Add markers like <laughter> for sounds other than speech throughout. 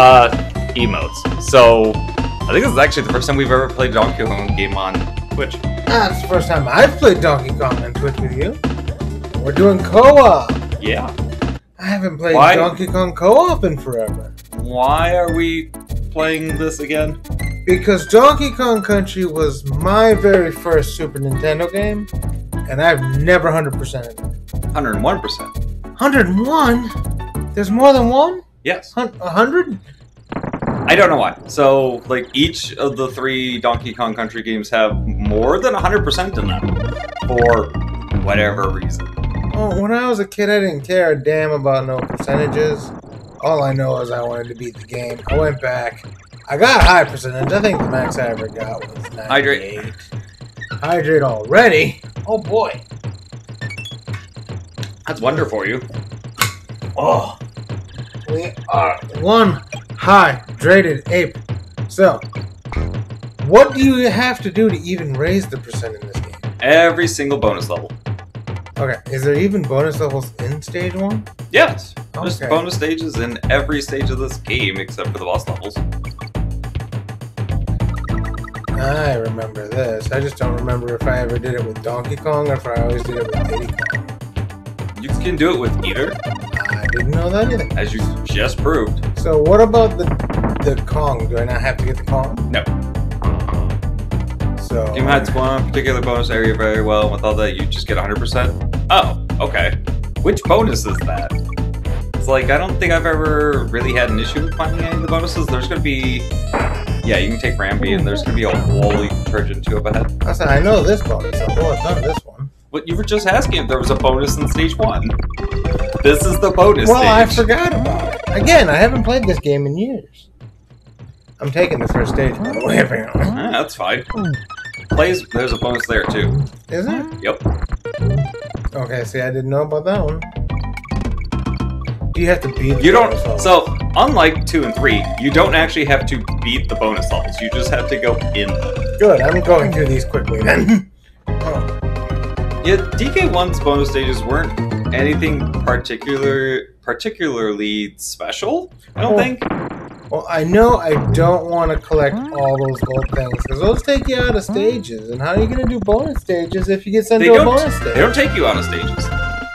Uh, emotes. So, I think this is actually the first time we've ever played Donkey Kong game on Twitch. Ah, it's the first time I've played Donkey Kong on Twitch with you. We're doing co-op. Yeah. I haven't played Why? Donkey Kong co-op in forever. Why are we playing this again? Because Donkey Kong Country was my very first Super Nintendo game, and I've never 100%ed it. 101%. 101? There's more than one? Yes. Hun- 100? I don't know why. So, like, each of the three Donkey Kong Country games have more than 100% in them. For whatever reason. Oh, when I was a kid, I didn't care a damn about no percentages. All I know is I wanted to beat the game. I went back. I got a high percentage. I think the max I ever got was 98. Hydrate. Hydrate already? Oh boy. That's wonder for you. Oh. We are one hydrated ape. So, what do you have to do to even raise the percent in this game? Every single bonus level. Okay, is there even bonus levels in stage one? Yes. There's Okay. bonus stages in every stage of this game except for the boss levels. I remember this. I just don't remember if I ever did it with Donkey Kong or if I always did it with Diddy Kong. You can do it with either, didn't know that either. as you just proved. So what about the the Kong? Do I not have to get the Kong? No. So Game hides one particular bonus area very well, and with all that, you just get 100%. Oh, okay. Which bonus is that? It's like, I don't think I've ever really had an issue with finding any of the bonuses. There's gonna be. Yeah, you can take Rambi, and there's gonna be a wall you can charge into ahead. I said I know this bonus. I've done this one. But you were just asking if there was a bonus in stage one. This is the bonus Well, I forgot about it. Again, I haven't played this game in years. I'm taking the first stage, by the way, apparently. Ah, that's fine. Plays, there's a bonus there too. Is it? Yep. Okay, see, I didn't know about that one. Do you have to beat the You don't. So, unlike two and three, you don't actually have to beat the bonus levels. You just have to go in. Good, I'm going through these quickly then. <laughs> Yeah, DK1's bonus stages weren't anything particular, particularly special. I don't Oh. think. well, I know I don't want to collect all those gold things because those take you out of stages. And how are you going to do bonus stages if you get sent They to a bonus stage? They don't take you out of stages.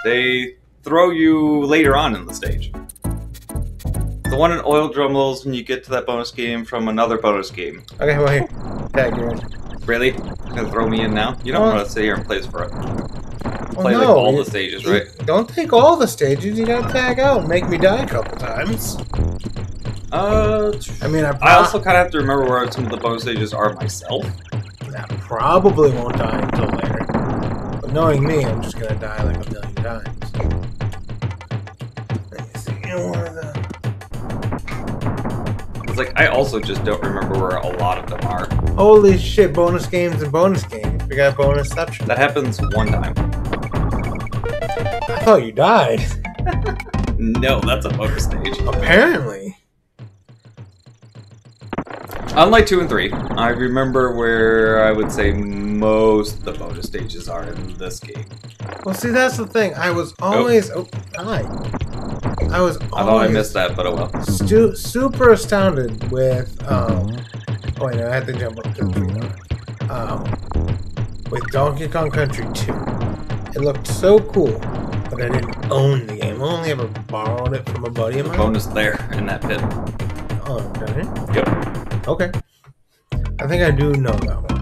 They throw you later on in the stage. The one in Oil Drum Alley when you get to that bonus game from another bonus game. Okay, well, here. Tag you in. Really? You're gonna throw me in now? You don't Well- want to sit here and play this for Well, play like no, all you- the stages, you- right? Don't take all the stages. You gotta tag out make me die a couple times. Uh, I mean, I, I also kind of have to remember where some of the bonus stages are myself. I probably won't die until later. But knowing me, I'm just gonna die like a million times. Let me see. One of the... It's like I also just don't remember where a lot of them are. Holy shit! Bonus games and bonus games. We got bonus section. That happens one time. I thought you died. <laughs> No, that's a bonus stage. Apparently. Unlike two and three, I remember where I would say most of the bonus stages are in this game. Well, see, that's the thing. I was oh. always. Oh, hi. I was always. I missed that, but oh well. stu- super astounded with um oh wait, no, I had to jump up to the. Um with Donkey Kong Country 2. It looked so cool, but I didn't own the game. I only ever borrowed it from a buddy of mine. Bonus there in that pit. Oh, okay. Yep. Okay. I think I do know that one.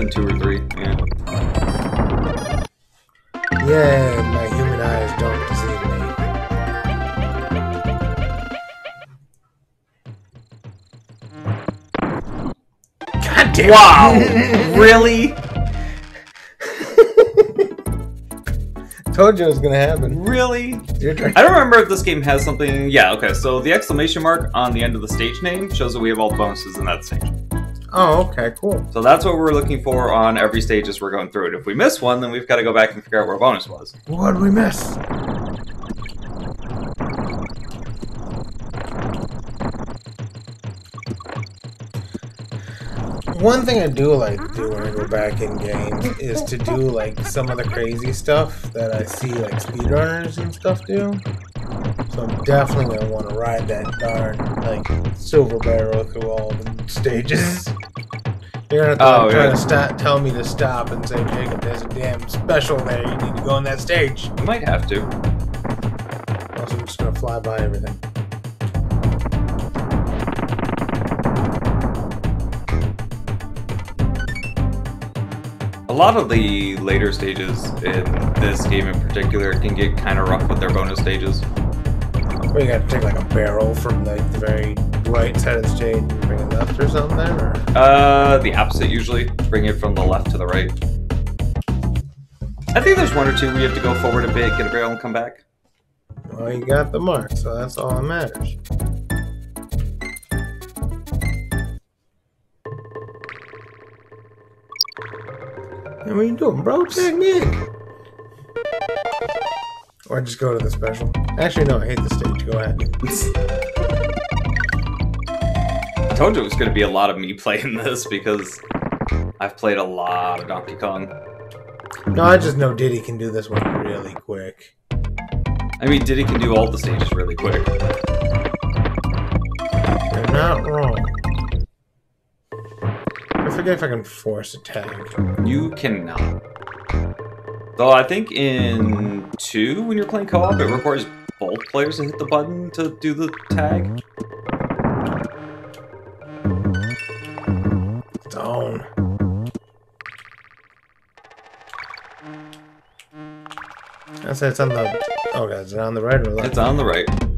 It's in two or three. Yeah. Yeah, my human eyes don't deceive me. God damn Wow! <laughs> really? Told you it was gonna happen. Really? Your turn. I don't remember if this game has something. Yeah, okay. So the exclamation mark on the end of the stage name shows that we have all the bonuses in that stage. Oh, okay, cool. So that's what we're looking for on every stage as we're going through it. If we miss one, then we've got to go back and figure out where a bonus was. What did we miss? One thing I do like to do when I go back in games is to do like some of the crazy stuff that I see like speedrunners and stuff do. So I'm definitely gonna want to ride that darn like silver barrel through all the stages. <laughs> You're gonna Oh, like, try yeah. to stop, tell me to stop and say, Jacob, there's a damn special there. You need to go on that stage. You might have to. Else I'm just gonna fly by everything. A lot of the later stages in this game in particular can get kind of rough with their bonus stages. You gotta take like a barrel from like the very right side of the stage and bring it left or something or Uh, the opposite usually. Bring it from the left to the right. I think there's one or two where you have to go forward a bit, get a barrel, and come back. well you got the mark, so that's all that matters. What are you doing, bro? Tag me. Or just go to the special. Actually, no, I hate the stage. Go ahead. I told you it was going to be a lot of me <laughs> playing this because I've played a lot of Donkey Kong. No, I just know Diddy can do this one really quick. I mean, Diddy can do all the stages really quick. You're not wrong. I forget if I can force a tag. You cannot. Though I think in two, when you're playing co-op, it requires both players to hit the button to do the tag. Stone. I said it's on the. Oh, God, is it on the right or left? It's on the right.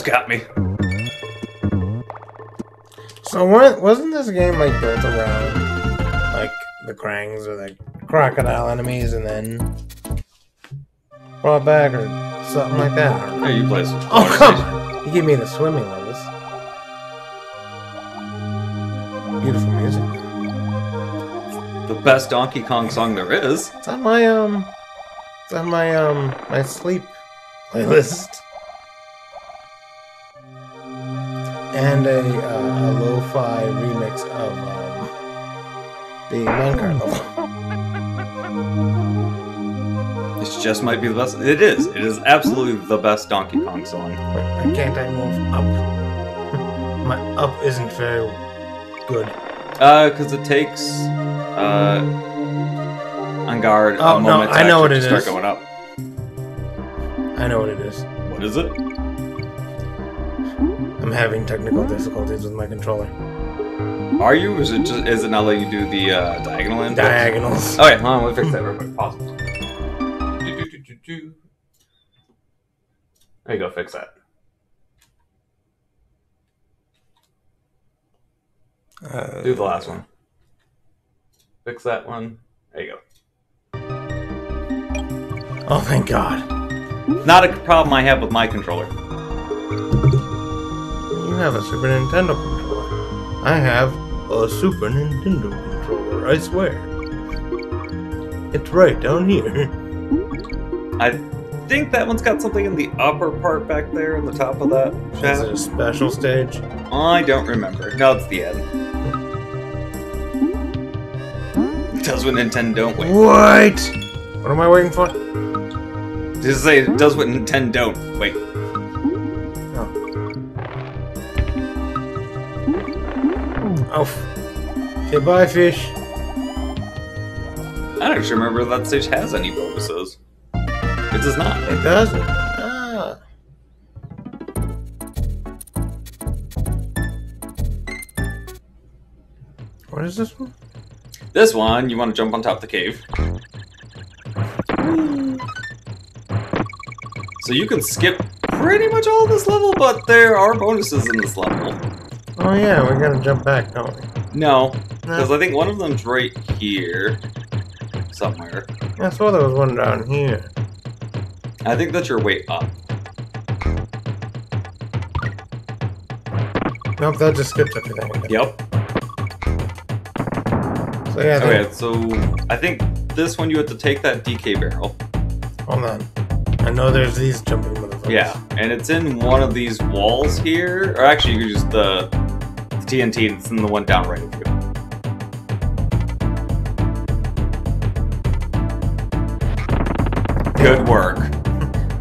Almost got me. So what, wasn't this game like built around like the Krangs or the crocodile enemies and then brought back or something like that? Hey, you play some Oh come on! You give me the swimming levels. Beautiful music. The best Donkey Kong song there is. It's on my um, it's on my um, my sleep playlist. And a, uh, a lo-fi remix of um, the minecart level. <laughs> This just might be the best. It is. It is absolutely the best Donkey Kong song. Wait, why can't I move up? <laughs> My up isn't very good. Uh, because it takes uh on guard Oh, a no, moment to I know what actually it start is. going up. I know what it is. What is it? Having technical difficulties with my controller. Are you? Is it just is it not letting you do the uh, diagonal inputs? Diagonals. <laughs> Okay, hold on. Let me fix that real quick. Pause. Do, do, do, do, do. There you go. Fix that. Uh, Do the last one. Fix that one. There you go. Oh, thank God. Not a problem I have with my controller. You have a Super Nintendo controller. I have a Super Nintendo controller, I swear. It's right down here. I think that one's got something in the upper part back there, in the top of that Is it a special stage? I don't remember. No, it's the end. It does what Nintendo don't wait. What? What am I waiting for? Just say it does what Nintendo don't wait. Oh. f- Okay, bye, fish. I don't actually remember if that stage has any bonuses. It does not. It doesn't. Ah. What is this one? This one, you want to jump on top of the cave. So you can skip pretty much all this level, but there are bonuses in this level. Oh yeah, we gotta jump back, don't we? No, because I think one of them's right here. Somewhere. I saw there was one down here. I think that's your way up. Nope, that just skipped everything. Yep. So yeah, Okay, so I think this one you have to take that DK barrel. hold on. I know there's these jumping motherfuckers. Yeah, and it's in one of these walls here. Or actually, you could use the, the TNT, and it's the one down right of you. Good work.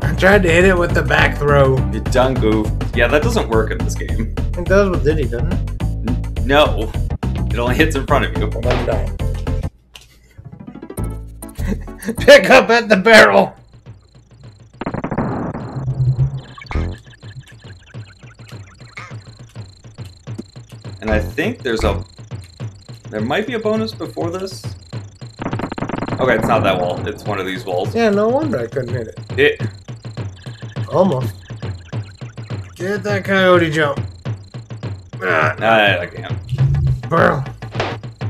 I tried to hit it with the back throw. You done goof. Yeah, that doesn't work in this game. It does with Diddy, doesn't it? No. It only hits in front of you. Well. Pick up at the barrel. And I think there's a... There might be a bonus before this. Okay, it's not that wall. It's one of these walls. Yeah, no wonder I couldn't hit it. It, Almost. Get that coyote jump. Ah, I, I can't. barrel.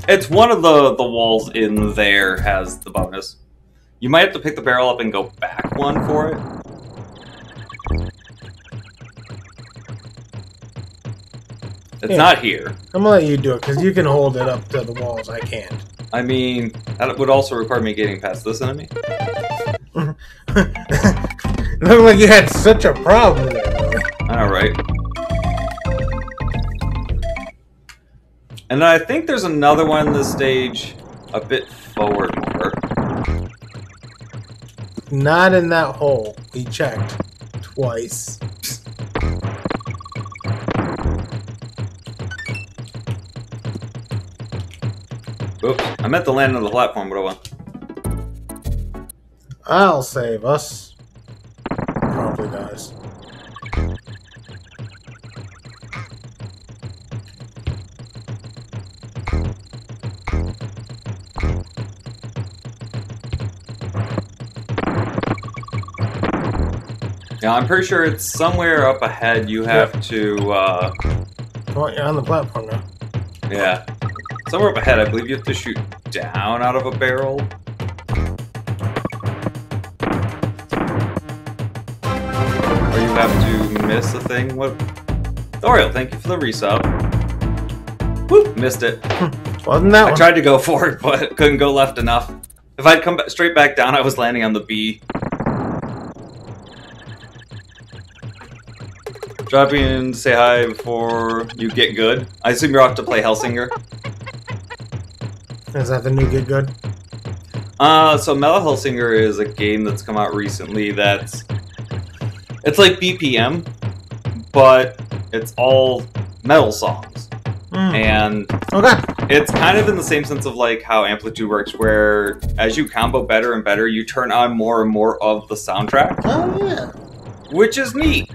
It's one of the the walls in there has the bonus. You might have to pick the barrel up and go back one for it. It's Yeah. not here. I'm gonna let you do it because you can hold it up to the walls. I can't. I mean, that would also require me getting past this enemy. <laughs> Looked like you had such a problem there. All right. And I think there's another one in this stage a bit forward more. Not in that hole. We checked twice. Oops, I meant to land on the platform, but oh well. I'll save us. Probably does. Yeah, I'm pretty sure it's somewhere up ahead. You have to, uh, on, you're on the platform now. yeah, somewhere up ahead. I believe you have to shoot down out of a barrel. Or you have to miss a thing. What? Oriel, thank you for the resub. Whoop, missed it. Hmm. Wasn't that I one? tried to go for it, but <laughs> couldn't go left enough. If I'd come straight back down, I was landing on the B. Drop in, say hi before you get good. I assume you're off to play Hellsinger. Is that the new Get Good? Uh, so Metal Hellsinger is a game that's come out recently that's... It's like BPM, but it's all metal songs. Mm. And Okay. It's kind of in the same sense of like how Amplitude works, where as you combo better and better, you turn on more and more of the soundtrack, Oh yeah. which is neat.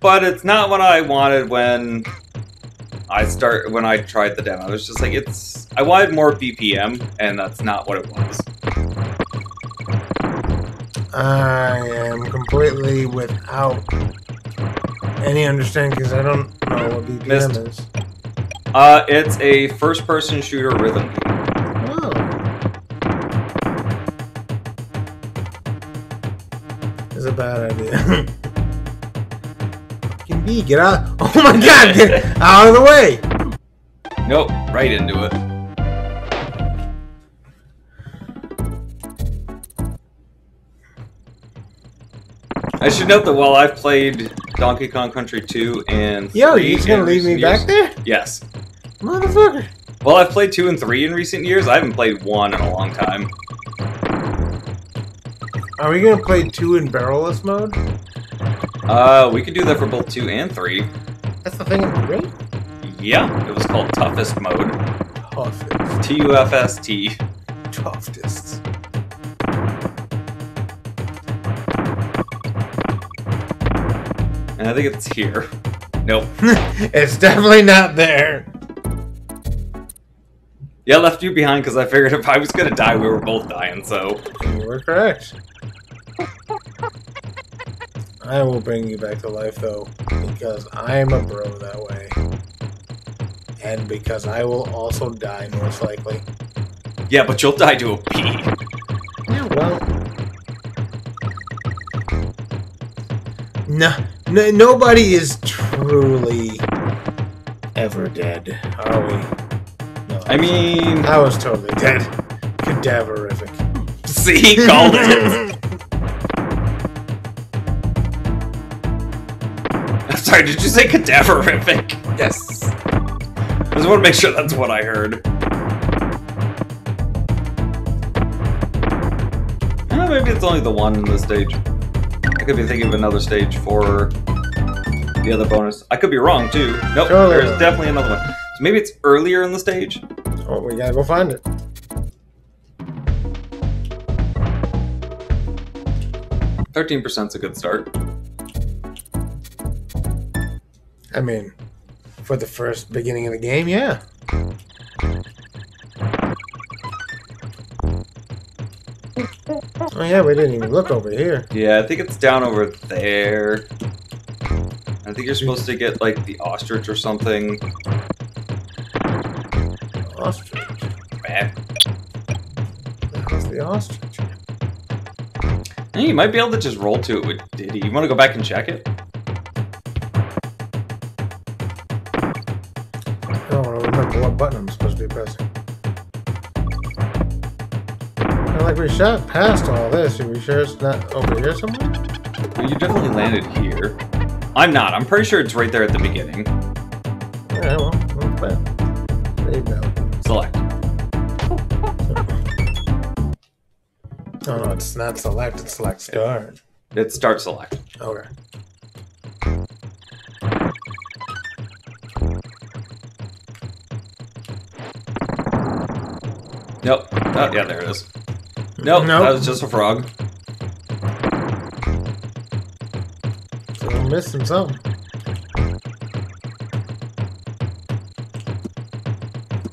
But it's not what I wanted when I start when I tried the demo. It was just like it's I wanted more BPM, and that's not what it was. I am completely without any understanding because I don't know what BPM Missed. is. Uh, it's a first-person shooter rhythm game. Oh. It's a bad idea. <laughs> B, get out! <laughs> Oh my god, get out of the way! Nope, right into it. I should note that while I've played Donkey Kong Country 2 and Yo, 3 you just gonna leave me recent back there? Yes. Motherfucker. Well, I've played 2 and 3 in recent years. I haven't played 1 in a long time. Are we gonna play two in barrelless mode? Uh, we could do that for both 2 and 3. That's the thing in three? Yeah, it was called Toughest Mode. Toughest. T U F S T. Toughest. And I think it's here. Nope. <laughs> it's definitely not there. Yeah, I left you behind because I figured if I was gonna die, we were both dying, so. You were correct. I will bring you back to life though, because I'm a bro that way. And because I will also die most likely. Yeah, but you'll die to a a P. Yeah, well. No, no, nobody is truly ever dead, are we? No. I mean, I was totally dead. Cadaverific. <laughs> see, called it. <laughs> sorry, did you say cadaverific? <laughs> Yes. I just want to make sure that's what I heard. Eh, maybe it's only the one in the stage. I could be thinking of another stage for the other bonus. I could be wrong too. Nope, Totally. there's definitely another one. So maybe it's earlier in the stage. Oh, we gotta go find it. Thirteen percent's a good start. I mean, for the first beginning of the game, yeah. Oh yeah, we didn't even look over here. Yeah, I think it's down over there. I think you're supposed to get like the ostrich or something. Ostrich. Eh. That's the ostrich. Hey, you might be able to just roll to it with Diddy. You want to go back and check it? What button I'm supposed to be pressing. And like we shot past all this. Are we sure it's not over here somewhere? Well, you definitely landed here. I'm not. I'm pretty sure it's right there at the beginning. Yeah, well, not bad. There you go. Select. Oh no, it's not select, it's select start. It's start select. Okay. Nope. Oh, yeah, there it is. Nope, Nope. that was just a frog. So we're missing something.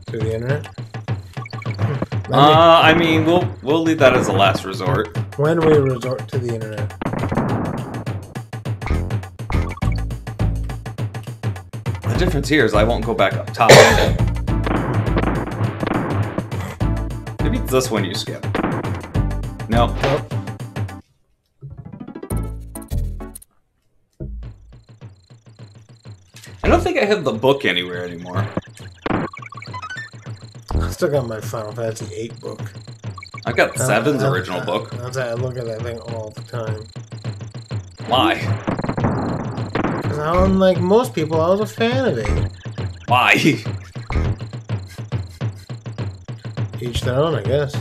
To the internet? Hmm. Let me- Uh, I mean, we'll we'll leave that as a last resort. when we resort to the internet. The difference here is I won't go back up top. This one you skip. No. Nope. I don't think I have the book anywhere anymore. I still got my Final Fantasy VIII book. I've got Seven's original book. I look at that thing all the time. Why? Because I'm like most people, I was a fan of it. Why? <laughs> Each their own, I guess.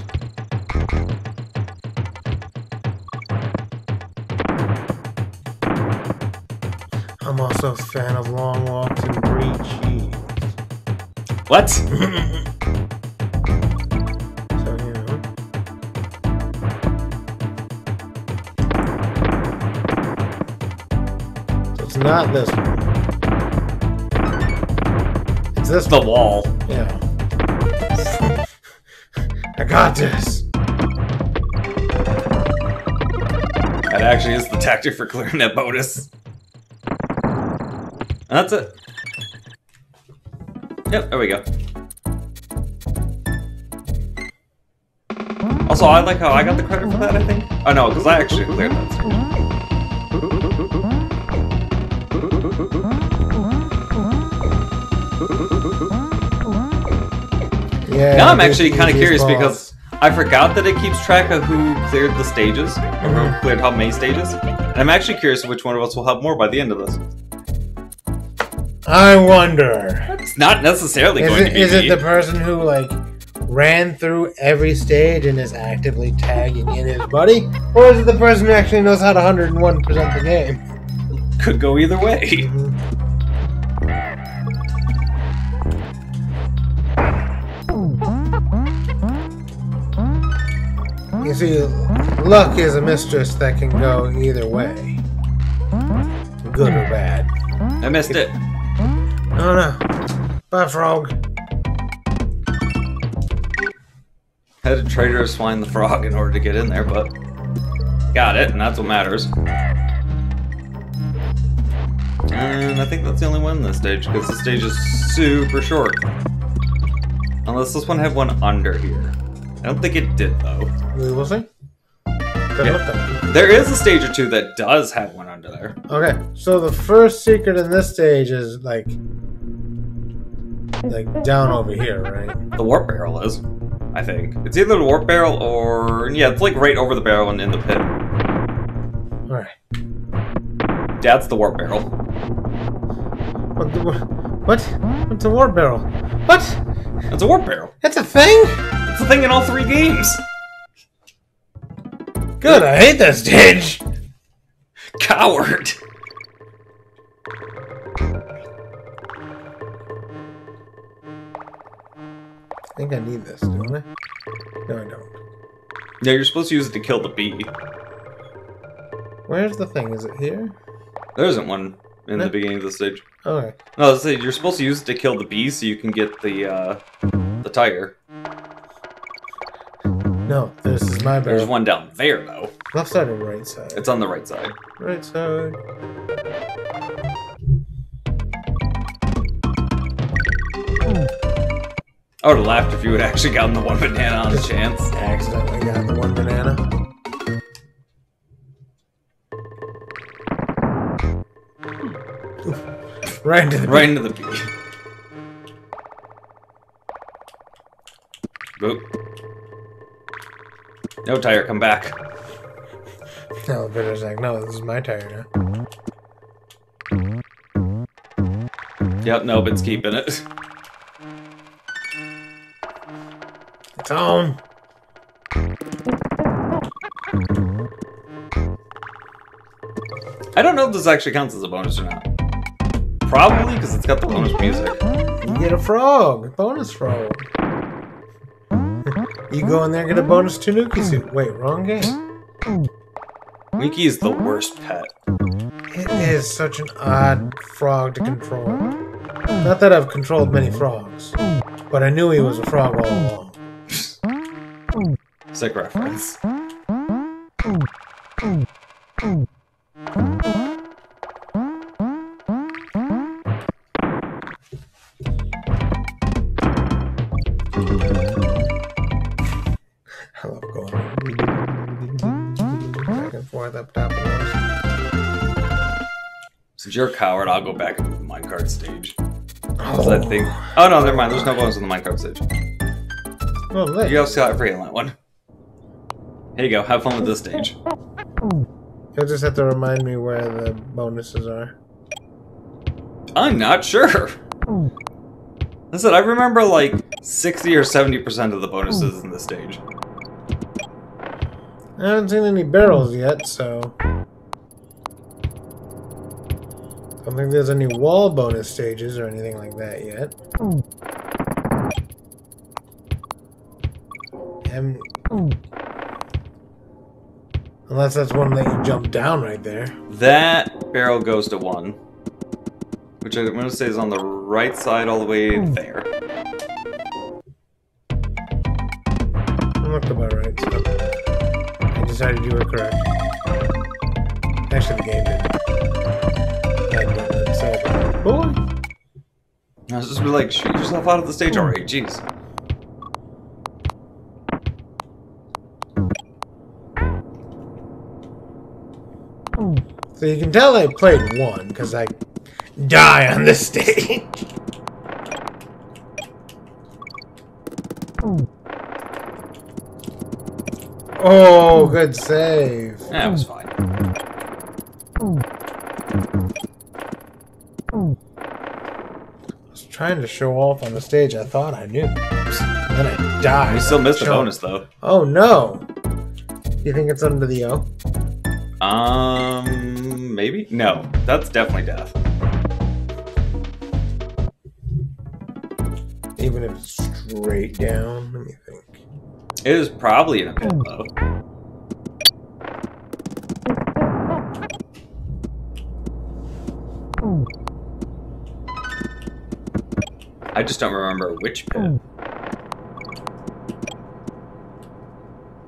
I'm also a fan of long walks and brie cheese. What? <laughs> So, you know. So it's not this one. It's this The wall. Yeah. Got this. That actually is the tactic for clearing that bonus. That's it. Yep, there we go. Also, I like how I got the credit for that, I think. Oh no, because I actually cleared that Yeah. Now I'm actually kind of curious boss. because I forgot that it keeps track of who cleared the stages, or who Mhm. cleared how many stages. And I'm actually curious which one of us will have more by the end of this. I wonder. It's not necessarily Is going it, to be is it the person who like ran through every stage and is actively tagging in his buddy, or is it the person who actually knows how to 101 percent the game? Could go either way. You see, luck is a mistress that can go either way, good or bad. I missed it. Oh no, bye frog. Had to traitor swine the frog in order to get in there, but got it, and that's what matters. And I think that's the only one in this stage, because the stage is super short. Unless this one had one under here. I don't think it did, though. We will see. Yeah. There is a stage or two that does have one under there. Okay, so the first secret in this stage is like like down over here, right? The warp barrel is, I think. It's either the warp barrel or yeah, it's like right over the barrel and in the pit. All right. That's the warp barrel. What? The, what? What's a warp barrel? What? It's a warp barrel. That's a thing? It's a thing in all three games. Good. I hate this stage. Coward. I think I need this, don't I? No, I don't. Yeah, you're supposed to use it to kill the bee. Where's the thing? Is it here? There isn't one in the beginning of the stage. Okay. No, you're supposed to use it to kill the bee so you can get the uh, the tire. No, this is my There's one down there though. Left side or right side? It's on the right side. right side. I would have laughed if you had actually gotten the one banana on the chance. <laughs> Accidentally got the one banana. Right into the Right into the bee. Boop. No tire, come back. elevator's like, no, this is my tire now. Yep, nope, it's keeping it. It's on. I don't know if this actually counts as a bonus or not. Probably because it's got the bonus music. You get a frog. Bonus frog. You go in there and get a bonus Tanuki suit. Hmm. Wait, wrong game. Winky is the worst pet. It is such an odd frog to control. Not that I've controlled many frogs, but I knew he was a frog all along. Sick reference. Since you're a coward, I'll go back into the minecart stage. Oh, I think. Oh no, never mind. There's no bonus on the minecart stage. oh, look. You go scot free on that one. Here you go. Have fun with this stage. You'll just have to remind me where the bonuses are. I'm not sure. I said I remember like 60 or 70% of the bonuses in this stage. I haven't seen any barrels yet, so. I don't think there's any wall bonus stages or anything like that yet. And unless that's one that you jump down right there. That barrel goes to one. Which I'm going to say is on the right side all the way hmm. there. It looked about right. So I decided you were correct. Actually, the game did. I said, boy. I was just be like, shoot yourself out of the stage already. Jeez. So you can tell I played one because I die on this stage. Oh, good save. That was fine. Trying to show off on the stage. I thought I knew. Then I died. We still missed Show- bonus though. Oh no. You think it's under the O? Um, maybe? No, that's definitely death. Even if it's straight down? Let me think. It is probably in a pit though. I just don't remember which pit.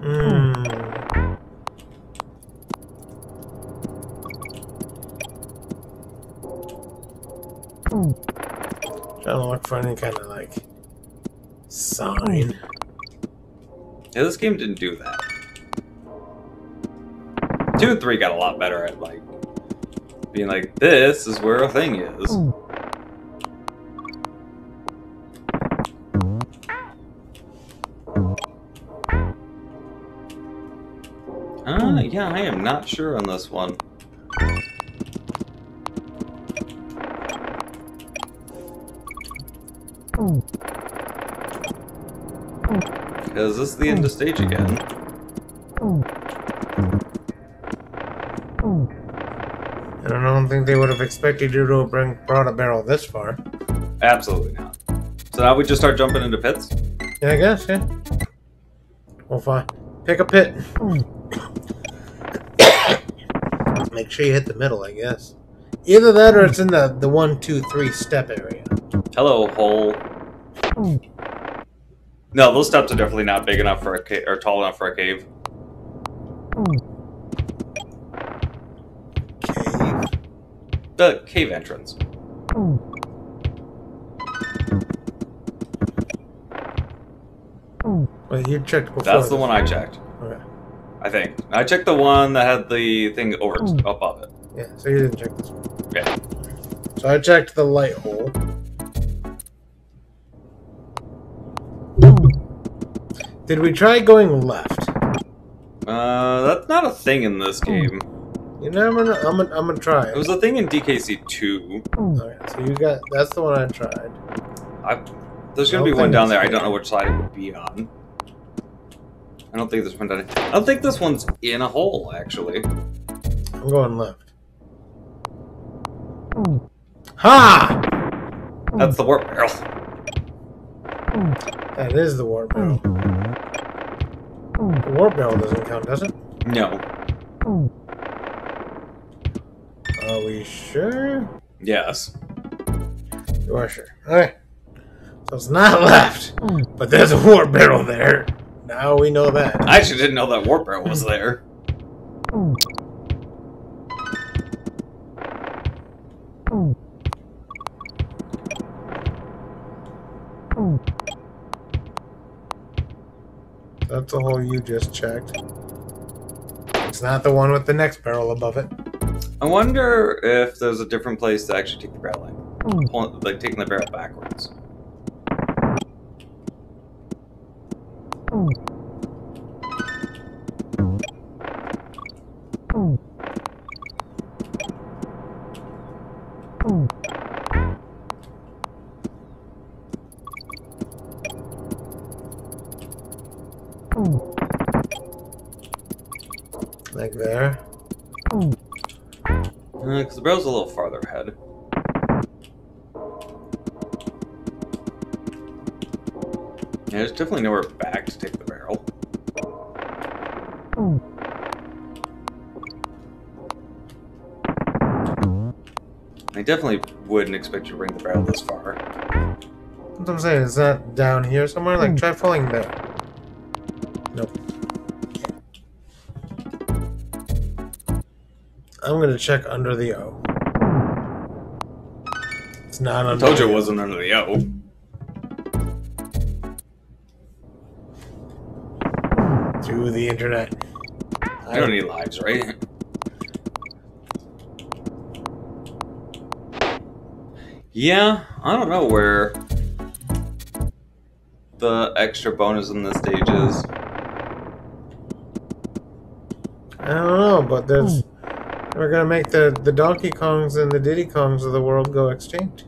Mm. Trying to look for any kind of like sign. Yeah, this game didn't do that. Two and three got a lot better at like being like, this is where a thing is. Uh, yeah, I am not sure on this one. Because this is the end of stage again. And I don't think they would have expected you to have bring, brought a barrel this far. Absolutely not. So now we just start jumping into pits? Yeah, I guess, yeah. Well, fine. Pick a pit. Make sure you hit the middle, I guess. Either that or it's in the, the one, two, three step area. Hello, hole. No, those steps are definitely not big enough for a cave, or tall enough for a cave. Cave. The cave entrance. Wait, you checked before. That's the one I checked. Okay. I think. I checked the one that had the thing over hmm. above it. Yeah, so you didn't check this one. Okay. So I checked the light hole. Did we try going left? Uh, that's not a thing in this hmm. game. You know, I'm gonna, I'm gonna, I'm gonna try It it. was a thing in DKC 2. Hmm. Alright, so you got, that's the one I tried. I, there's gonna I be one down it's there. I don't know which side it would be on. I don't think this one down I don't think this one's in a hole, actually. I'm going left. Hmm. Ha! That's the warp barrel. That is the warp barrel. The warp barrel doesn't count, does it? No. Are we sure? Yes. You are sure. Okay. So it's not <laughs> left, but there's a warp barrel there. Now we know that. I actually didn't know that warp barrel was <laughs> there. That's the hole you just checked. It's not the one with the next barrel above it. I wonder if there's a different place to actually take the barrel in. Like taking the barrel backwards. Definitely nowhere back to take the barrel. I definitely wouldn't expect you to bring the barrel this far. What I'm saying. Is that down here somewhere? Like, try falling there. Nope. I'm gonna check under the O. It's not under. I told you it wasn't under the O. don't need lives, right? Yeah, I don't know where the extra bonus in this stage is. I don't know, but there's. Hmm. We're gonna make the, the Donkey Kongs and the Diddy Kongs of the world go extinct.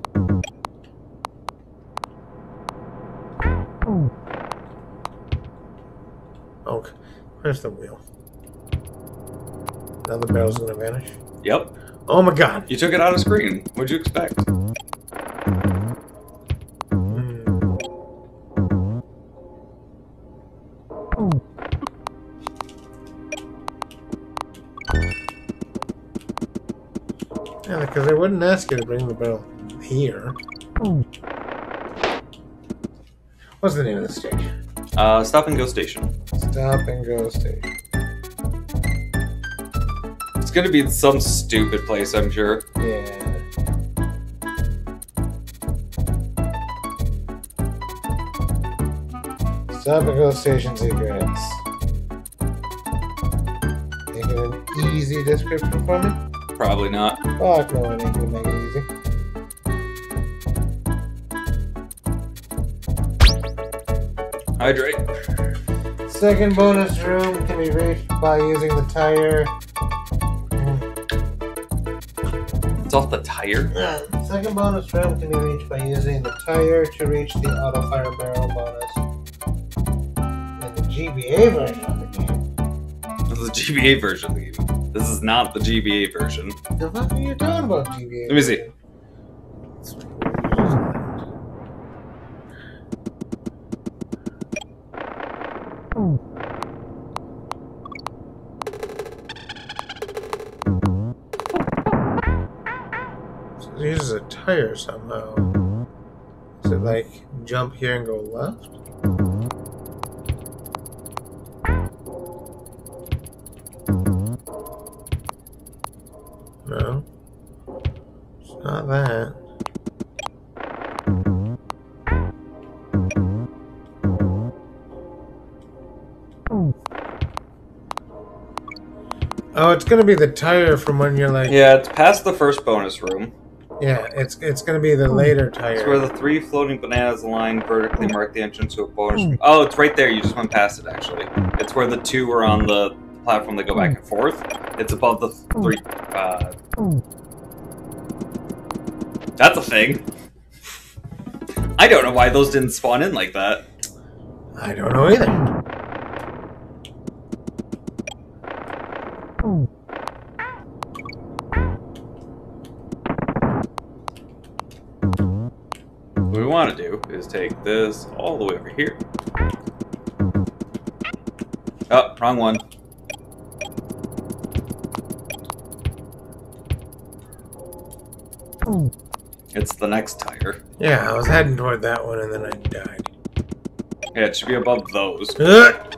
Hmm. Okay, where's the wheel? Now the barrel's gonna vanish. Yep, Oh my god! you took it out of screen. What'd you expect? Hmm. Yeah, because they wouldn't ask you to bring the barrel here. What's the name of the stage? Uh, stop and go station. Stop and go station. It's gonna be in some stupid place, I'm sure. Yeah. Stop and go station secrets. Make it an easy description for me? Probably not. Fuck no, I ain't gonna make it easy. Hydrate. Second bonus room can be reached by using the tire. It's off the tire. Uh, Second bonus room can be reached by using the tire to reach the auto fire barrel bonus. In the GBA version of the game. This is the GBA version of the game. This is not the GBA version. The fuck are you talking about, GBA? Let me see. Somehow. Is it like jump here and go left? No. It's not that. Oh, it's gonna be the tire from when you're like Yeah, it's past the first bonus room. Yeah, it's it's gonna be the hmm. later tire. It's where the three floating bananas line vertically hmm. mark the entrance to a bonus. Hmm. Oh, it's right there. You just went past it, actually. It's where the two are on the platform that go back and forth. It's above the three. Uh... That's a thing. I don't know why those didn't spawn in like that. I don't know either. Take this all the way over here. Oh, wrong one. It's the next tire. Yeah, I was heading toward that one and then I died. Yeah, it should be above those. Ugh!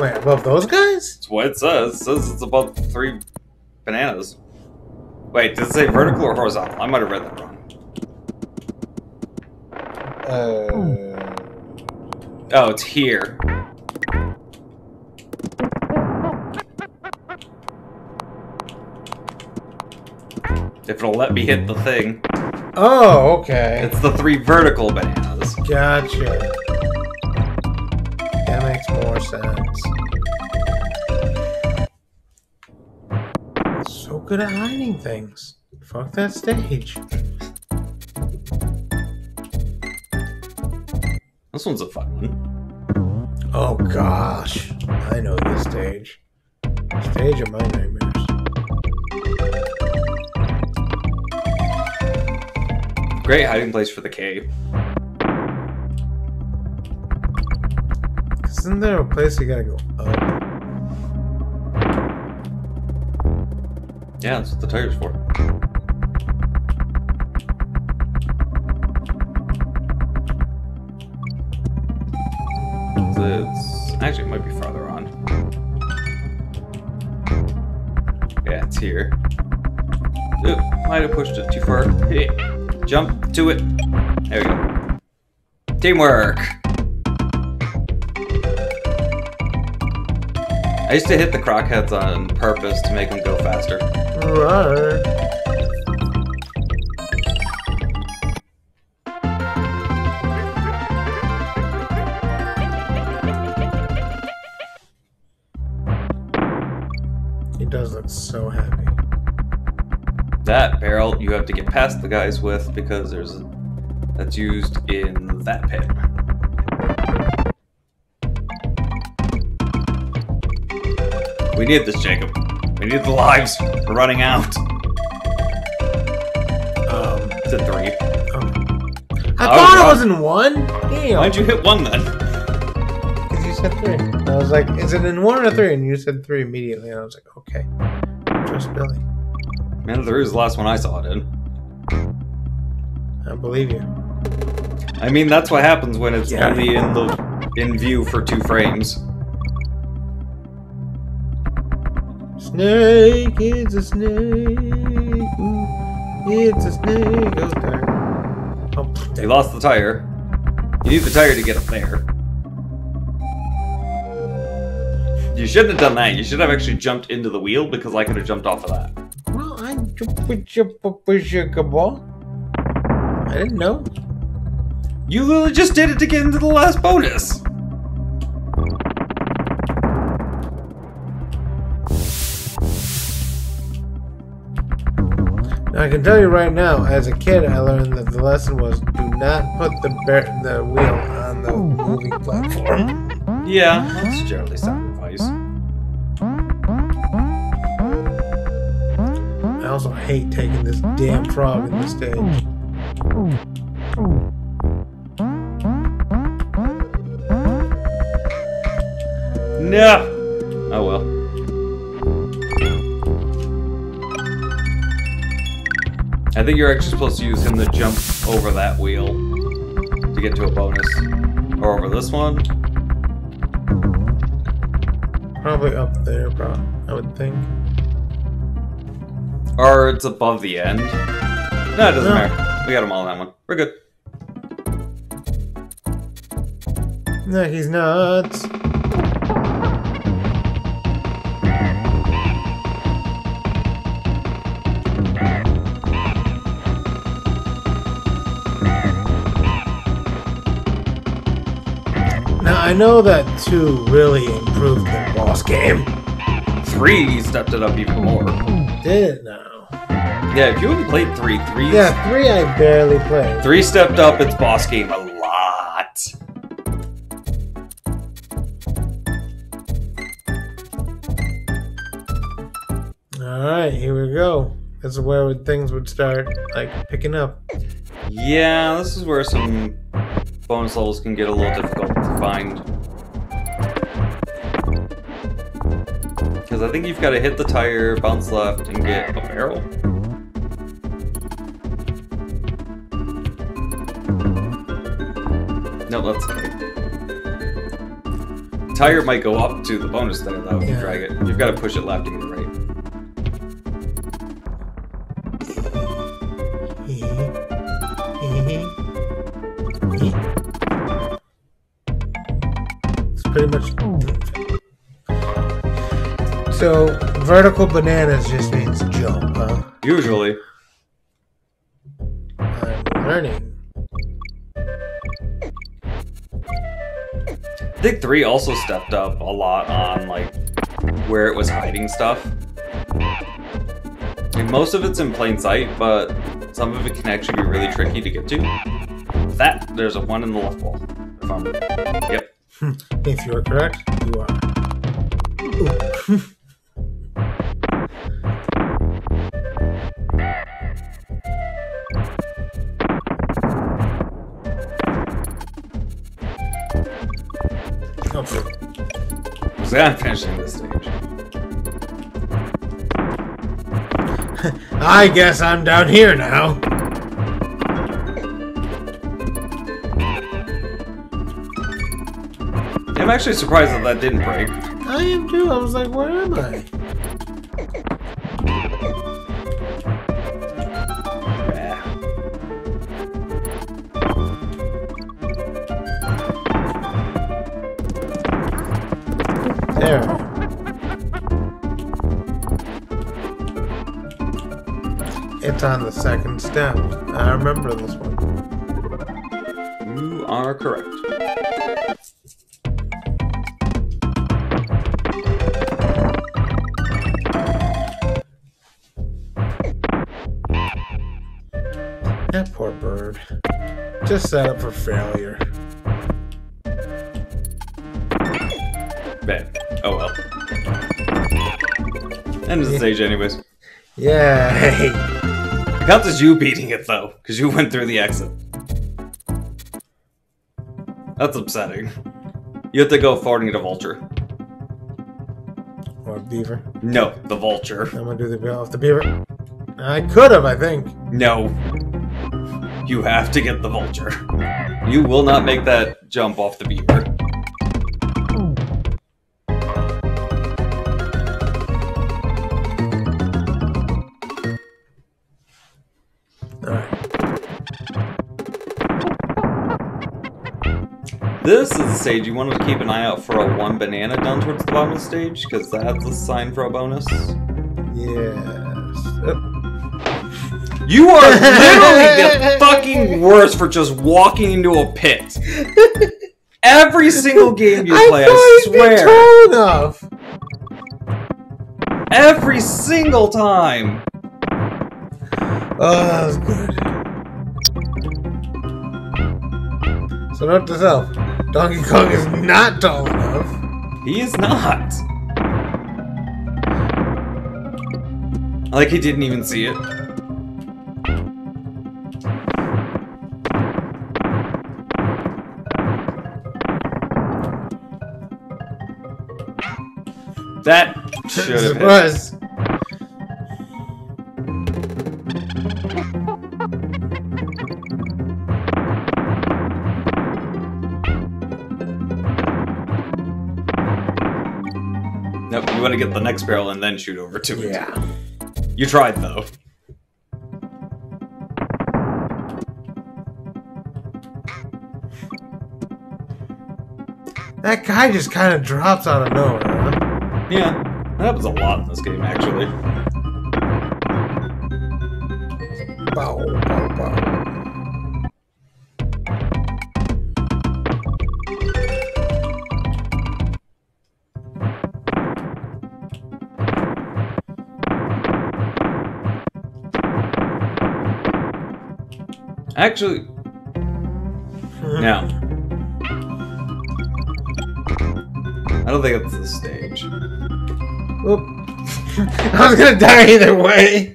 Wait, above those guys? That's what it says. It says it's above three bananas. Wait, does it say vertical or horizontal? I might have read that wrong. Uh, Oh, it's here. If it'll let me hit the thing. oh, okay. It's the three vertical bananas. Gotcha. That makes more sense. So good at hiding things. Fuck that stage. This one's a fun one. Oh gosh. I know this stage. Stage of my nightmares. Great hiding place for the cave. Isn't there a place you gotta go up? Yeah, that's what the tire's for. It's actually it might be farther on. Yeah, it's here. Oop, might have pushed it too far. Hey, jump to it. There we go. Teamwork. I used to hit the Krockheads on purpose to make them go faster. Right. Have to get past the guys with because there's a, that's used in that pit. We need this, Jacob. We need the lives. We're running out. Um, To three. I Oh, thought wow. it was in one. Damn. Why'd you hit one then? Because you said three. And I was like, is it in one or three? And you said three immediately. And I was like, okay. Trust Billy. Man, three was the last one I saw it in. I believe you. I mean, that's what happens when it's Yeah. only in the in view for two frames. Snake, it's a snake. Ooh, it's a snake. Oh, darn. Oh, You lost the tire. You need the tire to get up there. You shouldn't have done that. You should have actually jumped into the wheel because I could have jumped off of that. I didn't know. You literally just did it to get into the last bonus! Now I can tell you right now, as a kid, I learned that the lesson was do not put the, the wheel on the moving platform. Yeah, that's generally something. Also hate taking this damn frog in the stage. No. Oh well. I think you're actually supposed to use him to jump over that wheel to get to a bonus. Or over this one. Probably up there, bro. I would think. Or it's above the end. No, it doesn't No. matter. We got them all on that one. We're good. No, he's not. Now I know that two really improved the boss game. Three stepped it up even more. Did it now? Yeah, if you haven't played three, three, Yeah, three I barely played. three stepped up its boss game a lot. All right, here we go. This is where things would start like picking up. Yeah, this is where some bonus levels can get a little difficult to find. Because I think you've got to hit the tire, bounce left, and get a barrel. No, that's okay. Tire might go up to the bonus there, though, if you drag it. You've got to push it left to get vertical bananas just means jump, huh? Usually. I'm learning. I think three also stepped up a lot on like where it was hiding stuff. Like, most of it's in plain sight, but some of it can actually be really tricky to get to. That there's a one in the left wall. If I'm yep. <laughs> If you are correct, you are. <laughs> I'm finishing this stage. I guess I'm down here now. I'm actually surprised that that didn't break. I am too. I was like, where am I? It's on the second step. I remember this one. You are correct. That poor bird. Just set up for failure. Bad. Oh well. End of the stage, anyways. Yay! It counts as you beating it though, because you went through the exit. That's upsetting. You have to go forwarding to Vulture. Or a beaver. No, the Vulture. I'm gonna do the off the beaver. I could have, I think. No. You have to get the Vulture. You will not make that jump off the beaver. This is the stage you want to keep an eye out for a one banana down towards the bottom of the stage, because that's a sign for a bonus. Yes. Oh, You are <laughs> literally the fucking worst for just walking into a pit. Every single game you <laughs> play, I, thought he'd be swear. tall enough. Every single time. Oh, that was good. So note to self, Donkey Kong is not tall enough. He is not. Like he didn't even see it. That should have hit. Nope, you want to get the next barrel and then shoot over to it. Yeah. You tried though. That guy just kind of drops out of nowhere. Huh? Yeah, that happens a lot in this game actually. Actually, no. I don't think it's the stage. Oop. <laughs> I was gonna die either way.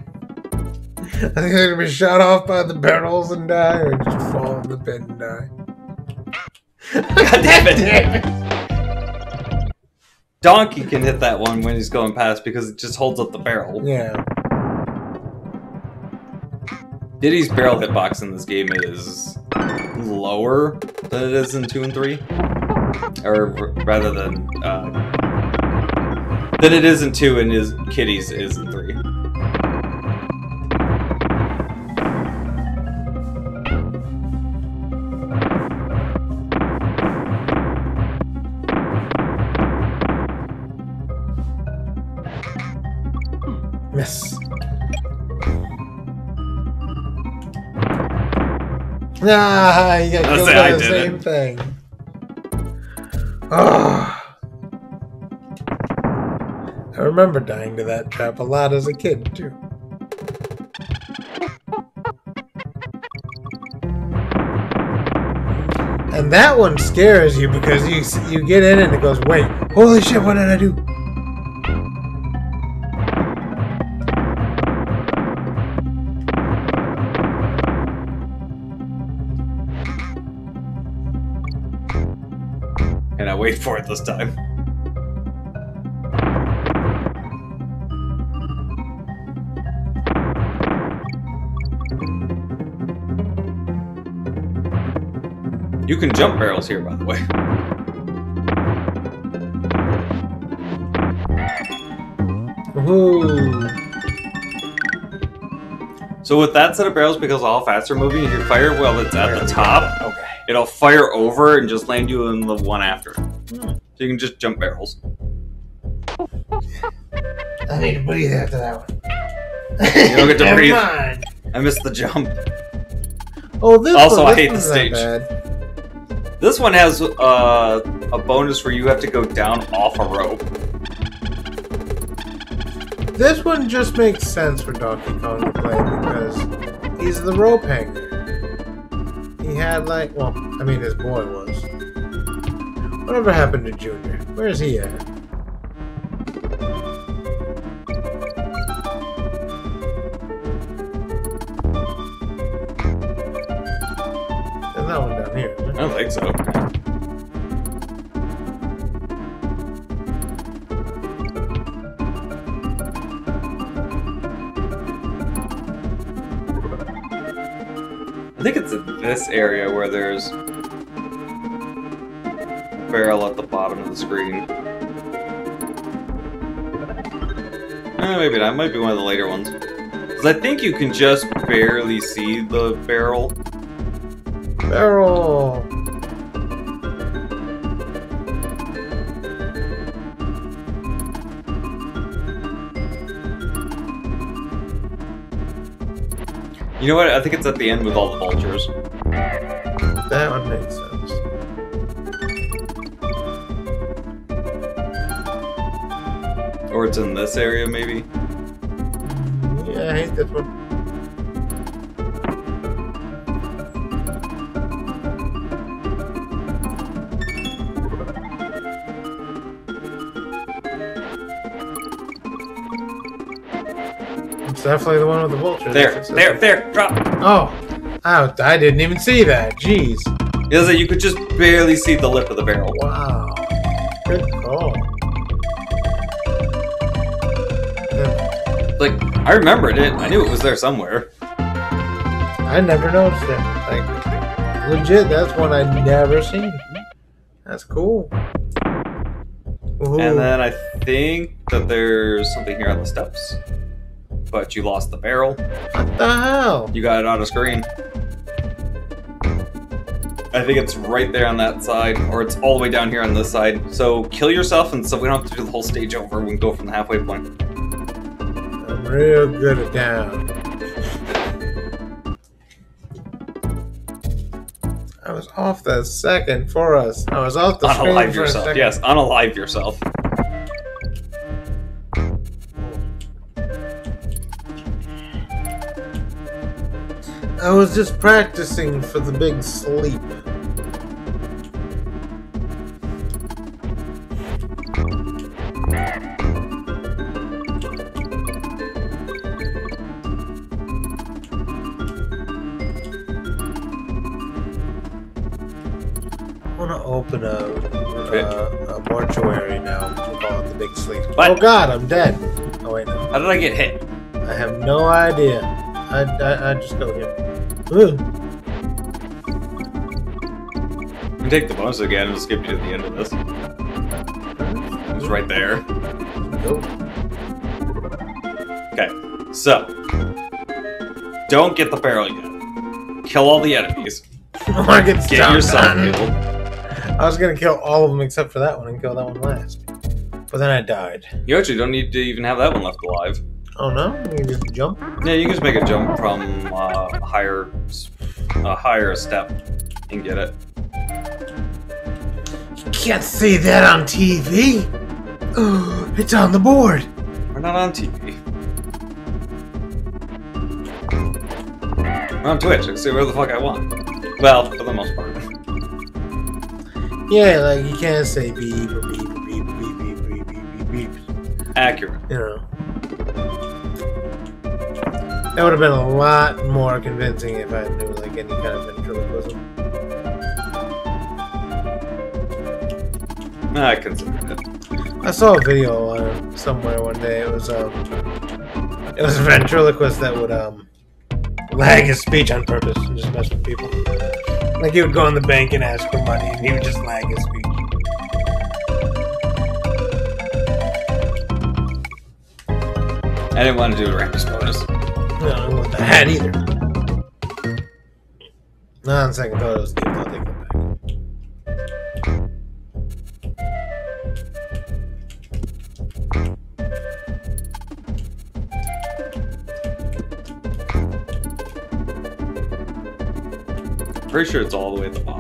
I think I'm gonna be shot off by the barrels and die, or just fall in the pit and die. <laughs> God damn it! Donkey can hit that one when he's going past because it just holds up the barrel. Yeah. Diddy's barrel hitbox in this game is lower than it is in 2 and 3. Or rather than, uh, than it is in 2 and is Kiddy's is in 3. Ah, you got I'll killed by the same it. thing. Ah. I remember dying to that trap a lot as a kid too. And that one scares you because you you get in and it goes, wait, holy shit, what did I do? Wait for it this time. You can jump barrels here, by the way. So with that set of barrels, because all fats are moving, if you fire while it's at the top, Okay. it'll fire over and just land you in the one after. So you can just jump barrels. I need to breathe after that one. You don't get to <laughs> Never breathe. mind. I missed the jump. Oh, this Also, one, I this hate the one's not stage. bad. This one has uh, a bonus where you have to go down off a rope. This one just makes sense for Donkey Kong to play because he's the rope hanger. He had like, well, I mean, his boy was. Whatever happened to Junior? Where's he at? There's that one down here. I don't think so. I think it's in this area where there's the bottom of the screen. Eh, maybe that might be one of the later ones. Because I think you can just barely see the barrel. Barrel. You know what? I think it's at the end with all the vultures. towards in this area, maybe? Yeah, I hate this one. It's definitely the one with the vulture. There, there, there, drop! Oh, oh! I didn't even see that. Jeez. Is that you could just barely see the lip of the barrel. I remembered it. I knew it was there somewhere. I never noticed it. Like, legit, that's one I never seen. That's cool. Ooh. And then I think that there's something here on the steps. But you lost the barrel. what the hell? You got it on a screen. I think it's right there on that side, or it's all the way down here on this side. So kill yourself, and so we don't have to do the whole stage over. We can go from the halfway point. Real good at down. I was off the second for us. I was off the Unalive yourself. Yes, unalive yourself. I was just practicing for the big sleep. What? Oh god, I'm dead. Oh wait, no. How did I get hit? I have no idea. I, I, I just go here. Ooh. You can take the bonus again and skip you to the end of this. It's right there. Nope. Okay, so don't get the barrel yet. Kill all the enemies. I want to get, Get stuck yourself on. killed. I was gonna kill all of them except for that one and kill that one last. But then I died. You actually don't need to even have that one left alive. Oh no? You can just jump? Yeah, you can just make a jump from uh, a higher, a higher step and get it. You can't see that on TV! <gasps> it's on the board! We're not on TV. We're on Twitch. I can see where the fuck I want. Well, for the most part. Yeah, like you can't say beep or beep beep Accurate. You know. That would have been a lot more convincing if I knew like any kind of ventriloquism. I considered it. I saw a video uh, somewhere one day. It was um, it was a ventriloquist that would um, lag his speech on purpose and just mess with people. Like he would go in the bank and ask for money, and he would just lag his speech. I didn't want to do a Rammus bonus. I don't know what that either. No, on second thought, it was Steve. I'll take that back. Pretty sure it's all the way at the bottom.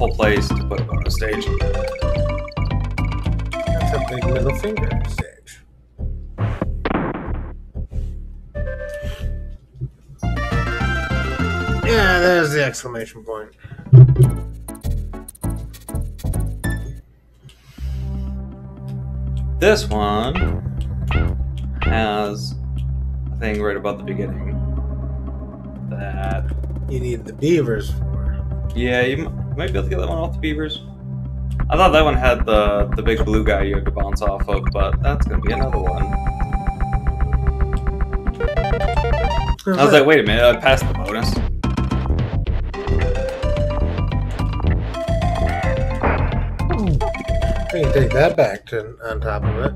Awful place to put on a stage. That's a big middle finger stage. Yeah, there's the exclamation point. This one has a thing right about the beginning that You need the beavers for. yeah you might be able to get that one off the beavers. I thought that one had the the big blue guy you had to bounce off of, but that's gonna be another one. I was like, wait a minute, I passed the bonus. Hmm. We can take that back to on top of it.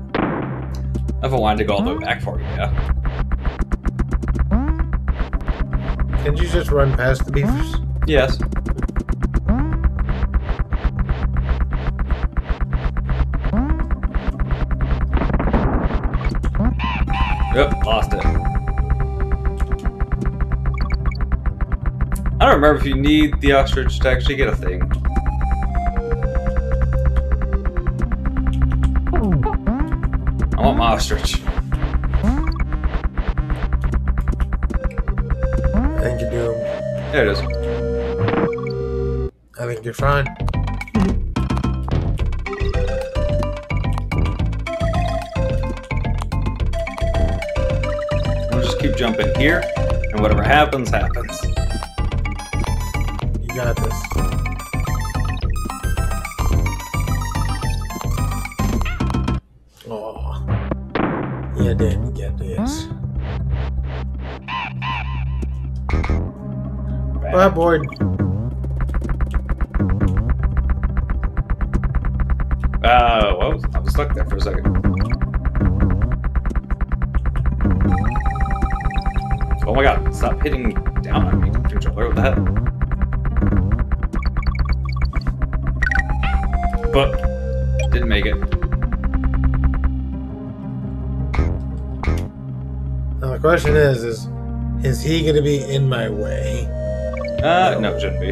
If I wanted to go all the way back for you, yeah. Can't you just run past the beavers? Yes. Yep, lost it. I don't remember if you need the ostrich to actually get a thing. I want my ostrich. I think you do. There it is. I think you're fine. Is gonna be in my way? Uh, no, shouldn't be.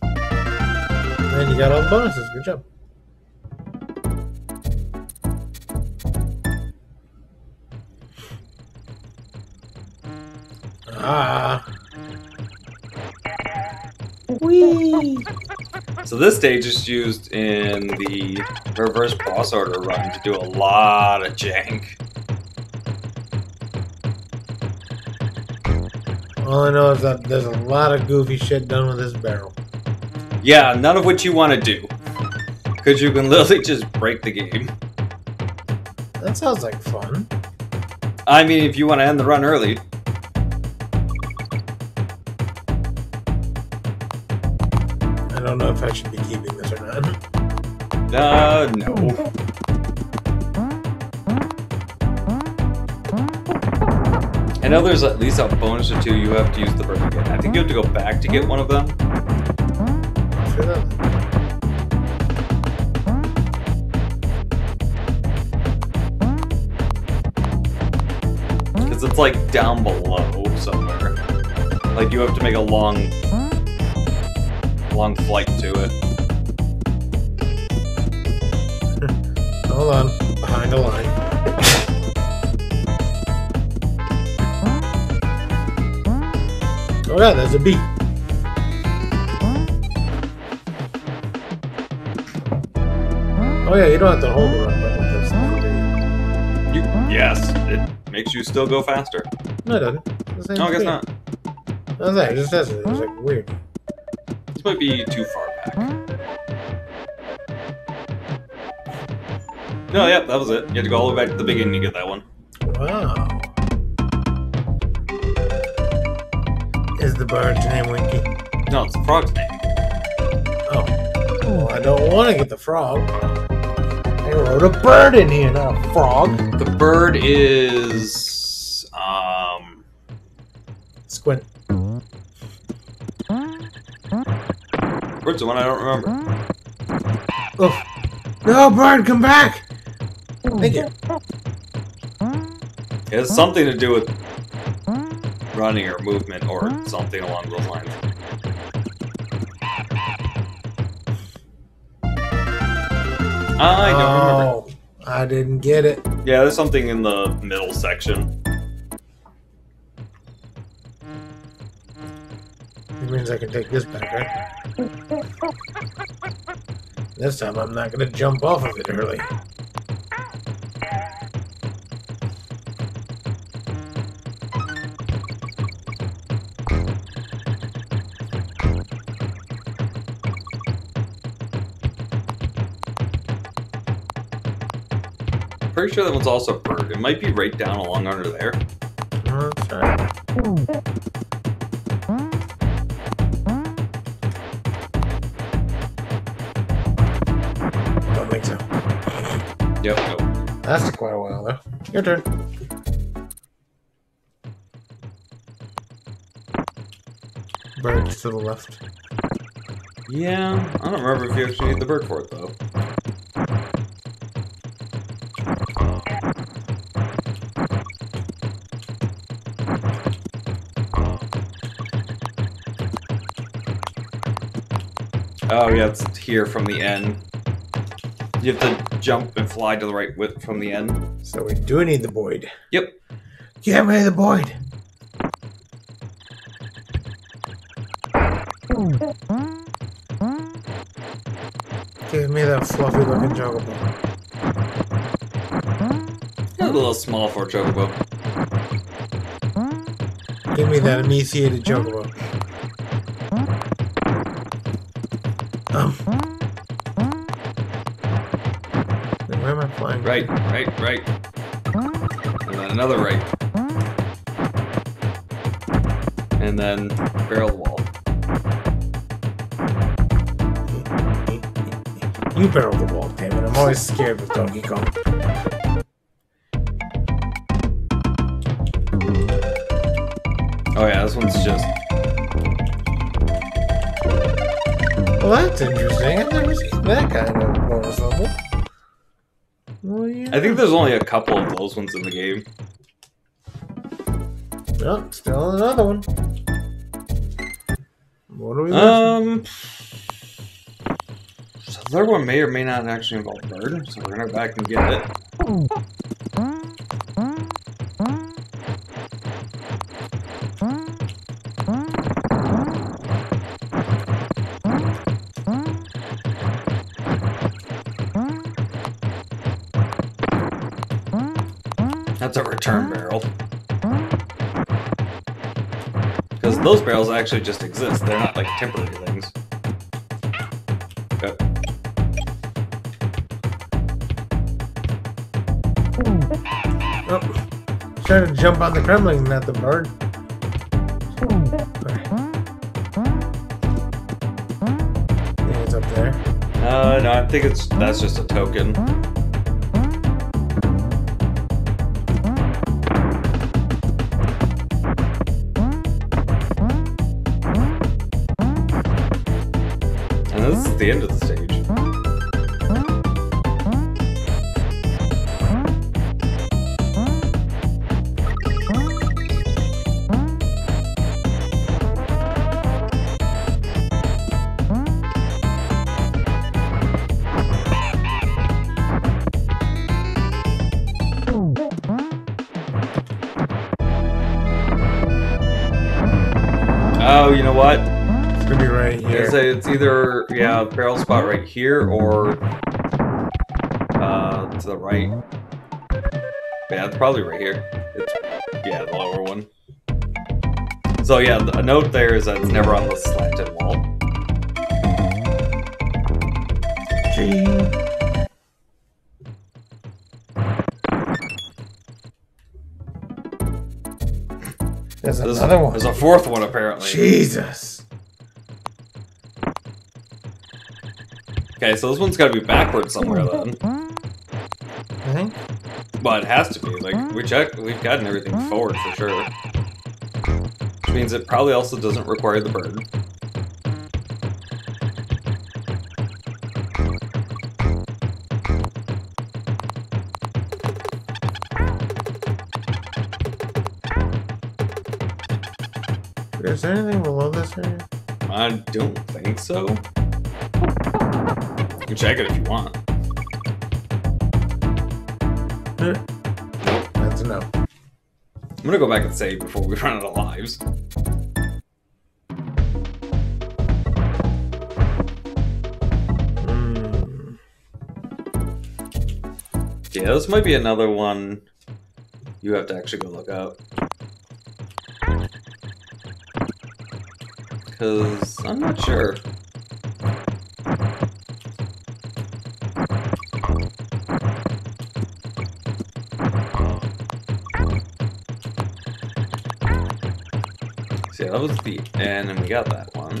And you got all the bonuses. Good job. Ah. Whee! So this stage is used in the reverse boss order run to do a lot of jank. All I know is that there's a lot of goofy shit done with this barrel. Yeah, none of what you want to do. Because you can literally just break the game. That sounds like fun. I mean, if you want to end the run early. I don't know if I should be keeping this or not. Uh, no. Know there's at least a bonus or two you have to use the bird again. I think you have to go back to get one of them. Because it's like down below somewhere. Like you have to make a long, long flight to it. <laughs> Hold on. Behind the line. Oh yeah, there's a beat. Oh yeah, you don't have to hold the run button this you? Yes, it makes you still go faster. No, it doesn't. It's the same No, I guess not. That's it. It just says it. It's like weird. This might be too far back. No, yep, that was it. You had to go all the way back to the beginning to get that one. Frog. I wrote a bird in here, not a frog. The bird is um Squint. where's the one I don't remember. Oof. No, bird, come back! Thank you. It has something to do with running or movement or something along those lines. I don't remember. Oh, I didn't get it. Yeah, there's something in the middle section. It means I can take this back, right? <laughs> This time I'm not gonna jump off of it early. Pretty sure that one's also bird. It might be right down along under there. Right. Don't think so. Yep, nope. That's quite a while though. Your turn. Birds to the left. Yeah, I don't remember if you actually need the bird for it though. It's here from the end. You have to jump and fly to the right with from the end. So we do need the Boyd. Yep. Get me the Boyd. Give me that fluffy looking chocobo. A little small for a chocobo. Give me that emaciated chocobo. Right, right. And then another right. And then barrel wall. You barrel the wall, damn it. I'm always scared with Donkey Kong. There's only a couple of those ones in the game. Oh, still another one. What are we? Um so the third one may or may not actually involve bird, so we're gonna go back and get it. Actually just exist. They're not like temporary things. Okay. Oh, trying to jump on the Kremling, not the bird. Yeah, it's up there. Uh, no, I think it's that's just a token. It's, here. a, it's either yeah, barrel spot right here or uh to the right. Yeah, it's probably right here. It's yeah, the lower one. So yeah, a note there is that it's never on the slanted wall. There's There's, another one. there's a fourth one apparently. Jesus. Okay, so this one's got to be backwards somewhere then. I think. But it has to be. Like we checked, we've gotten everything forward for sure. Which means it probably also doesn't require the bird. Is there anything below this area? I don't think so. You can check it if you want. That's enough. I'm gonna go back and save before we <laughs> run out of lives. Mm. Yeah, this might be another one you have to actually go look up. Because I'm not sure. That was the N, and we got that one.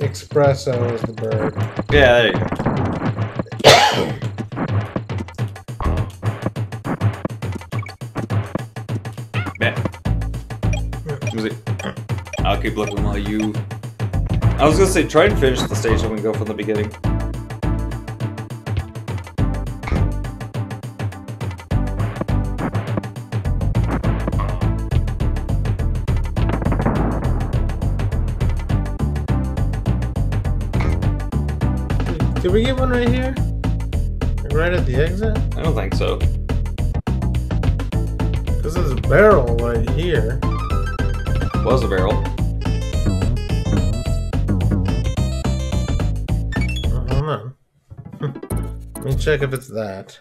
Expresso is the bird. Yeah, there you go. I'll keep looking while you. I was gonna say, try and finish the stage and we go from the beginning. get one right here? Right at the exit? I don't think so. Because there's a barrel right here. Was a barrel. Hold. <laughs> Let me check if it's that.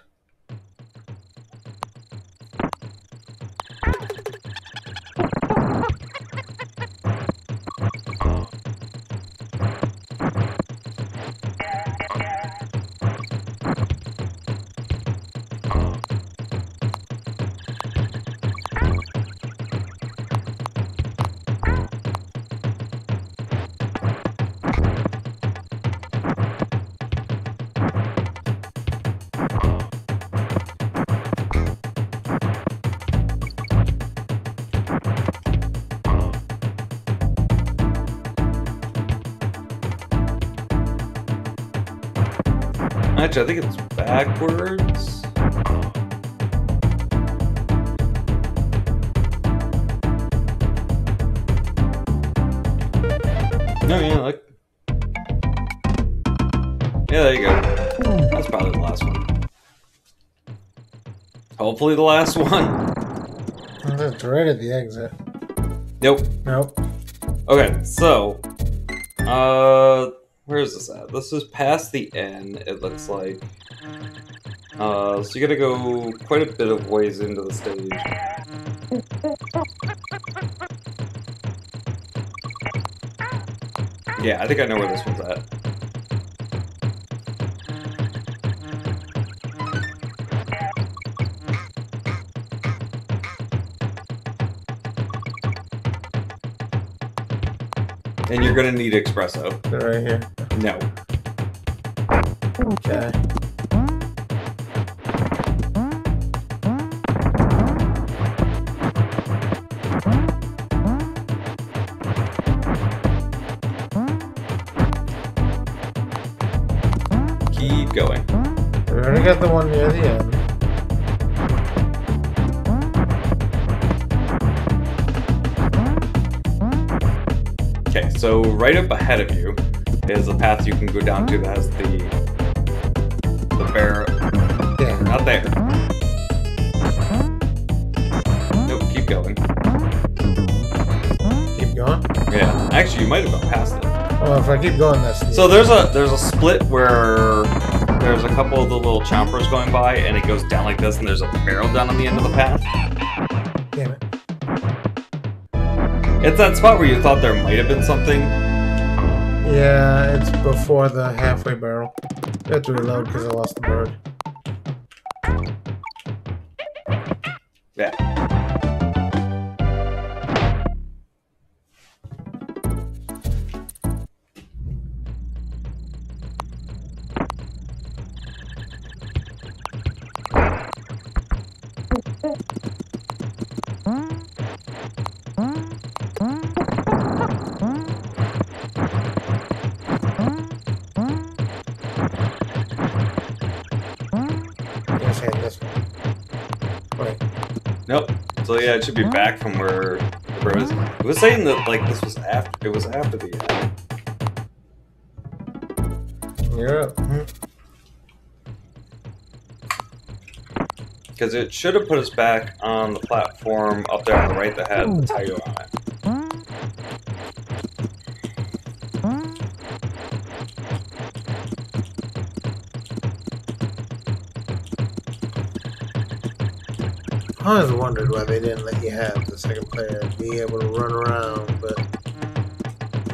Actually, I think it's backwards. No, yeah, like. Yeah, there you go. That's probably the last one. Hopefully, the last <laughs> one. That's right at the exit. Nope. Nope. Okay, so. Uh. Where is this at? This is past the end, it looks like. Uh, so you gotta go quite a bit of ways into the stage. Yeah, I think I know where this one's at. And you're gonna need Expresso. Right here? No. Okay. Keep going. We already got the one so right up ahead of you is a path you can go down to that has the the bear. Yeah. Not there. Nope. Keep going. Keep going. Yeah. Actually, you might have gone past it. Well, if I keep going, that's the So there's a there's a split where there's a couple of the little chompers going by, and it goes down like this, and there's a barrel down on the end of the path. It's that spot where you thought there might have been something. Yeah, it's before the halfway barrel. I have to reload because I lost the bird. It should be back from where where it was. It was saying that like this was after. It was after the end. You're up. Hmm. Because it should have put us back on the platform up there on the right that had the title on why they didn't let you have the second player be able to run around, but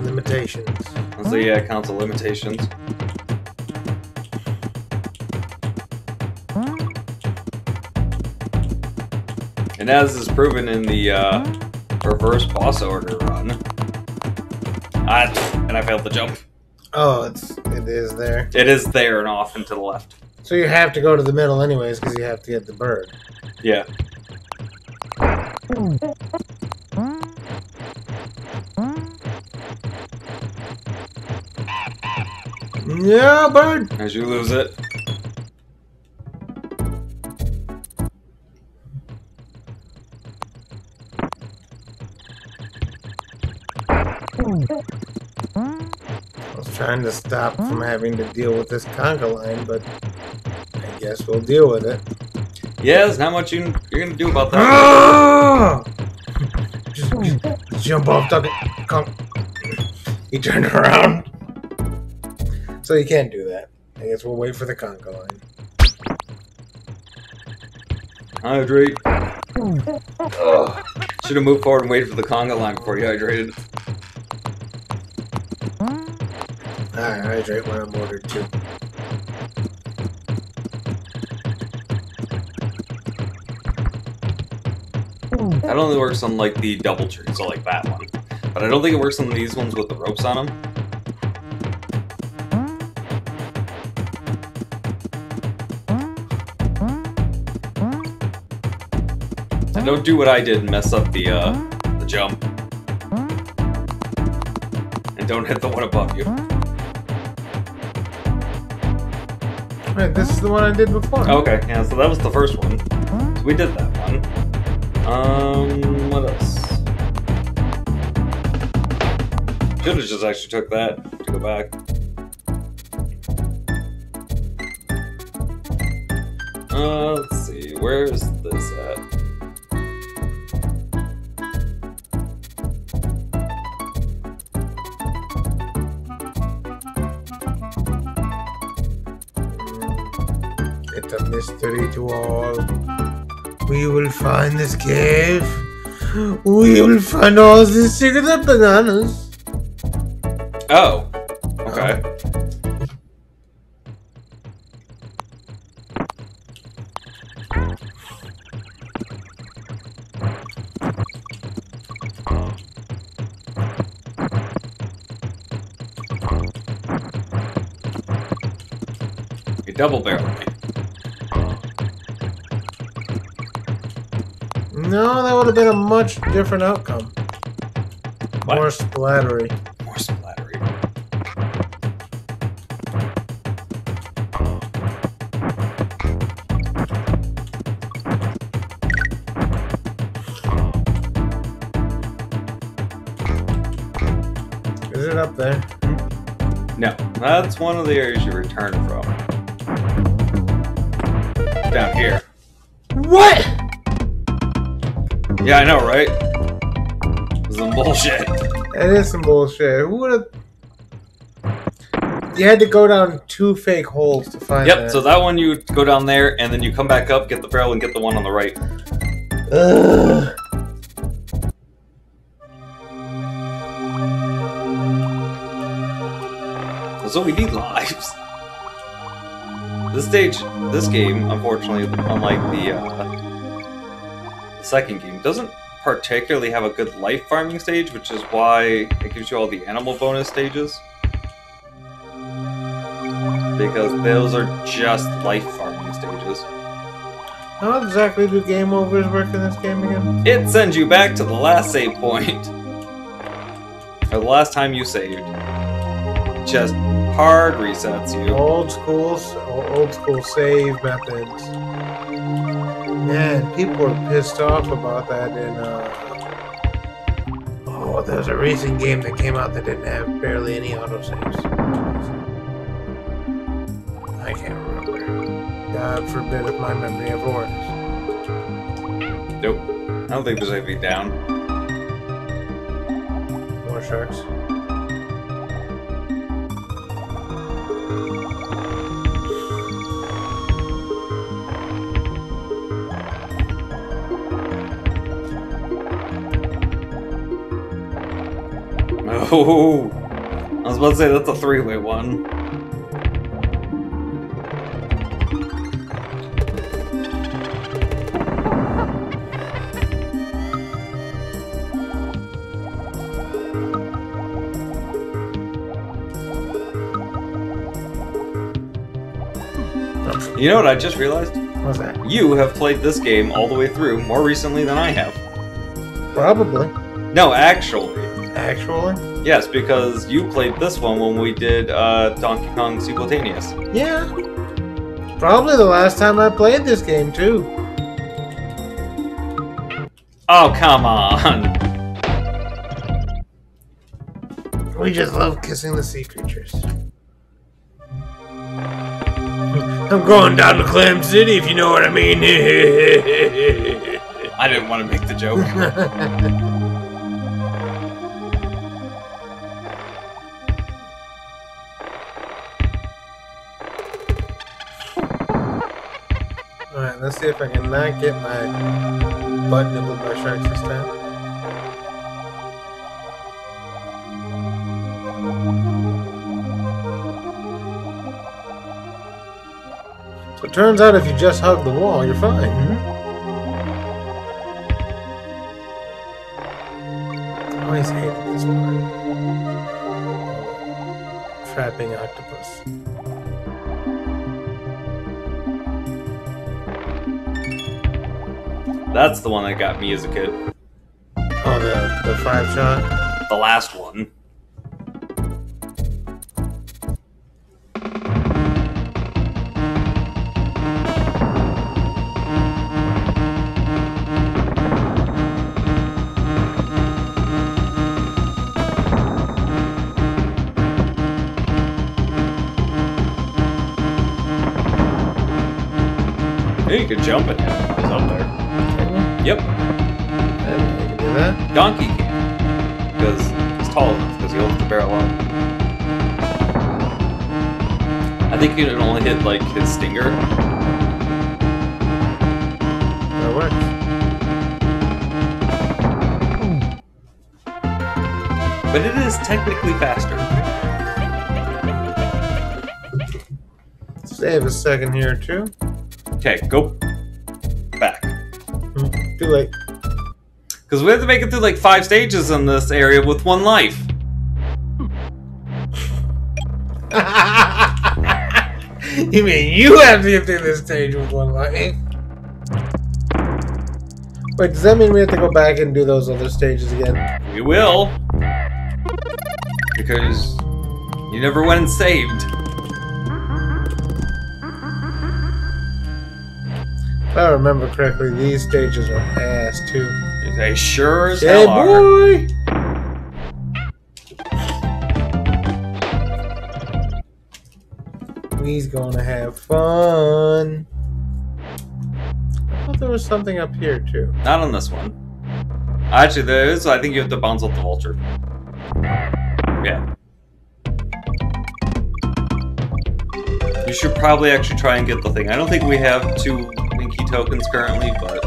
limitations. And so yeah, console limitations. And as is proven in the uh, reverse boss order run. Ah, and I failed the jump. Oh, it's it is there. It is there and off and to the left. So you have to go to the middle anyways because you have to get the bird. Yeah. Yeah, bird. As you lose it. I was trying to stop from having to deal with this conga line, but I guess we'll deal with it. Yeah, there's not much you, you're gonna do about that? Ah! Just, just, jump off, Ducky. Come. He turned around. So you can't do that. I guess we'll wait for the conga line. Hydrate. Should have moved forward and waited for the conga line before you hydrated. Alright, hydrate when I'm ordered too. That only works on like the double tree, so like that one. But I don't think it works on these ones with the ropes on them. And don't do what I did and mess up the uh, the jump. And don't hit the one above you. Wait, this is the one I did before. Okay, yeah, so that was the first one. So we did that one. Um, what else? Should have just actually took that to go back. Uh, let's see, where is this find this cave. We will find all the secret bananas. Oh, much different outcome. What? More splattery. More splattery. Is it up there? No, that's one of the areas you return from. Yeah, I know, right? Some bullshit. That is some bullshit. Who would have? You had to go down two fake holes to find Yep, that. so that one you go down there, and then you come back up, get the barrel, and get the one on the right. Ugh. So we need lives. This stage, this game, unfortunately, unlike the, uh, the second game, doesn't particularly have a good life farming stage, which is why it gives you all the animal bonus stages. Because those are just life farming stages. How exactly do game overs work in this game again? It sends you back to the last save point. <laughs> Or the last time you saved. Just hard resets you. Old school, old school save methods. Man, people were pissed off about that in. Uh... Oh, there was a recent game that came out that didn't have barely any autosaves. I can't remember. God forbid if my memory of works. Nope. I don't think there's anything down. More sharks. Oh, I was about to say that's a three-way one. You know what I just realized? What's that? You have played this game all the way through more recently than I have. Probably. No, actually. Actually? Yes, because you played this one when we did uh, Donkey Kong Simultaneous. Yeah. Probably the last time I played this game, too. Oh, come on! We just love kissing the sea creatures. I'm going down to Clam City, if you know what I mean. <laughs> I didn't want to make the joke. <laughs> I cannot get my butt nibbled by sharks this time. So it turns out if you just hug the wall, you're fine. Mm-hmm. I always hated this part. Trapping octopus. That's the one that got me as a kid. Oh, the, the five shot? The last one. Think you can only hit, like, his stinger. That works. But it is technically faster. Save a second here, too. Okay, go back. Hmm, Too late. Because we have to make it through, like, five stages in this area with one life. You mean you have to get through this stage with one life? Wait, does that mean we have to go back and do those other stages again? We will. Because you never went and saved. If I remember correctly, these stages are ass too. They sure as Hey hell are. boy! He's gonna have fun. I thought there was something up here too. Not on this one. Actually, there is. I think you have to bounce off the vulture. Yeah. You should probably actually try and get the thing. I don't think we have two Winky tokens currently, but.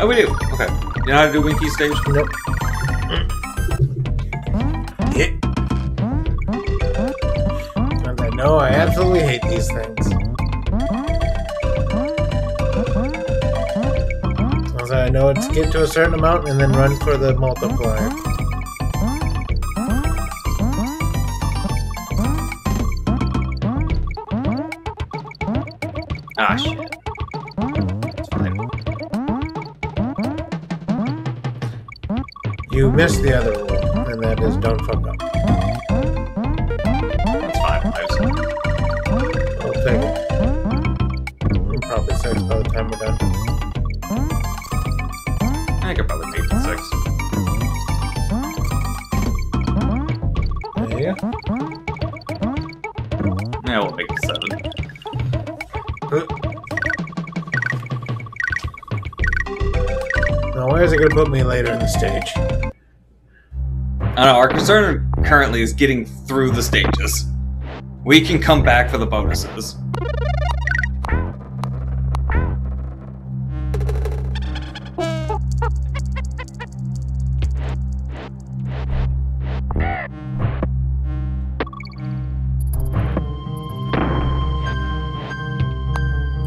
Oh, we do. Okay. You know how to do Winky stage? Nope. And I absolutely hate these things. So I know it's get to a certain amount and then run for the multiplier. Ah, shit. You missed the other rule, and that is don't fuck stage? I know, our concern currently is getting through the stages. We can come back for the bonuses.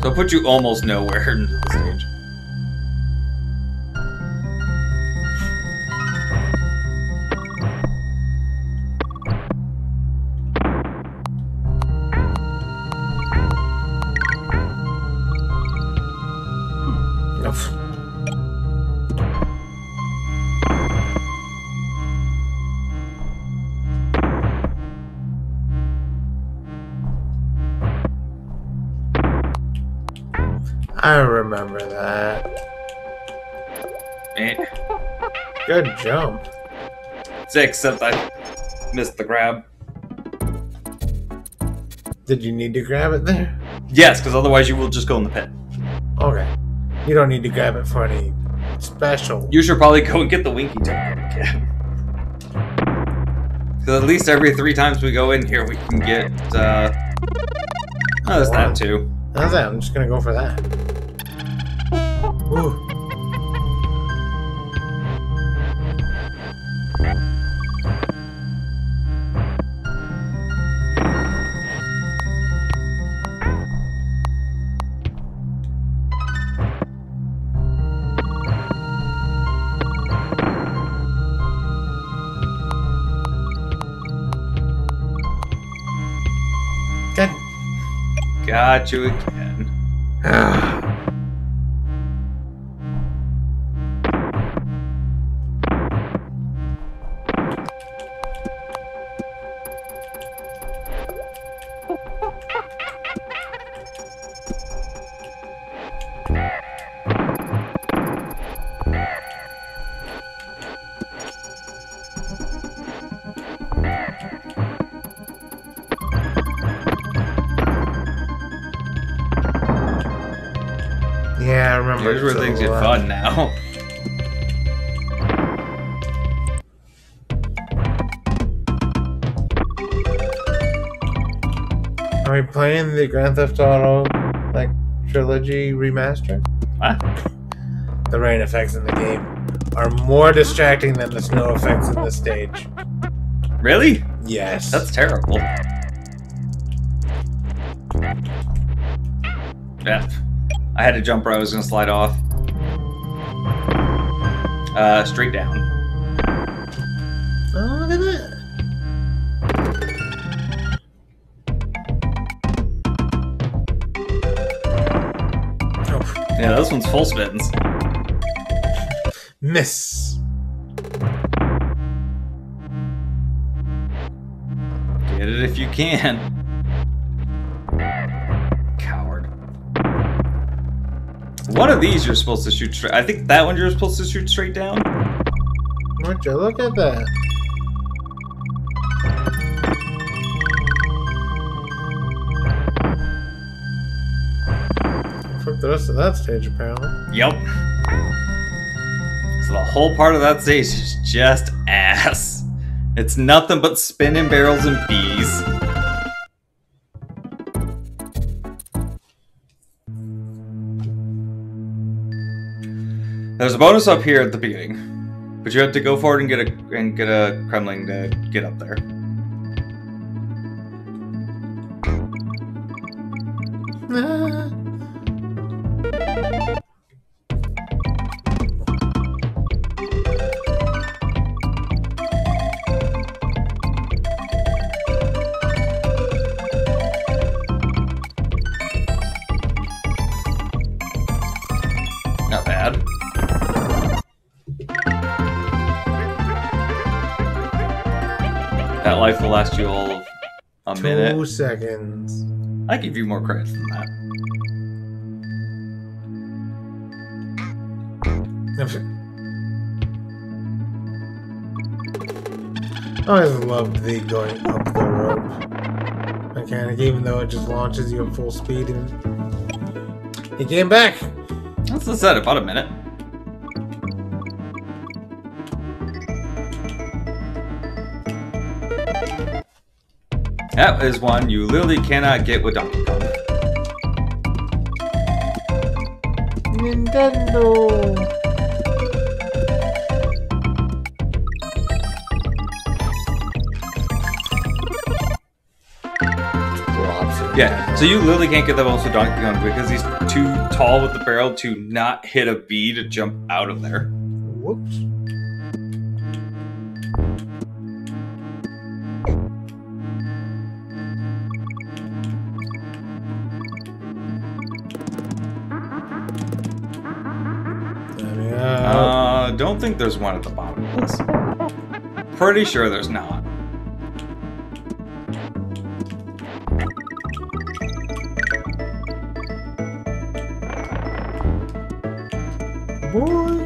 So put you almost nowhere into the stage. I remember that. Eh. Good jump. Except I missed the grab. Did you need to grab it there? Yes, because otherwise you will just go in the pit. Okay. You don't need to grab it for any special. You should probably go and get the Winky again. <laughs> Because at least every three times we go in here, we can get uh, Oh, that's that too. How's that? I'm just gonna go for that. Got the Grand Theft Auto like trilogy remaster? What? The rain effects in the game are more distracting than the snow effects in the stage. Really? Yes. That's terrible. I had to jump where I was gonna slide off. Uh, straight down. Full spins. miss. Get it if you can. Coward. One of these you're supposed to shoot straight. I think that one you're supposed to shoot straight down. Would you look at that? Rest of that stage apparently. Yep. So the whole part of that stage is just ass. It's nothing but spinning barrels and bees. There's a bonus up here at the beginning, but you have to go forward and get a and get a Kremling to get up there. Seconds. I give you more credit than that. <laughs> I always loved the going up the rope mechanic, even though it just launches you at full speed. And he came back. That's the set, about a minute. That is one you literally cannot get with Donkey Kong. Nintendo. Yeah, so you literally can't get the bonus with Donkey Kong because he's too tall with the barrel to not hit a bee to jump out of there. Think there's one at the bottom of this. Pretty sure there's not. Boy.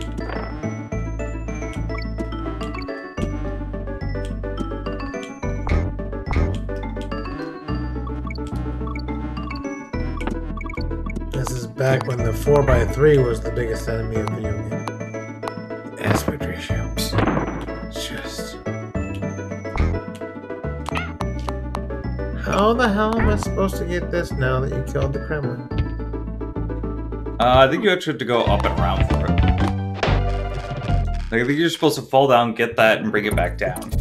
This is back when the 4x3 was the biggest enemy of video game. Supposed to get this now that you killed the Kremling? Uh, I think you actually have to go up and around for it. Like, I think you're supposed to fall down, get that, and bring it back down.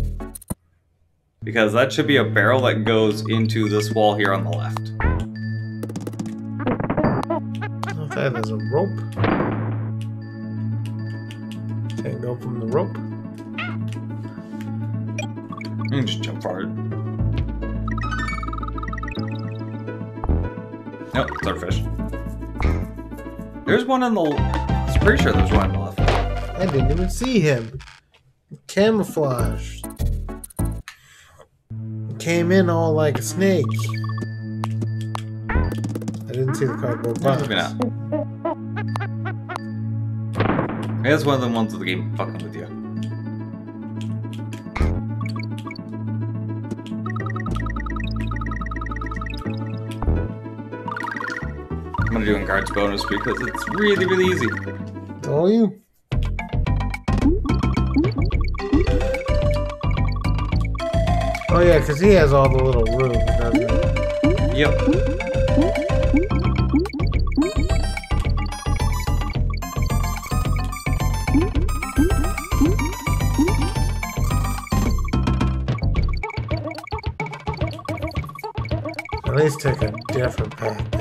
Because that should be a barrel that goes into this wall here on the left. On the. I was pretty sure there's one on the left. I didn't even see him. Camouflaged. Came in all like a snake. I didn't see the cardboard box. maybe not. That's one of the ones with the game fucking with you. Gonna do Enguarde's bonus because it's really, really easy. Oh, you? Oh yeah, because he has all the little rooms, doesn't he? Yep. At least take a different path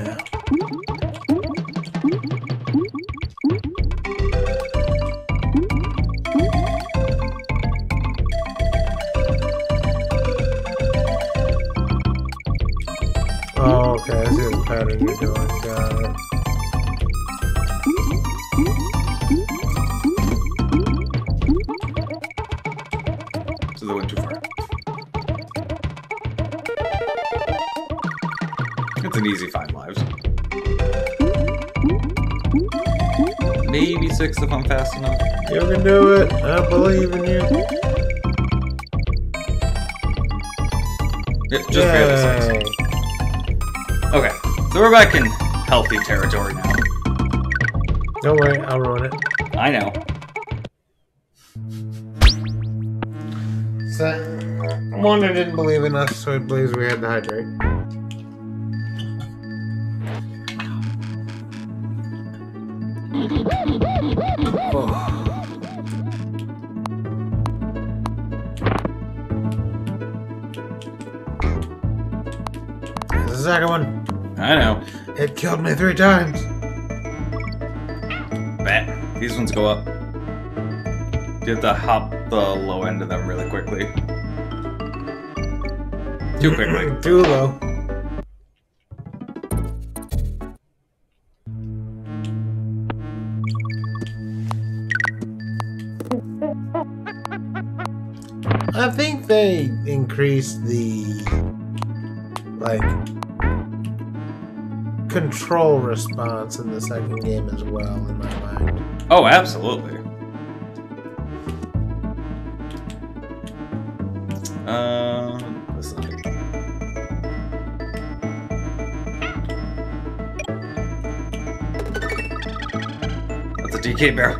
can do it. I believe in you. Yeah, just barely six. Okay, so we're back in healthy territory now. Don't worry, I'll ruin it. I know. So, Wanda didn't believe in us, so he believes we had to hydrate. Three times. Bet. These ones go up. You have to hop the low end of them really quickly. Too quickly. Too low. Response in the second game as well in my mind. Oh, absolutely. Um, this side. That's a DK barrel.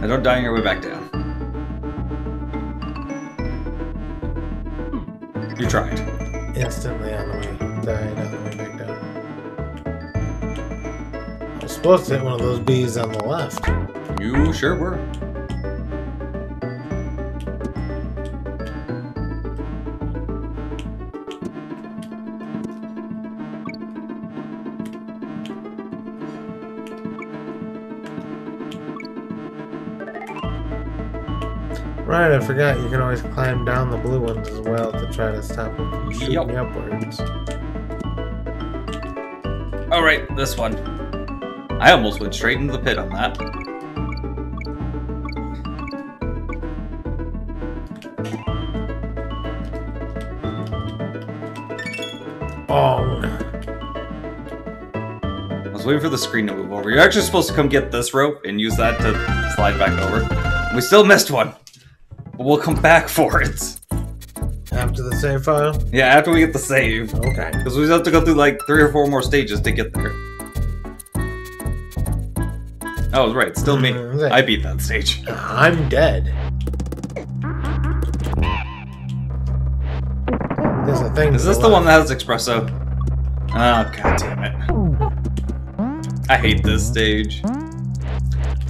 I don't die on your way back down. You tried. Supposed to hit one of those bees on the left. You sure were. Right, I forgot you can always climb down the blue ones as well to try to stop them from shooting Yep. upwards. All right, this one. I almost went straight into the pit on that. Oh, I was waiting for the screen to move over. You're actually supposed to come get this rope and use that to slide back over. We still missed one. But we'll come back <laughs> for it. after the save file? Yeah, after we get the save. Okay. Because we have to go through like three or four more stages to get there. Oh, right, still me. <laughs> I beat that stage. I'm dead. There's a thing. Is this the the one that has Expresso? Oh, god damn it. I hate this stage.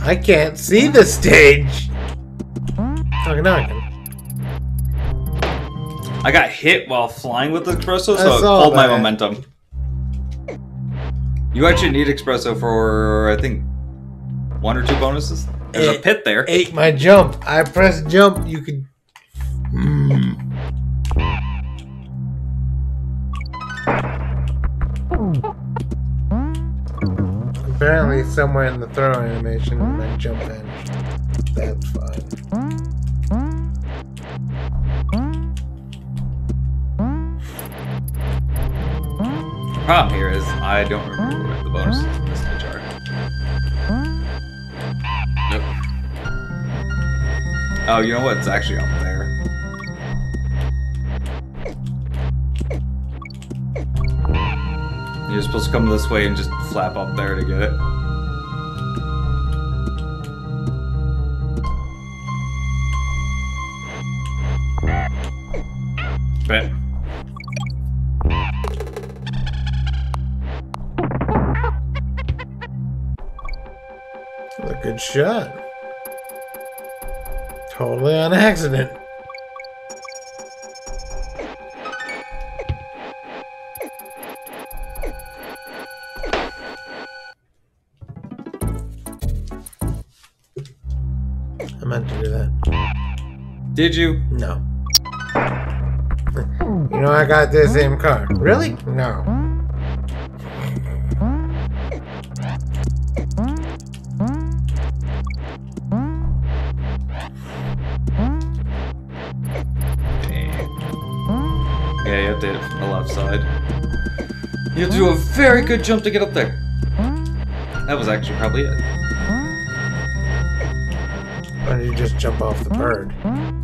I can't see the stage. Okay, now I can. I got hit while flying with the Expresso, I so it saw pulled my momentum. You actually need Expresso for, I think, one or two bonuses. There's a pit there. Ate my jump. I pressed jump. You could. Mm. Apparently, somewhere in the throw animation, my jump in, That's fine. The problem here is I don't remember what the bonuses Oh, you know what? It's actually up there. You're supposed to come this way and just flap up there to get it. Bet. A good shot. Totally on accident. I meant to do that. Did you? No. <laughs> You know I got this same car. Really? No. Have to hit it the left side. You have to do a very good jump to get up there. That was actually probably it. Why don't you just jump off the bird?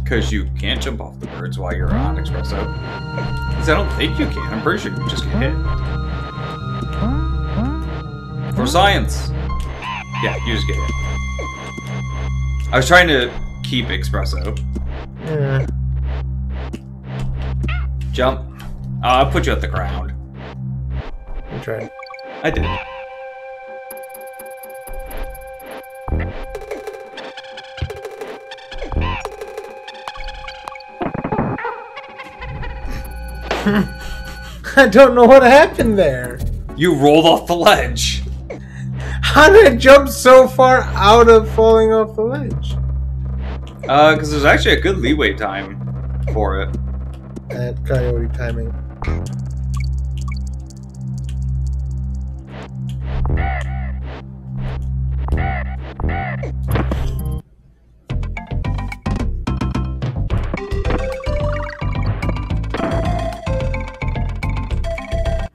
Because you can't jump off the birds while you're on Expresso. Because I don't think you can. I'm pretty sure you just get hit. For science. Yeah, you just get hit. I was trying to keep Expresso. Yeah. Jump. Oh, I'll put you at the ground. You tried. I did. <laughs> I don't know what happened there. You rolled off the ledge. How did I jump so far out of falling off the ledge? Uh, because there's actually a good leeway time for it. At coyote timing.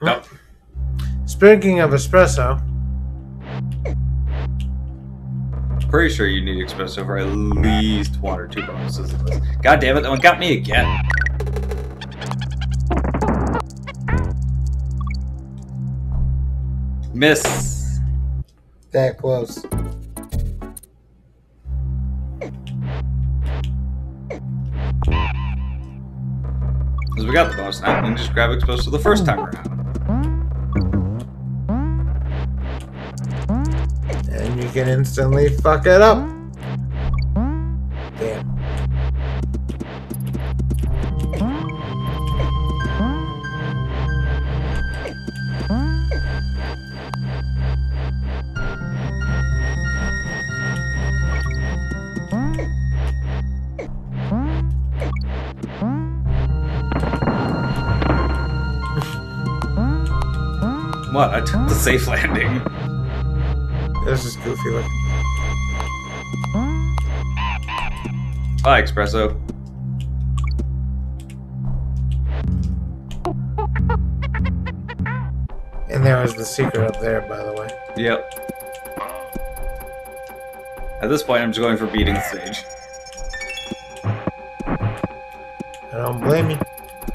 No. Speaking of Expresso, Pretty sure you need Expresso for at least one or two bonuses. God damn it, that one got me again. Miss. that close. Because we got the boss now, can just grab Expresso the first time around. And you can instantly fuck it up. Safe landing. This is goofy looking. Bye, Expresso. And there was the secret up there, by the way. Yep. At this point, I'm just going for beating the stage. I don't blame you.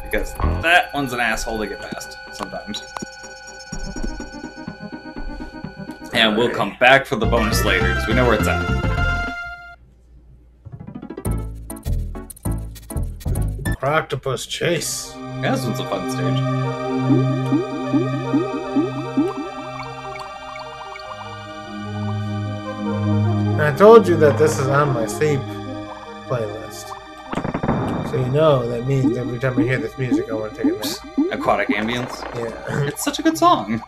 Because that one's an asshole to get past And we'll come back for the bonus later, because we know where it's at. Octopus chase. Yeah, this one's a fun stage. I told you that this is on my sleep playlist. So you know that means every time I hear this music, I want to take a nap. Aquatic ambience. Yeah. It's such a good song.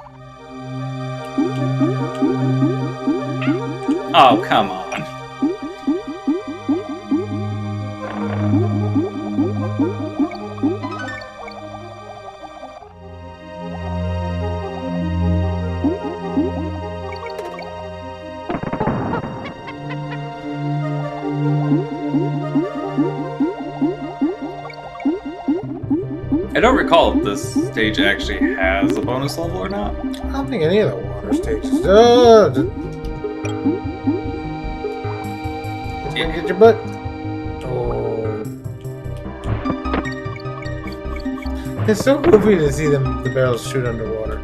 Oh, come on. I don't recall if this stage actually has a bonus level or not. I don't think any of the water stages. Uh, It's so goofy to see them the barrels shoot underwater.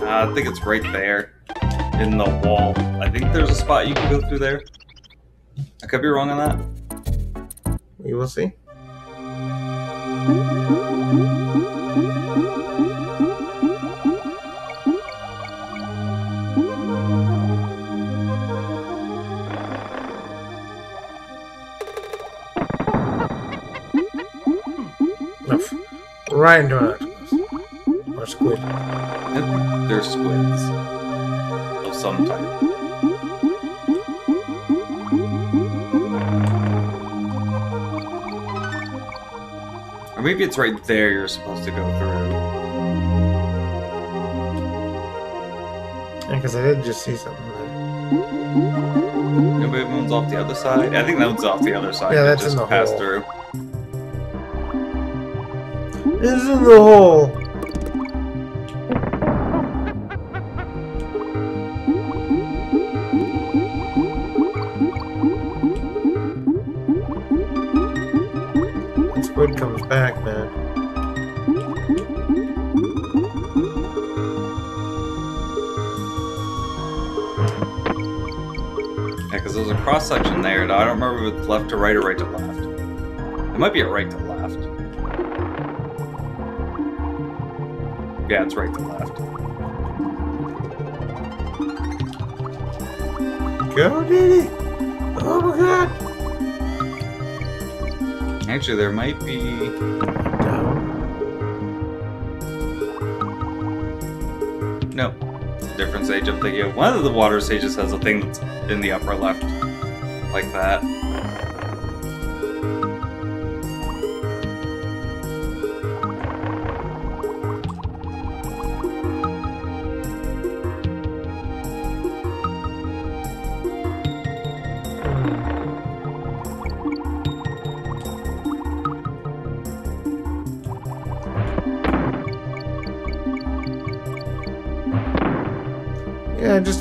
Uh, I think it's right there in the wall. I think there's a spot you can go through there. I could be wrong on that. We will see. Right into octopus. Or squid. Yep, There's squids of some type. Or maybe it's right there you're supposed to go through. Yeah, because I did just see something there. Maybe one's off the other side. I think that one's off the other side. Yeah, It that's just in the passed hole. through. It's in the hole. When Squid comes back, man. Yeah, because there's a cross section there, and I don't remember if it's left to right or right to left. It might be a right to Yeah, it's right to left. Go, Diddy! Oh my god! Actually, there might be. No. Different stage I'm thinking of. One of the water stages has a thing that's in the upper left. Like that.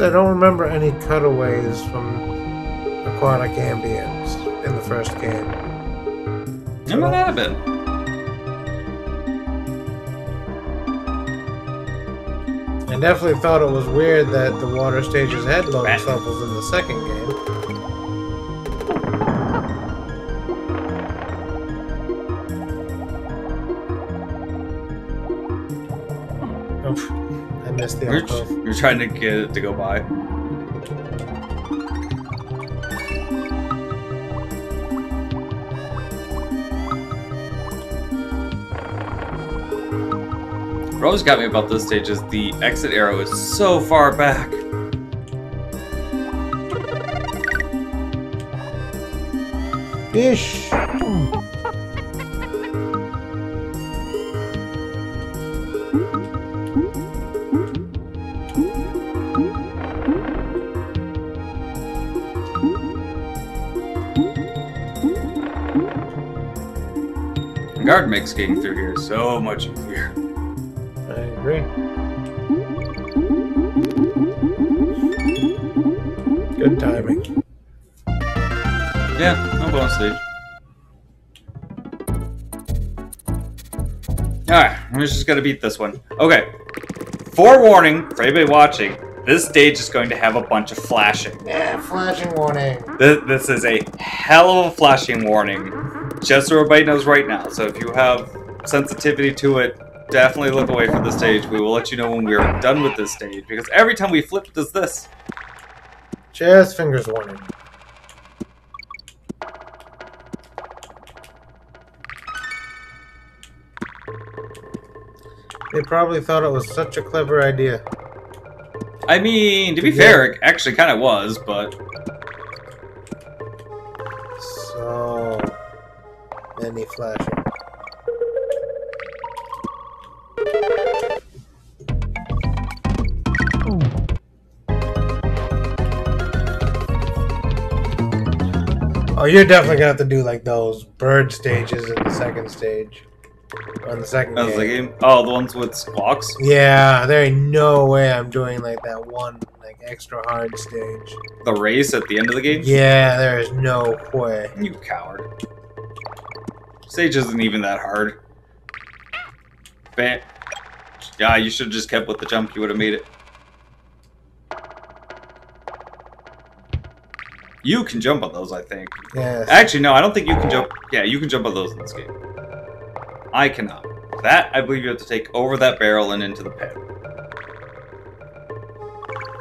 I don't remember any cutaways from Aquatic Ambience in the first game. It might have been. I definitely thought it was weird that the water stages had Bat. levels in the second game. You're, trying to get it to go by. What always got me about this stage is the exit arrow is so far back. Fish! Guard makes getting through here so much easier. I agree. Good timing. Yeah, I'm no bonus stage. Alright, I'm just gonna beat this one. Okay. Forewarning for anybody watching, this stage is going to have a bunch of flashing. Yeah, flashing warning. This, this is a hell of a flashing warning. Just so everybody knows right now. So if you have sensitivity to it, definitely look away from the stage. We will let you know when we are done with this stage. Because every time we flip, does this. Just fingers warning. They probably thought it was such a clever idea. I mean, to be Yeah. fair, it actually kind of was, but So many flashing. Oh, you're definitely gonna have to do like those bird stages in the second stage. On the second that was the game. game. Oh, the ones with squawks. Yeah, there ain't no way I'm doing like that one like extra hard stage. The race at the end of the game. Yeah, there is no way. You coward. Stage isn't even that hard. Bam. Yeah, you should have just kept with the jump. You would have made it. You can jump on those, I think. Yes. Actually, no, I don't think you can jump. Yeah, you can jump on those in this game. I cannot. That, I believe you have to take over that barrel and into the pit.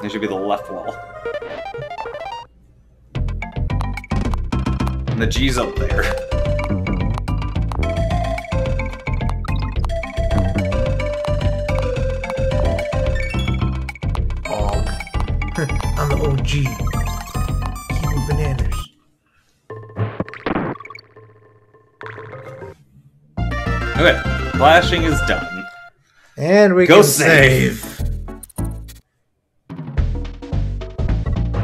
It should be the left wall. And the G's up there. <laughs> OG. Keeping bananas. Okay, flashing is done. And we Go can save. save.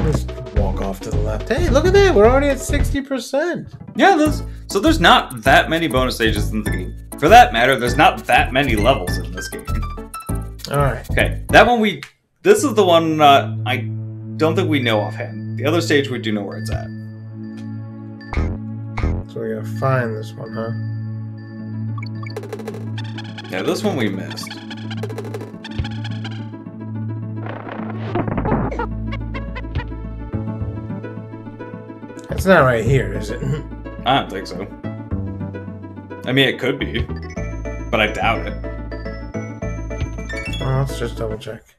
Just walk off to the left. Hey, look at that. We're already at 60%. Yeah, there's so there's not that many bonus stages in the game. For that matter, there's not that many levels in this game. All right. Okay, that one we. This is the one uh, I don't think we know offhand. The other stage we do know where it's at. So we gotta find this one, huh? Yeah, this one we missed. It's not right here, is it? <laughs> I don't think so. I mean, it could be, but I doubt it. Well, let's just double check.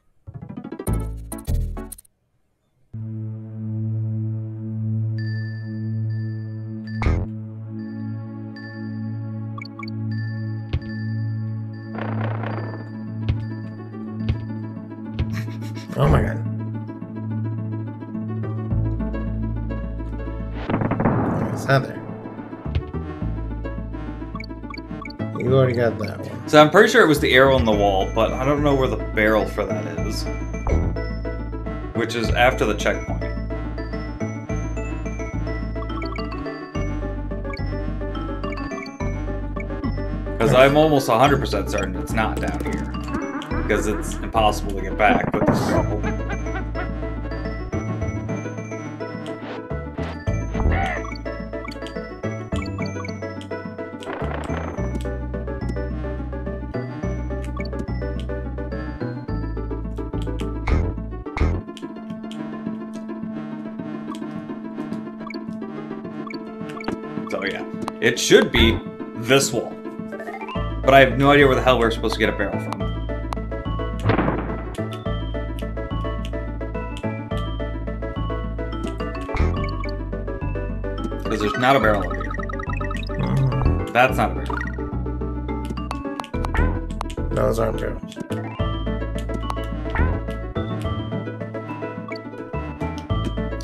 Oh my god. It's not there. You already got that one. So I'm pretty sure it was the arrow on the wall, but I don't know where the barrel for that is. Which is after the checkpoint. Because I'm almost 100% certain it's not down here. Because it's impossible to get back with this barrel. So yeah, it should be this wall. But I have no idea where the hell we're supposed to get a barrel from. Not a barrel up here. Mhm. That's not a barrel. Those aren't barrels.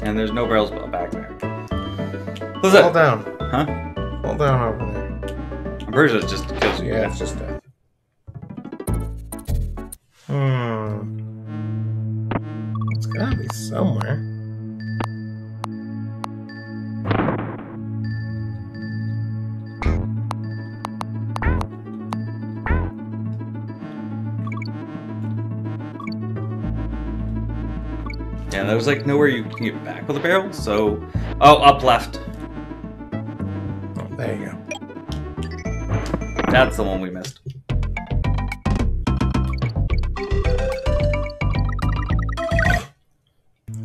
And there's no barrels back there. What's Hold that? down. Huh? Hold down over there. I'm pretty sure it just kills you. Yeah, it's just that. There's like nowhere you can get back with a barrel, so... Oh, up left. There you go. That's the one we missed.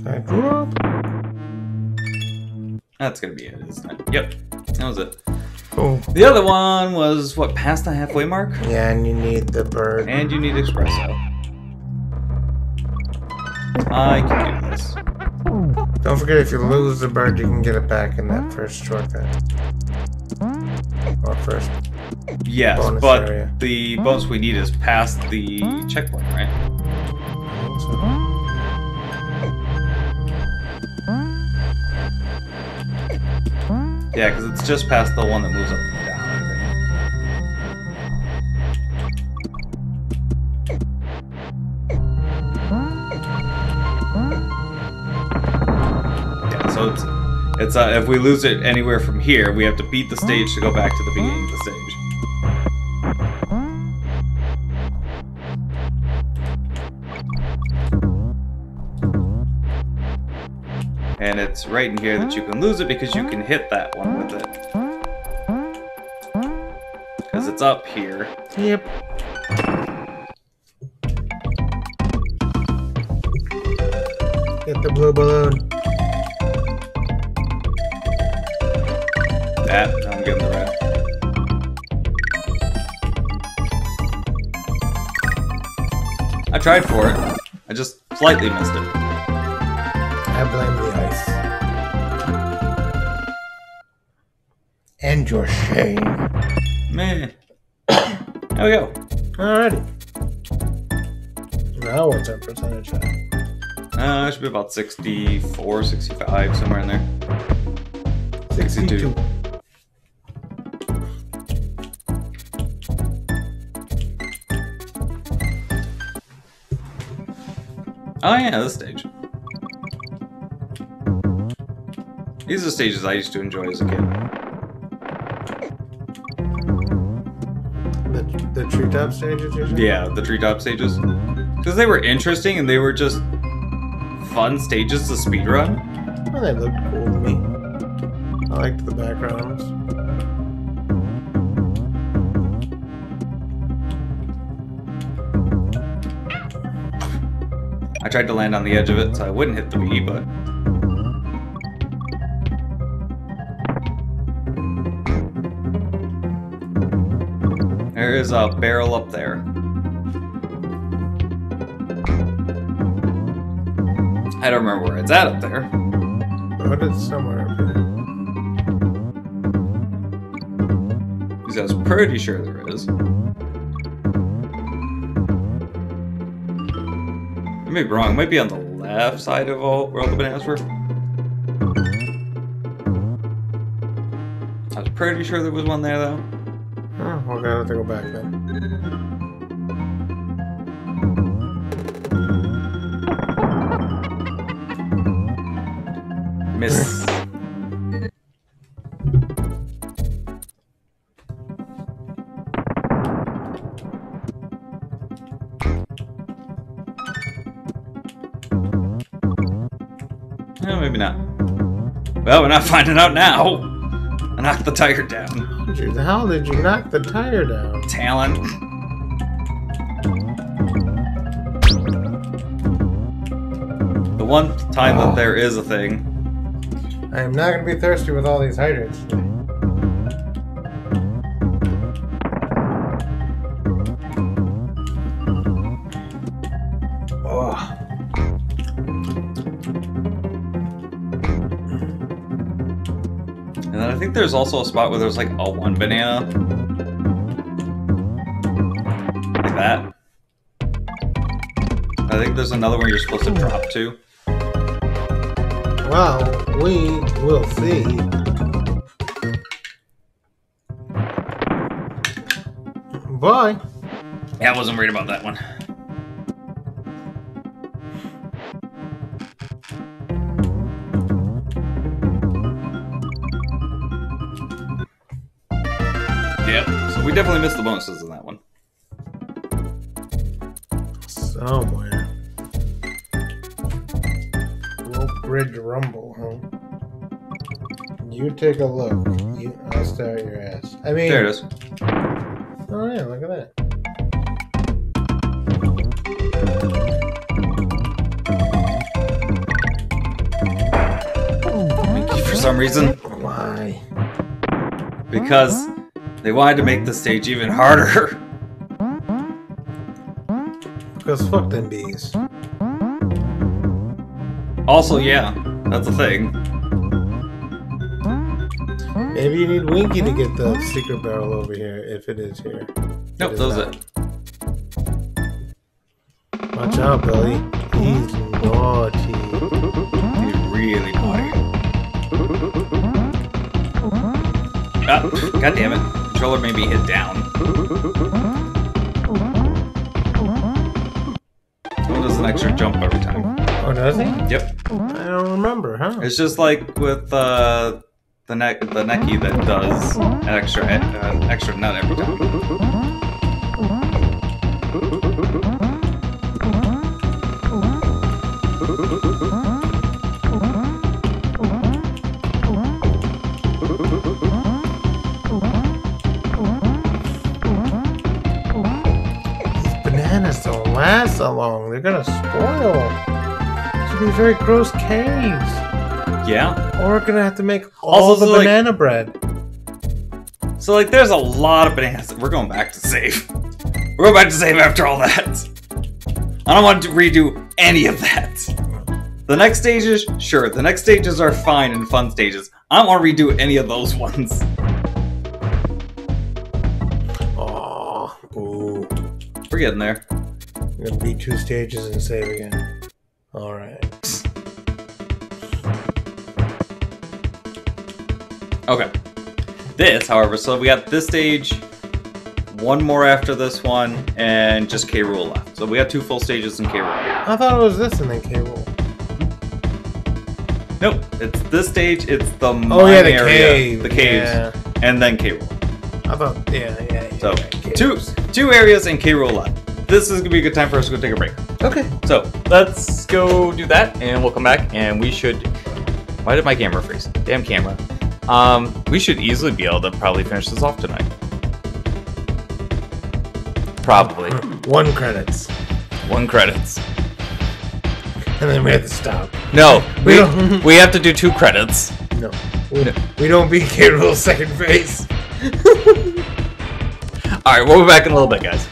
I grew up. That's gonna be it, isn't it? Yep, that was it. Cool. The other one was what past the halfway mark, Yeah, and you need the bird. and you need Expresso. I can do this. Don't forget, if you lose the bird, you can get it back in that first shortcut. Or first. Yes, but area. the bonus we need is past the checkpoint, right? Yeah, because it's just past the one that moves up it's uh, if we lose it anywhere from here, we have to beat the stage to go back to the beginning of the stage. And it's right in here that you can lose it because you can hit that one with it. Because it's up here. Yep. Get the blue balloon. That, I'm getting the red. I tried for it. I just slightly missed it. I blame the ice. And your shame. Man. There we go. Alrighty. Now what's our percentage at? Uh, it should be about 64, 65, somewhere in there. 62. Oh yeah, this stage. These are stages I used to enjoy as a kid. The, the treetop stages? Yeah, the treetop stages. Because they were interesting and they were just fun stages to speedrun. Well, they looked cool to me. I liked the backgrounds. I tried to land on the edge of it so I wouldn't hit the bee, but there is a barrel up there. I don't remember where it's at up there. But it's somewhere up. Because I was pretty sure there is. I may be wrong. It might be on the left side of all, where all the bananas were. I was pretty sure there was one there, though. Oh, we're gonna have to go back then. Not finding out now. I knocked the tire down. How did you knock the tire down? Talent. The one time that ah. there is a thing. I am not gonna be thirsty with all these hydrants there's also a spot where there's like a one banana. Like that. I think there's another one you're supposed to drop to. well, we will see. Bye. Yeah, I wasn't worried about that one. Definitely missed the bonuses in that one. Somewhere. Rope Bridge Rumble, huh? You take a look. You, I'll stare at your ass. I mean, There it is. oh yeah, look at that. For some reason. Why? Because they wanted to make the stage even harder. Because fuck them bees. Also, yeah, that's a thing. Maybe you need Winky to get the secret barrel over here, if it is here. Nope, was not. it. Watch out, Billy. He's naughty. He's really naughty. Ah, God damn it. Controller made me hit down. One does an extra jump every time. Oh, does he? Yep. I don't remember, huh? It's just like with uh, the neck, the necky that does an extra, uh, an extra nut every time. Very gross caves. Yeah. Or we're gonna have to make all Also, the so, like- banana bread. So like, there's a lot of bananas. We're going back to save. We're going back to save after all that. I don't want to redo any of that. The next stages, sure. The next stages are fine and fun stages. I don't want to redo any of those ones. Oh, boo. We're getting there. I'm gonna beat two stages and save again. Alright. Okay. This, however, so we got this stage, one more after this one, and just K. Rool left. So we got two full stages in K. Rool. I thought it was this and then K Rool. Nope, it's this stage. It's the Oh yeah, mine the area, cave. the caves, Yeah. and then K. Rool. I thought, yeah, yeah. yeah So yeah, two two areas in K. Rool left. This is gonna be a good time for us to go take a break. Okay. So let's go do that, and we'll come back, and we should. Why did my camera freeze? Damn camera. Um, we should easily be able to probably finish this off tonight. Probably <clears throat> One credits. one credits. And then we have to stop. No, <laughs> We we <laughs> we have to do two credits. No. We, No. we don't beat K Rool second phase. <laughs> All right, we'll be back in a little bit, guys.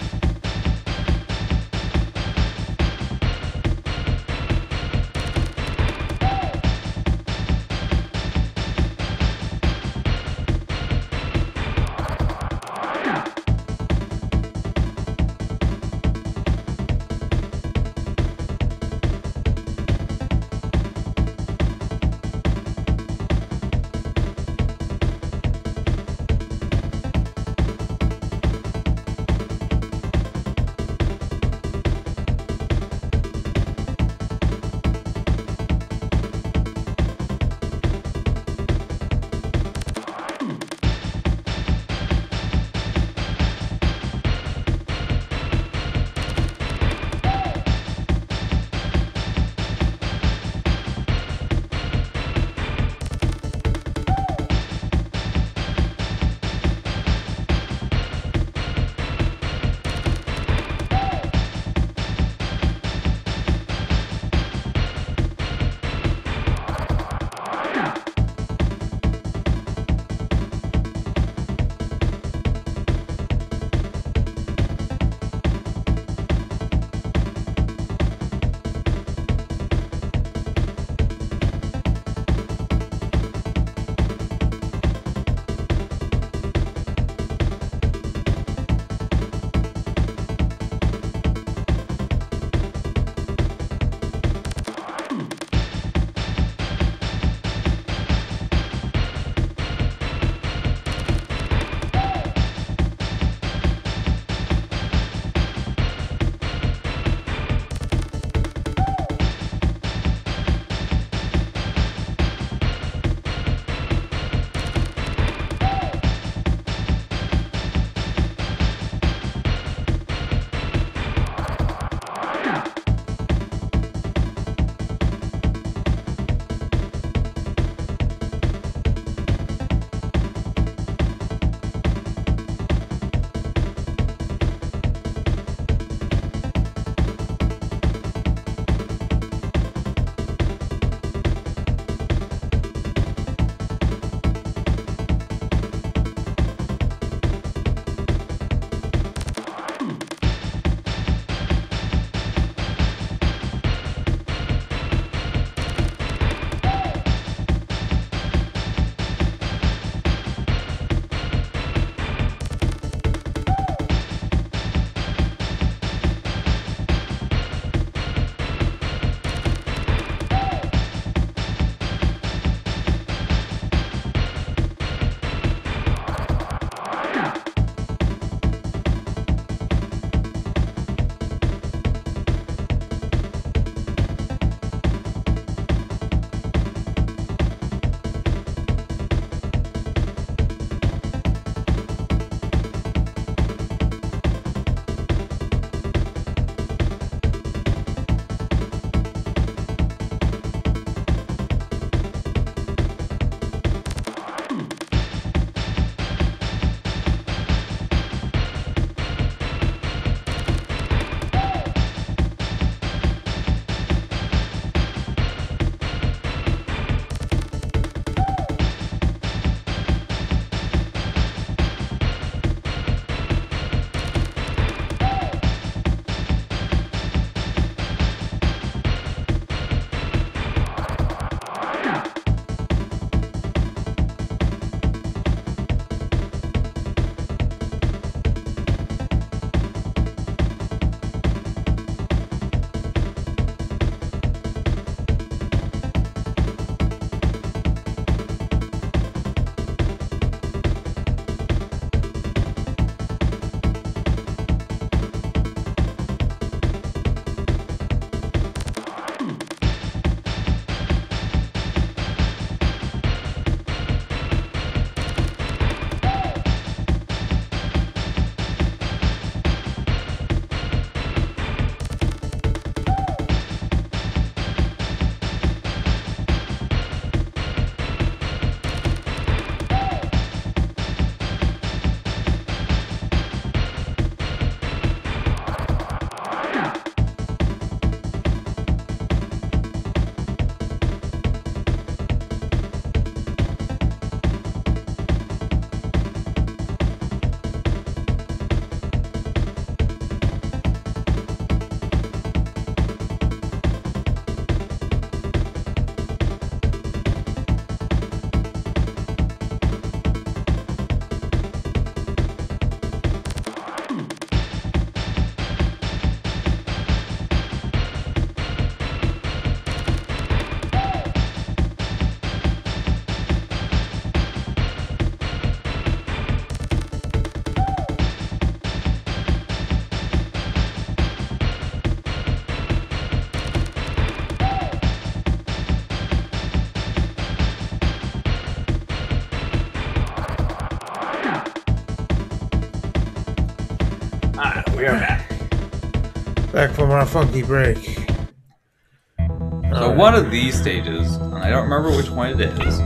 From funky break. So Alright. one of these stages, and I don't remember which one it is,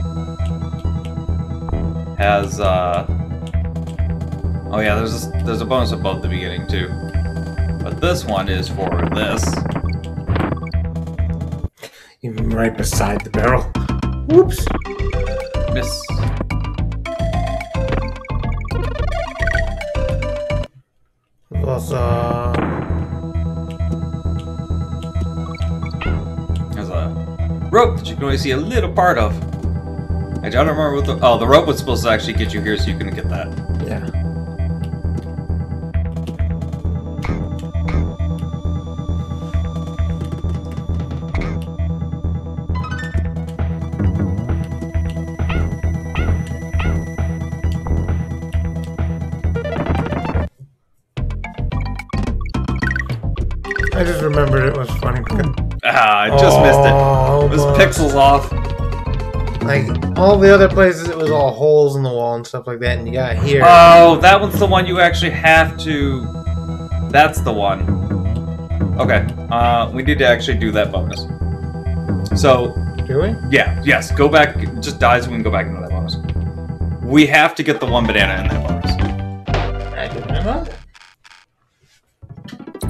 has uh Oh yeah, there's a, there's a bonus above the beginning too. But this one is for this. Even right beside the barrel. Whoops. Only see a little part of. I don't remember what the oh the rope was supposed to actually get you here so you can get that. All the other places, it was all holes in the wall and stuff like that, and you got here. Oh, that one's the one you actually have to. That's the one. Okay. Uh, we need to actually do that bonus. So Do we? yeah, yes, go back. Just die so we can go back into that bonus. We have to get the one banana in that bonus. I remember.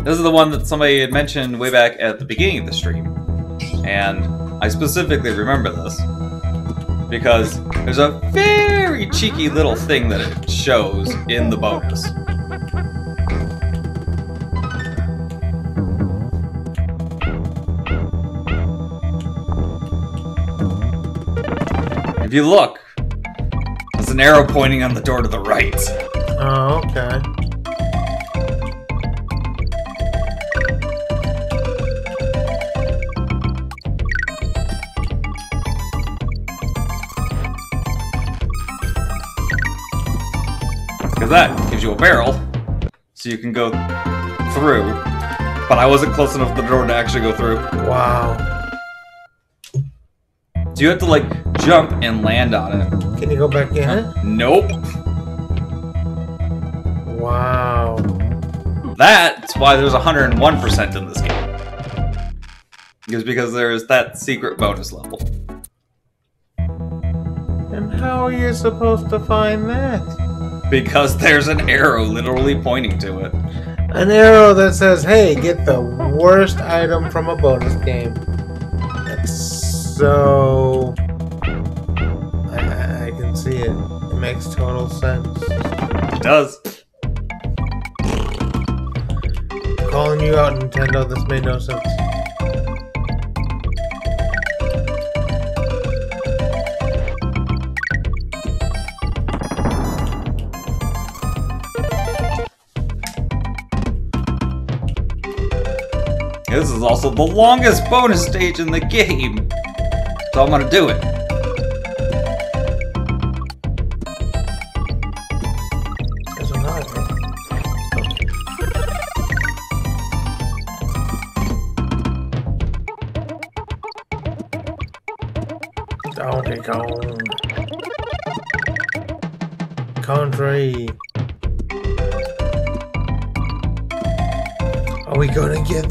This is the one that somebody had mentioned way back at the beginning of the stream, and I specifically remember this because there's a very cheeky little thing that it shows in the bonus. If you look, there's an arrow pointing on the door to the right. Oh, okay. That gives you a barrel, so you can go through. But I wasn't close enough to the door to actually go through. Wow. So you have to like jump and land on it. Can you go back in it? Nope. Wow. That's why there's 101% in this game. Is because there's that secret bonus level. And how are you supposed to find that? Because there's an arrow literally pointing to it. An arrow that says, "Hey, get the worst item from a bonus game." It's so. I, I I can see it. It makes total sense. It does. Calling you out, Nintendo. This made no sense. This is also the longest bonus stage in the game. So I'm gonna do it.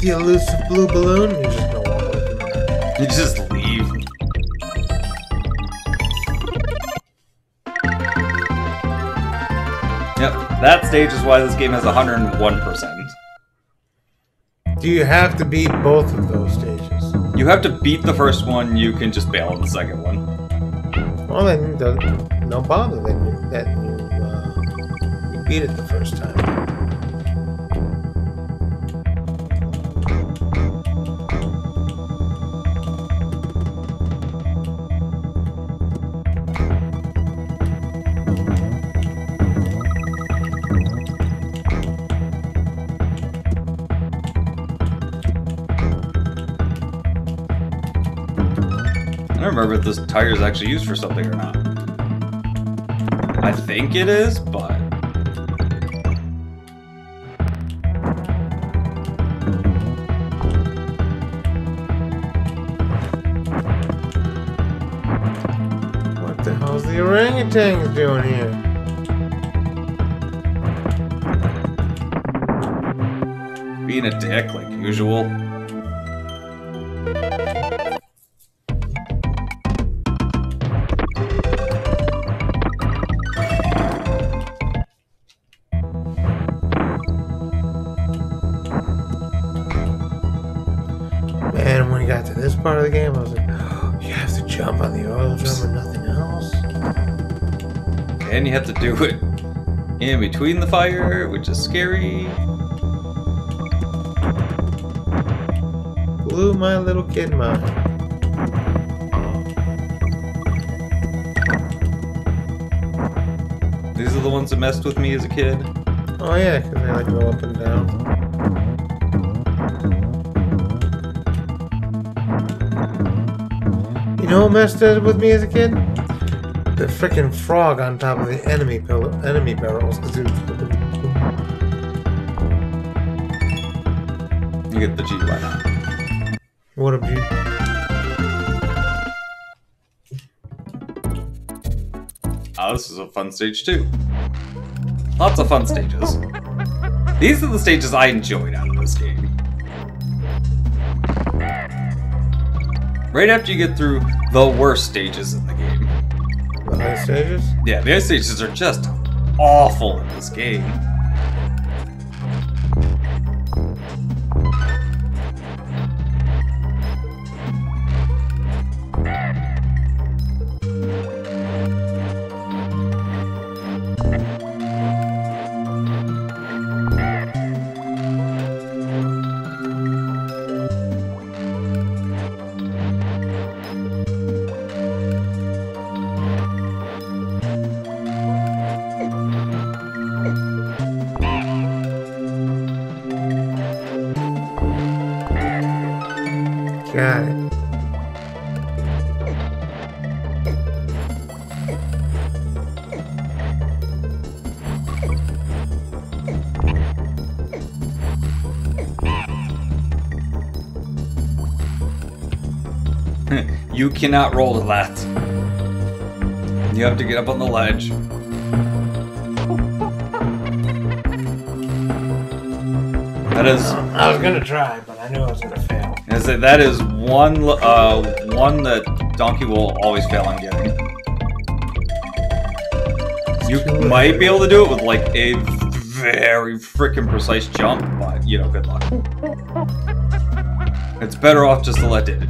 The elusive blue balloon? You just know what we're doing. You just leave. Yep, that stage is why this game has 101%. Do you have to beat both of those stages? You have to beat the first one, you can just bail on the second one. Well, then, don't- no bother. Then you, that you, uh, you beat it the first time. I don't remember if this tire is actually used for something or not. I think it is, but What the hell's the orangutans doing here? Being a dick, like usual. Do it in between the fire, which is scary. Blew my little kid mind. These are the ones that messed with me as a kid. Oh yeah, because they like go up and down. You know what messed with me as a kid? The freaking frog on top of the enemy pill- enemy barrels. 'cause it was- You get the G, not? What a beauty. Oh, this is a fun stage too. Lots of fun stages. These are the stages I enjoyed out of this game. Right after you get through the worst stages stages? Yeah, the ice stages are just awful in this game. Cannot roll to that. You have to get up on the ledge. That is I was gonna try, but I knew I was gonna fail. Is that that is one uh one that Donkey will always fail on getting. You might be able to do it with like a very freaking precise jump, but you know, good luck. It's better off just to let Did-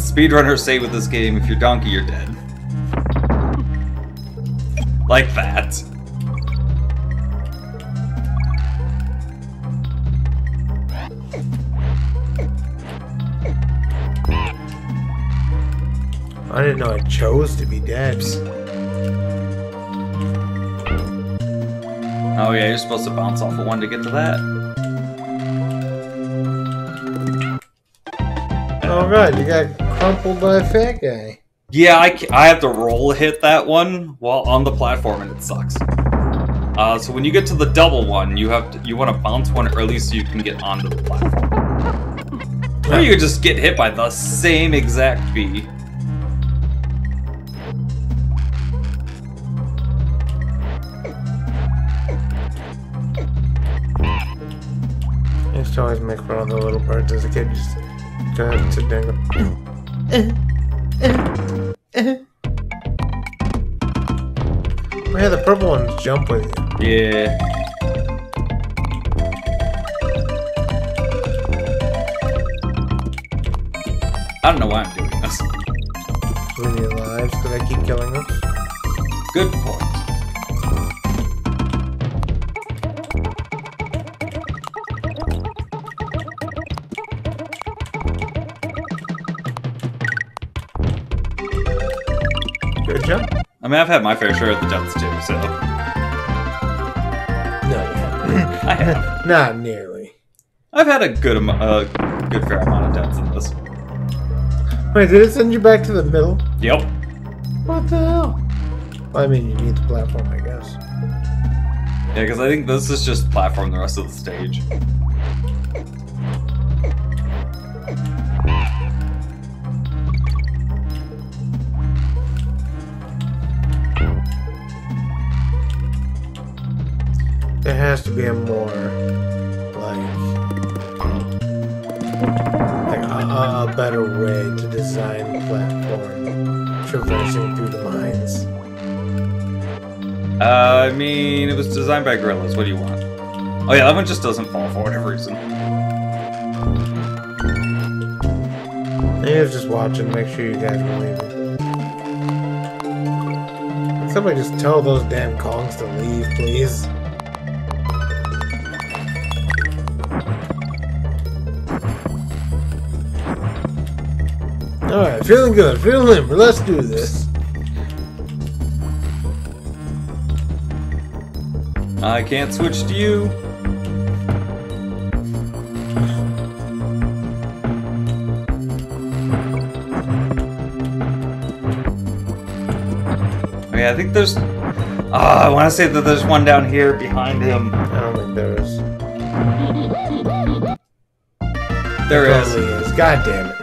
speedrunners say with this game, if you're Donkey, you're dead. Like that. I didn't know I chose to be dead. Oh yeah, you're supposed to bounce off of one to get to that. Oh god, you got crumpled by a fat guy. Yeah, I, I have to roll hit that one while on the platform, and it sucks. Uh, so when you get to the double one, you have to you want to bounce one early so you can get onto the platform. Or you could just get hit by the same exact bee. I used to always make fun of the little birds as a kid, just kind of sit there and go. Yeah, the purple ones jump with you. Yeah. I don't know why I'm doing this. We need lives because they keep killing us. Good point. Mean, I've had my fair share of the jumps too, so No, <laughs> I have. <laughs> not nearly. I've had a good uh, good fair amount of deaths in this. Wait, did it send you back to the middle? Yep. What the hell? Well, I mean, you need the platform, I guess. Yeah, because I think this is just platform the rest of the stage. There has to be a more like like a, a better way to design the platform traversing through the mines. Uh, I mean, it was designed by Gorillas. What do you want? Oh yeah, that one just doesn't fall for whatever reason. Maybe I was just watching, make sure you guys were leaving. Somebody just tell those damn Kongs to leave, please. Feeling good, feeling limber, let's do this. I can't switch to you. Oh, yeah, I think there's. Ah, I want to say that there's one down here behind him. I don't think there is. There is. Totally is. God damn it.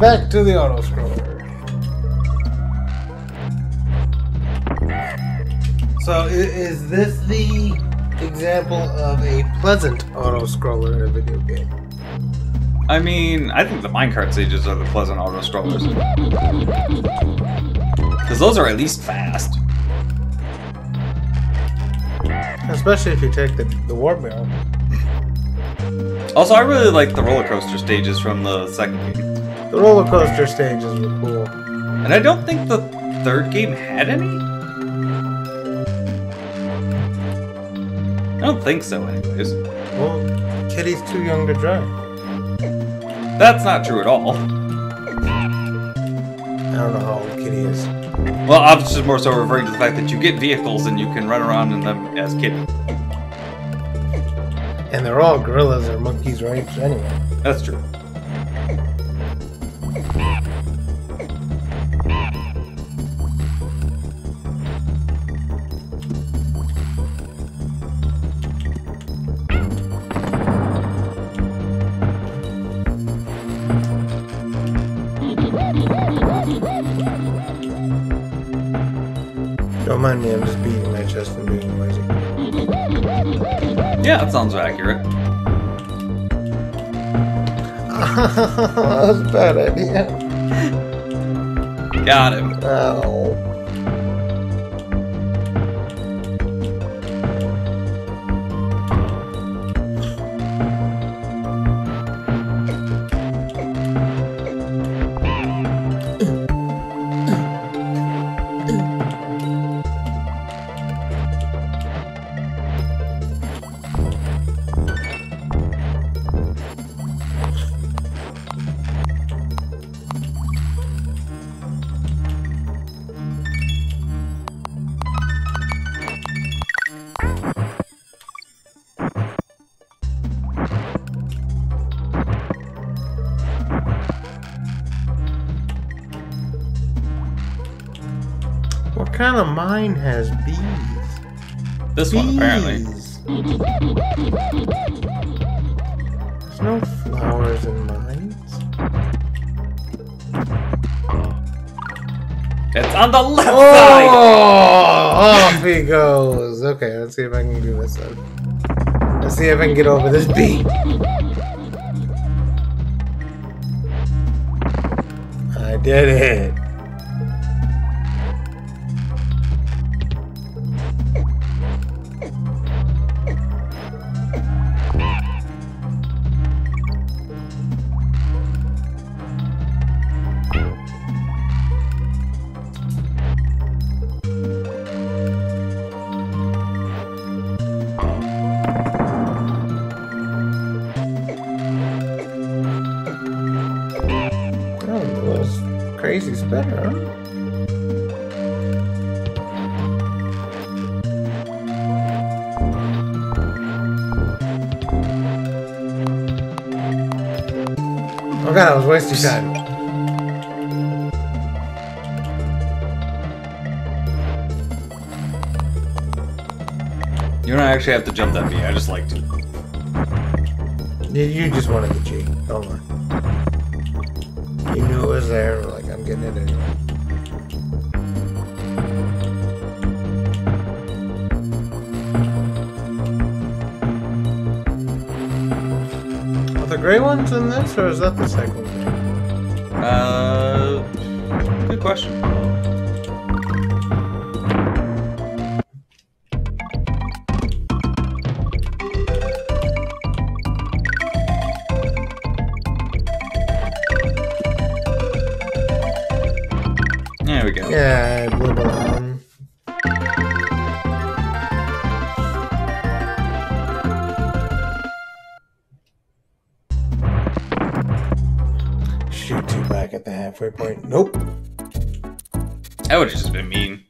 Back to the auto scroller. So, is this the example of a pleasant auto scroller in a video game? I mean, I think the minecart stages are the pleasant auto strollers. Because those are at least fast. Especially if you take the, the warp barrel. Also, I really like the roller coaster stages from the second game. The roller coaster stages were cool. And I don't think the third game had any? I don't think so, anyways. Well, Kiddy's too young to drive. That's not true at all. I don't know how old Kiddy is. Well, I was just more so referring to the fact that you get vehicles and you can run around in them as Kiddy. And they're all gorillas or monkeys, right? Anyway. That's true. Was a bad idea. Got him. Ow. Has bees? This one, apparently. Bees. There's no flowers in mines. It's on the left oh, side! Oh, off he goes. Okay, let's see if I can do this then. Let's see if I can get over this bee. I did it. God, I was wasting time. You don't actually have to jump that bee, I just like to. You, you just wanted the G. Don't worry. You knew it was there. Like I'm getting it anyway. Are the gray ones in this, or is that the second question. There we go. Yeah, blue balloon. Shoot two back at the halfway point. Nope. That would have just been mean.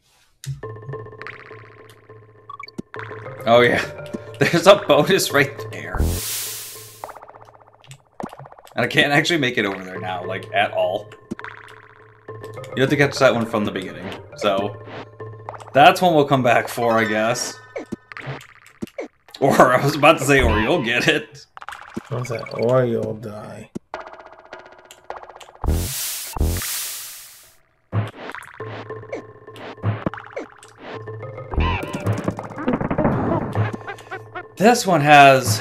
Oh yeah, <laughs> there's a bonus right there. And I can't actually make it over there now, like, at all. You have to catch that one from the beginning. So, that's one we'll come back for, I guess. Or, <laughs> I was about to say, or you'll get it. What's that? Or you'll die. This one has.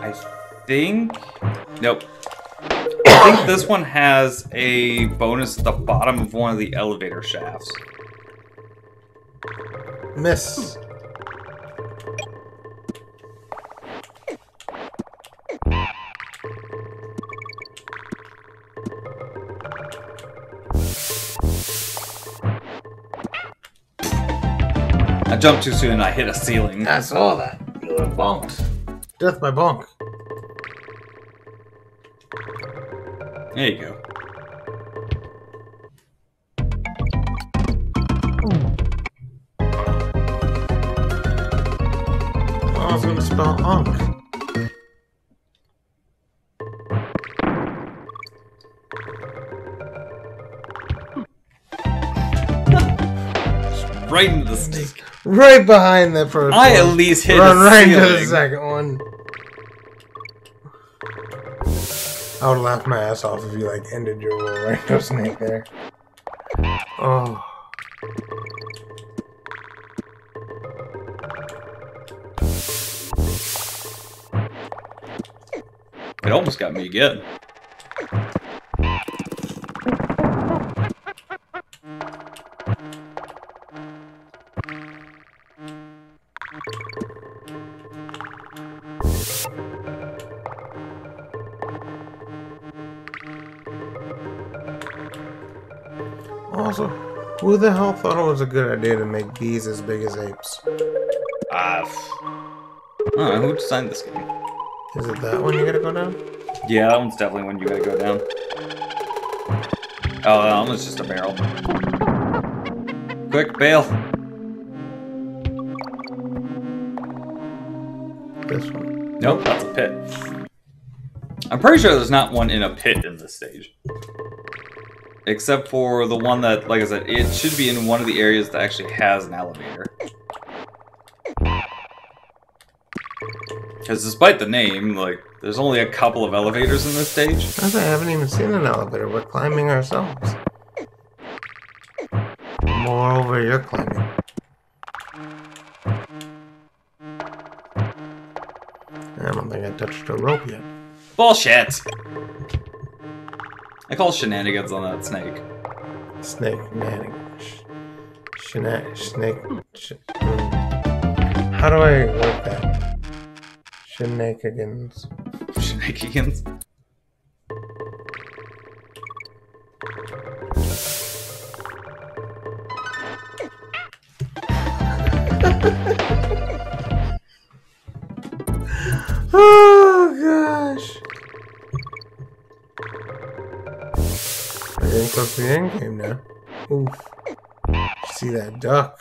I think. Nope. I think this one has a bonus at the bottom of one of the elevator shafts. Miss. I jumped too soon and I hit a ceiling. I saw that. You were bonked. Death by bonk. There you go. Oh, I was gonna spell unk. Right into the snake. Right behind the first I one. at least hit Run right into the second one. I would laugh my ass off if you like ended your roll right snake there. Oh. It almost got me again. Who the hell thought it was a good idea to make bees as big as apes? Ah. I don't who designed this game? Is it that one you gotta go down? Yeah, that one's definitely one you gotta go down. Oh, that one's just a barrel. Quick, bail. This one. Nope, that's a pit. I'm pretty sure there's not one in a pit in this stage. Except for the one that, like I said, it should be in one of the areas that actually has an elevator. Because despite the name, like, there's only a couple of elevators in this stage. I I haven't even seen an elevator. We're climbing ourselves. Moreover, you're climbing. I don't think I touched a rope yet. Bullshit! I call shenanigans on that snake. Snake manning. Sh- snake. Sh-. How do I work that? Shenanigans. Shenanigans. Oh <laughs> End game now. Oof. See that duck?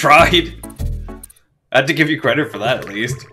Tried. I had to give you credit for that at least.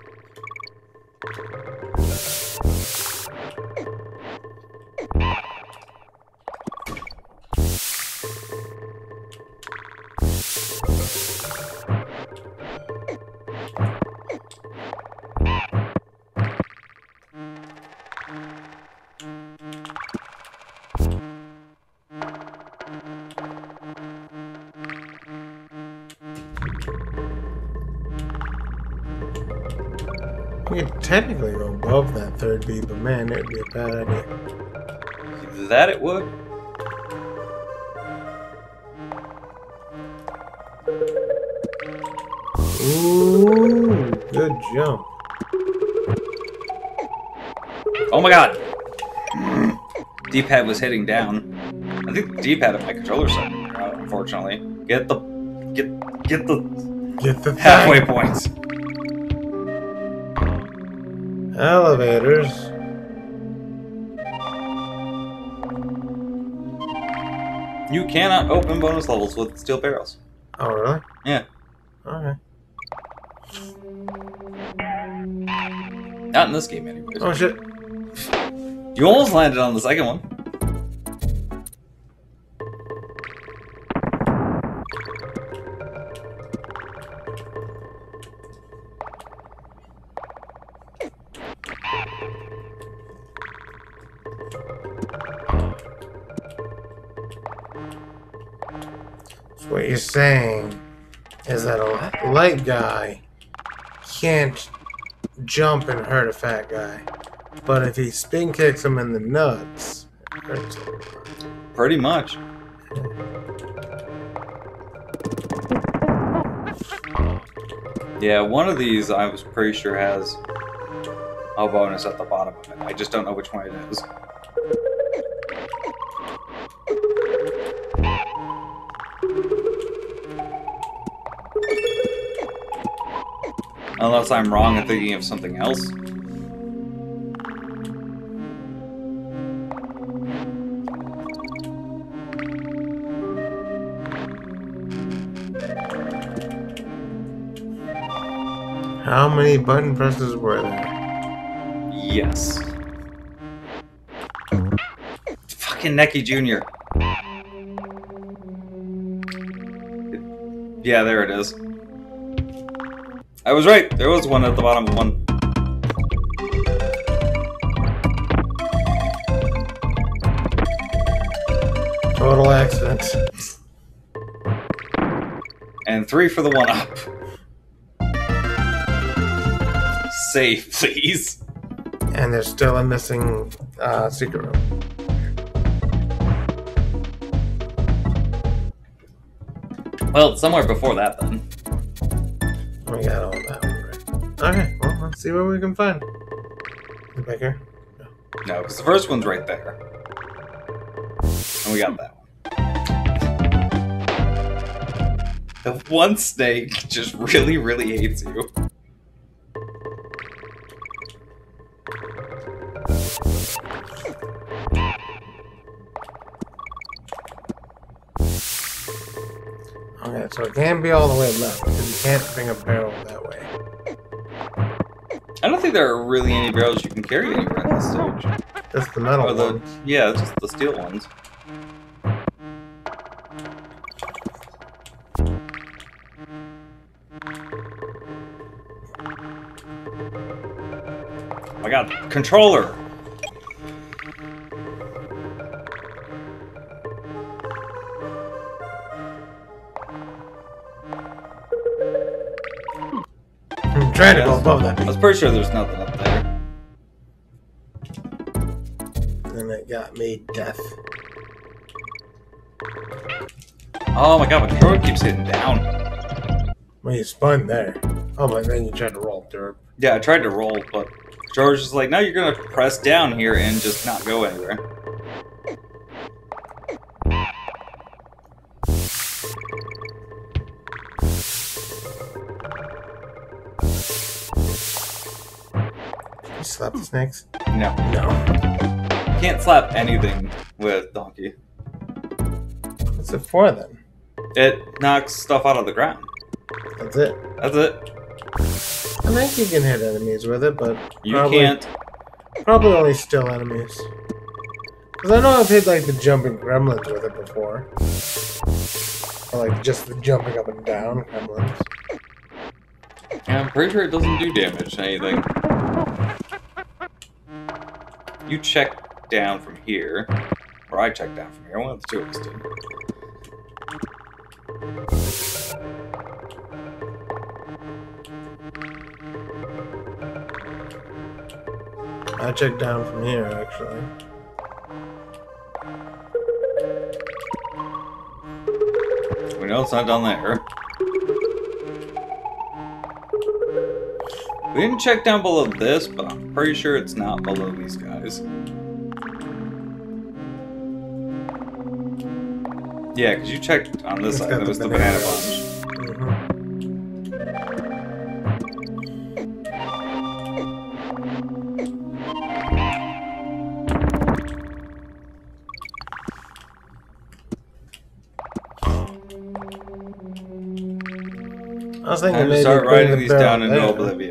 D-pad was hitting down. I think the D-pad of my controller side, uh, unfortunately. Get the get get the Get the halfway thing. points. Elevators. You cannot open bonus levels with steel barrels. Oh, really? Yeah. Okay. Not in this game anyways. Oh, shit. You almost landed on the second one. So what you're saying is that a light guy can't jump and hurt a fat guy. But if he spin kicks him in the nuts. Pretty much. Yeah, one of these I was pretty sure has a bonus at the bottom of it. I just don't know which one it is. Unless I'm wrong and thinking of something else. How many button presses were there? Yes. Fucking Necky Jr. Yeah, there it is. I was right. There was one at the bottom of one. Total accident. And three for the one up. Save, <laughs> please. And there's still a missing uh, secret room. Well, it's somewhere before that then. We got all that one right. Okay, well, let's see what we can find. Is Back here? No, because the first one's right there. And we got that one. The one snake just really, really hates you. So it can't be all the way left because you can't bring a barrel that way. I don't think there are really any barrels you can carry anywhere at this stage. Just the metal Or the ones. yeah, just the steel ones. Oh my god, controller! Was pretty sure there's nothing up there. And it got me death. Oh my god, my controller keeps hitting down. Well, you spun there. Oh, but then you tried to roll derp. Yeah, I tried to roll, but George is like, no, you're gonna press down here and just not go anywhere. Snakes? No. No. Can't slap anything with Donkey. What's it for then? It knocks stuff out of the ground. That's it. That's it. I think you can hit enemies with it, but You probably, can't. Probably only still enemies. Because I know I've hit like the jumping gremlins with it before. Or like just the jumping up and down gremlins. Yeah, I'm pretty sure it doesn't do damage to anything. You check down from here. Or I check down from here. One of the two of us did. I checked down from here actually. We know it's not down there. We didn't check down below this, but I'm pretty sure it's not below these guys. Yeah, because you checked on this It's side. That was the banana bunch. I was thinking to maybe start writing these down into oblivion.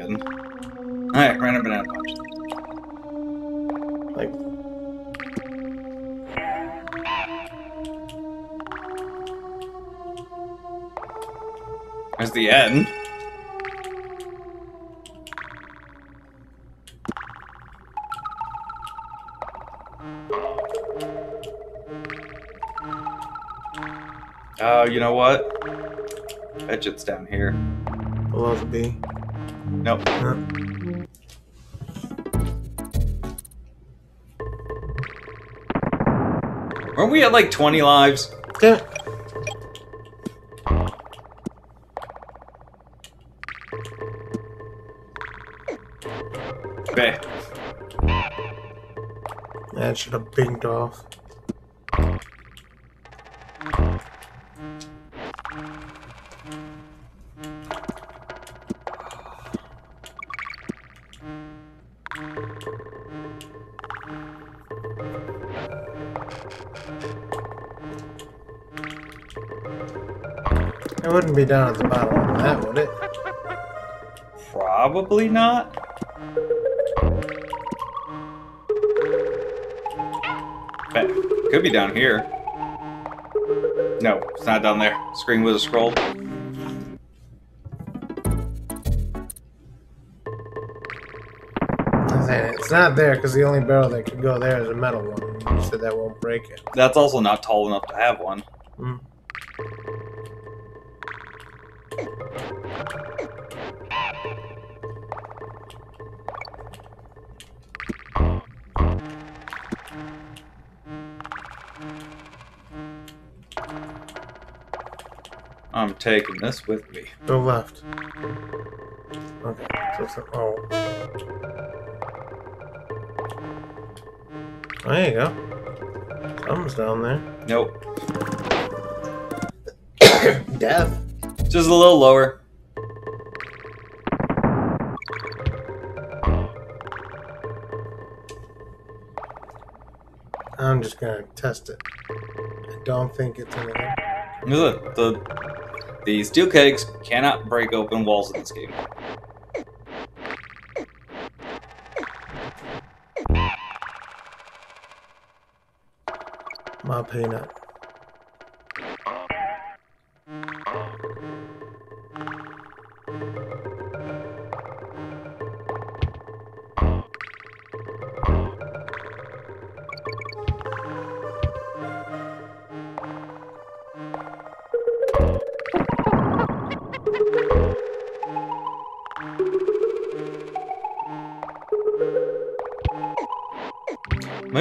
The end. Oh, you know what? It's down here. below the B. Nope. Huh. Weren't we at like 20 lives? Yeah. Should have binged off. It wouldn't be down at the bottom of that, would it? Probably not. Could be down here. No, it's not down there. Screen with a scroll. It's not there because the only barrel that could go there is a metal one. Said that won't break it. That's also not tall enough to have one. Taking this with me. Go left. Okay. So it's oh. Oh, there you go. Something's down there. Nope. <coughs> Death. Just a little lower. I'm just gonna test it. I don't think it's anything. Look, the the steel kegs cannot break open walls in this game. My peanut.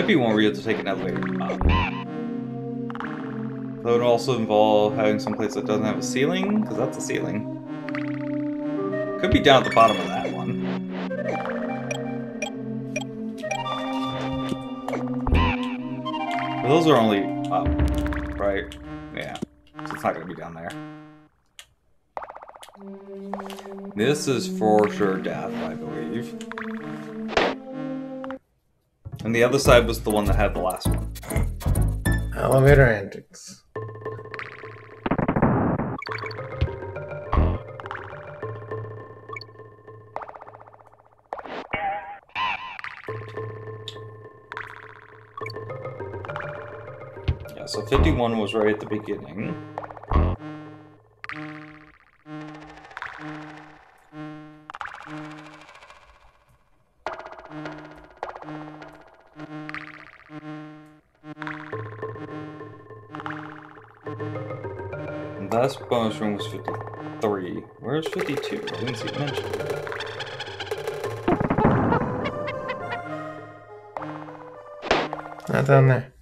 Might be one where you have to take an elevator up. That would also involve having some place that doesn't have a ceiling, because that's a ceiling. Could be down at the bottom of that one. But those are only up, right? Yeah. So it's not gonna be down there. This is for sure death, I believe. The other side was the one that had the last one. Elevator antics. Yeah, so 51 was right at the beginning. Bonus room was 53. Where's 52? I didn't see it mentioned. Not down there.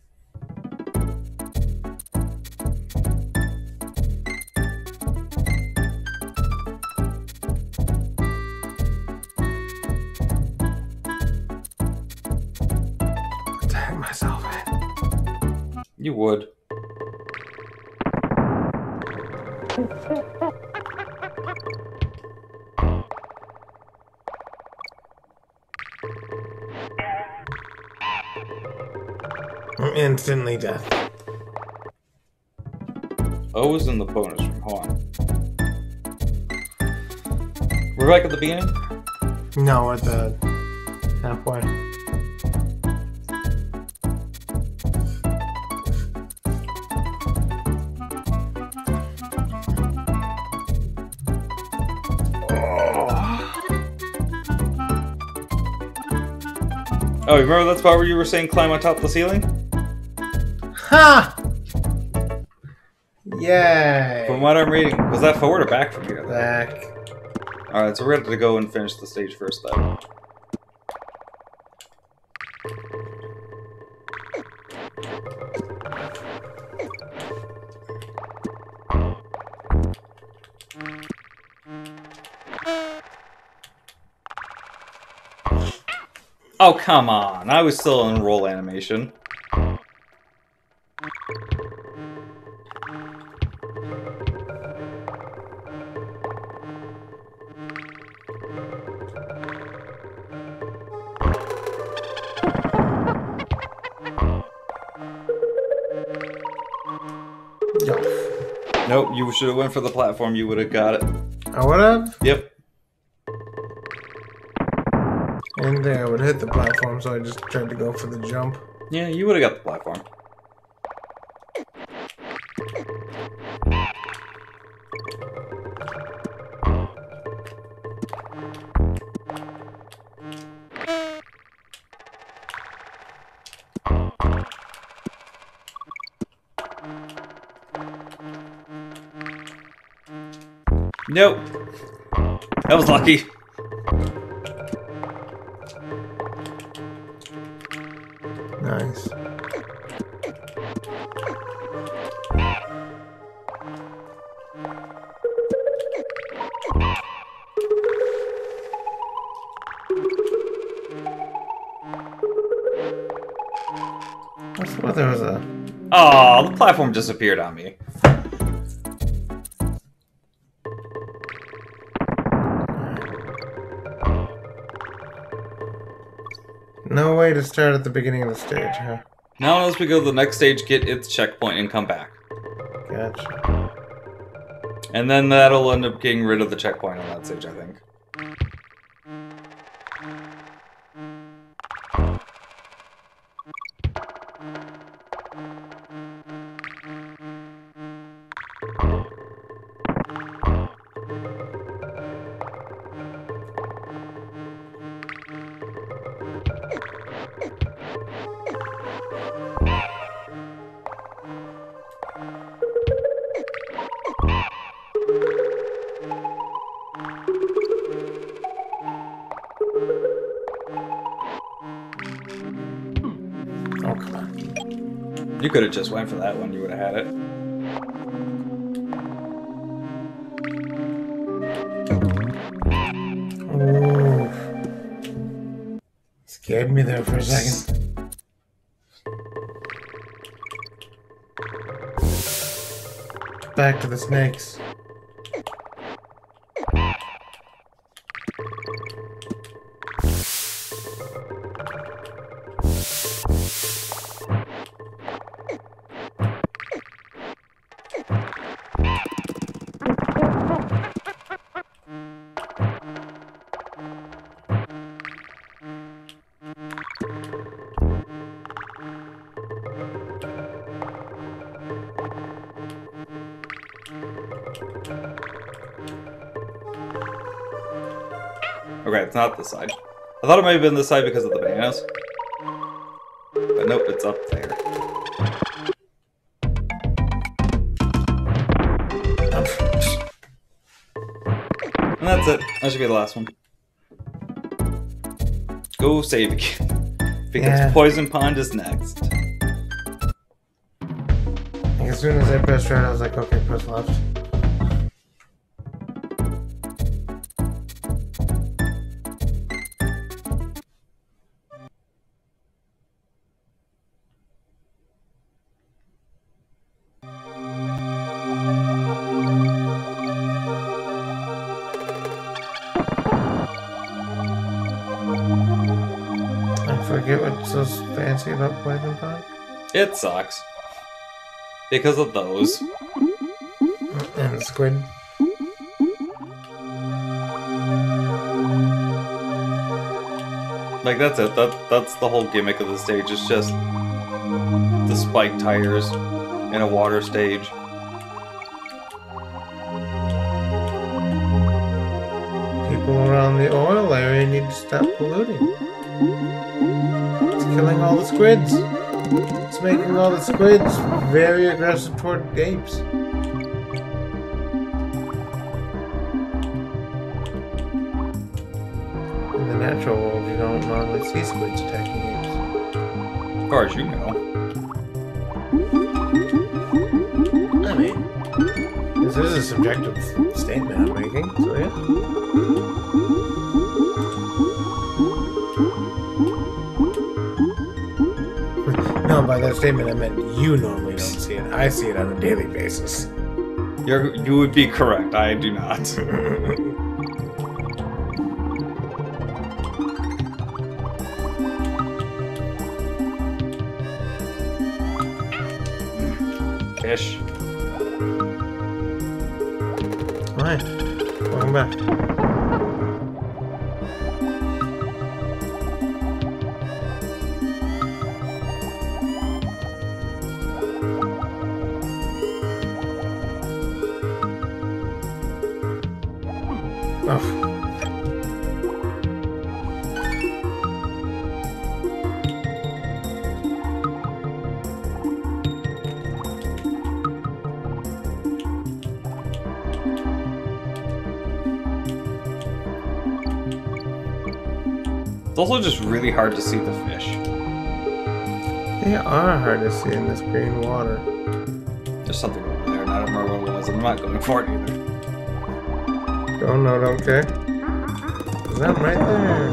Death. O was in the bonus room. Hold on. We're back at the beginning? No, at the halfway. Oh, you remember that spot where you were saying climb on top of the ceiling? Ha! Yay! From what I'm reading, was that forward or back from here? Back. Alright, so we're gonna have to go and finish the stage first then. Oh, come on. I was still in roll animation. Should have went for the platform. You would have got it. I would have. Yep. And there, I would hit the platform, so I just tried to go for the jump. Yeah, you would have got the platform. That. Nice. I thought there was a. Oh, the platform disappeared on me. Start at the beginning of the stage, huh? Now unless we go to the next stage, get its checkpoint, and come back. Gotcha. And then that'll end up getting rid of the checkpoint on that stage, I think. have just went for that one, you would have had it. Ooh. Scared me there for a second. Back to the snakes. Not this side. I thought it might have been this side because of the bananas. But nope, it's up there. And that's it. That should be the last one. Go save again. <laughs> Because Yeah. Poison Pond is next. As soon as I pressed right, I was like, okay, press left. Fancy about Poison Pond. It sucks. Because of those. And squid. Like that's it. That that's the whole gimmick of the stage. It's just the spike tires in a water stage. People around the oil area need to stop polluting. It's killing all the squids. It's making all the squids very aggressive toward apes. In the natural world, you don't normally see squids attacking apes. As far as you know. I mean, this is a subjective statement that statement I meant you normally don't see it. I see it on a daily basis. You're you would be correct. I do not. <laughs> really hard to see the fish. They are hard to see in this green water. There's something over there, and I don't remember what it was. and I'm not going for it either. Oh, don't know, don't care. Is that right there?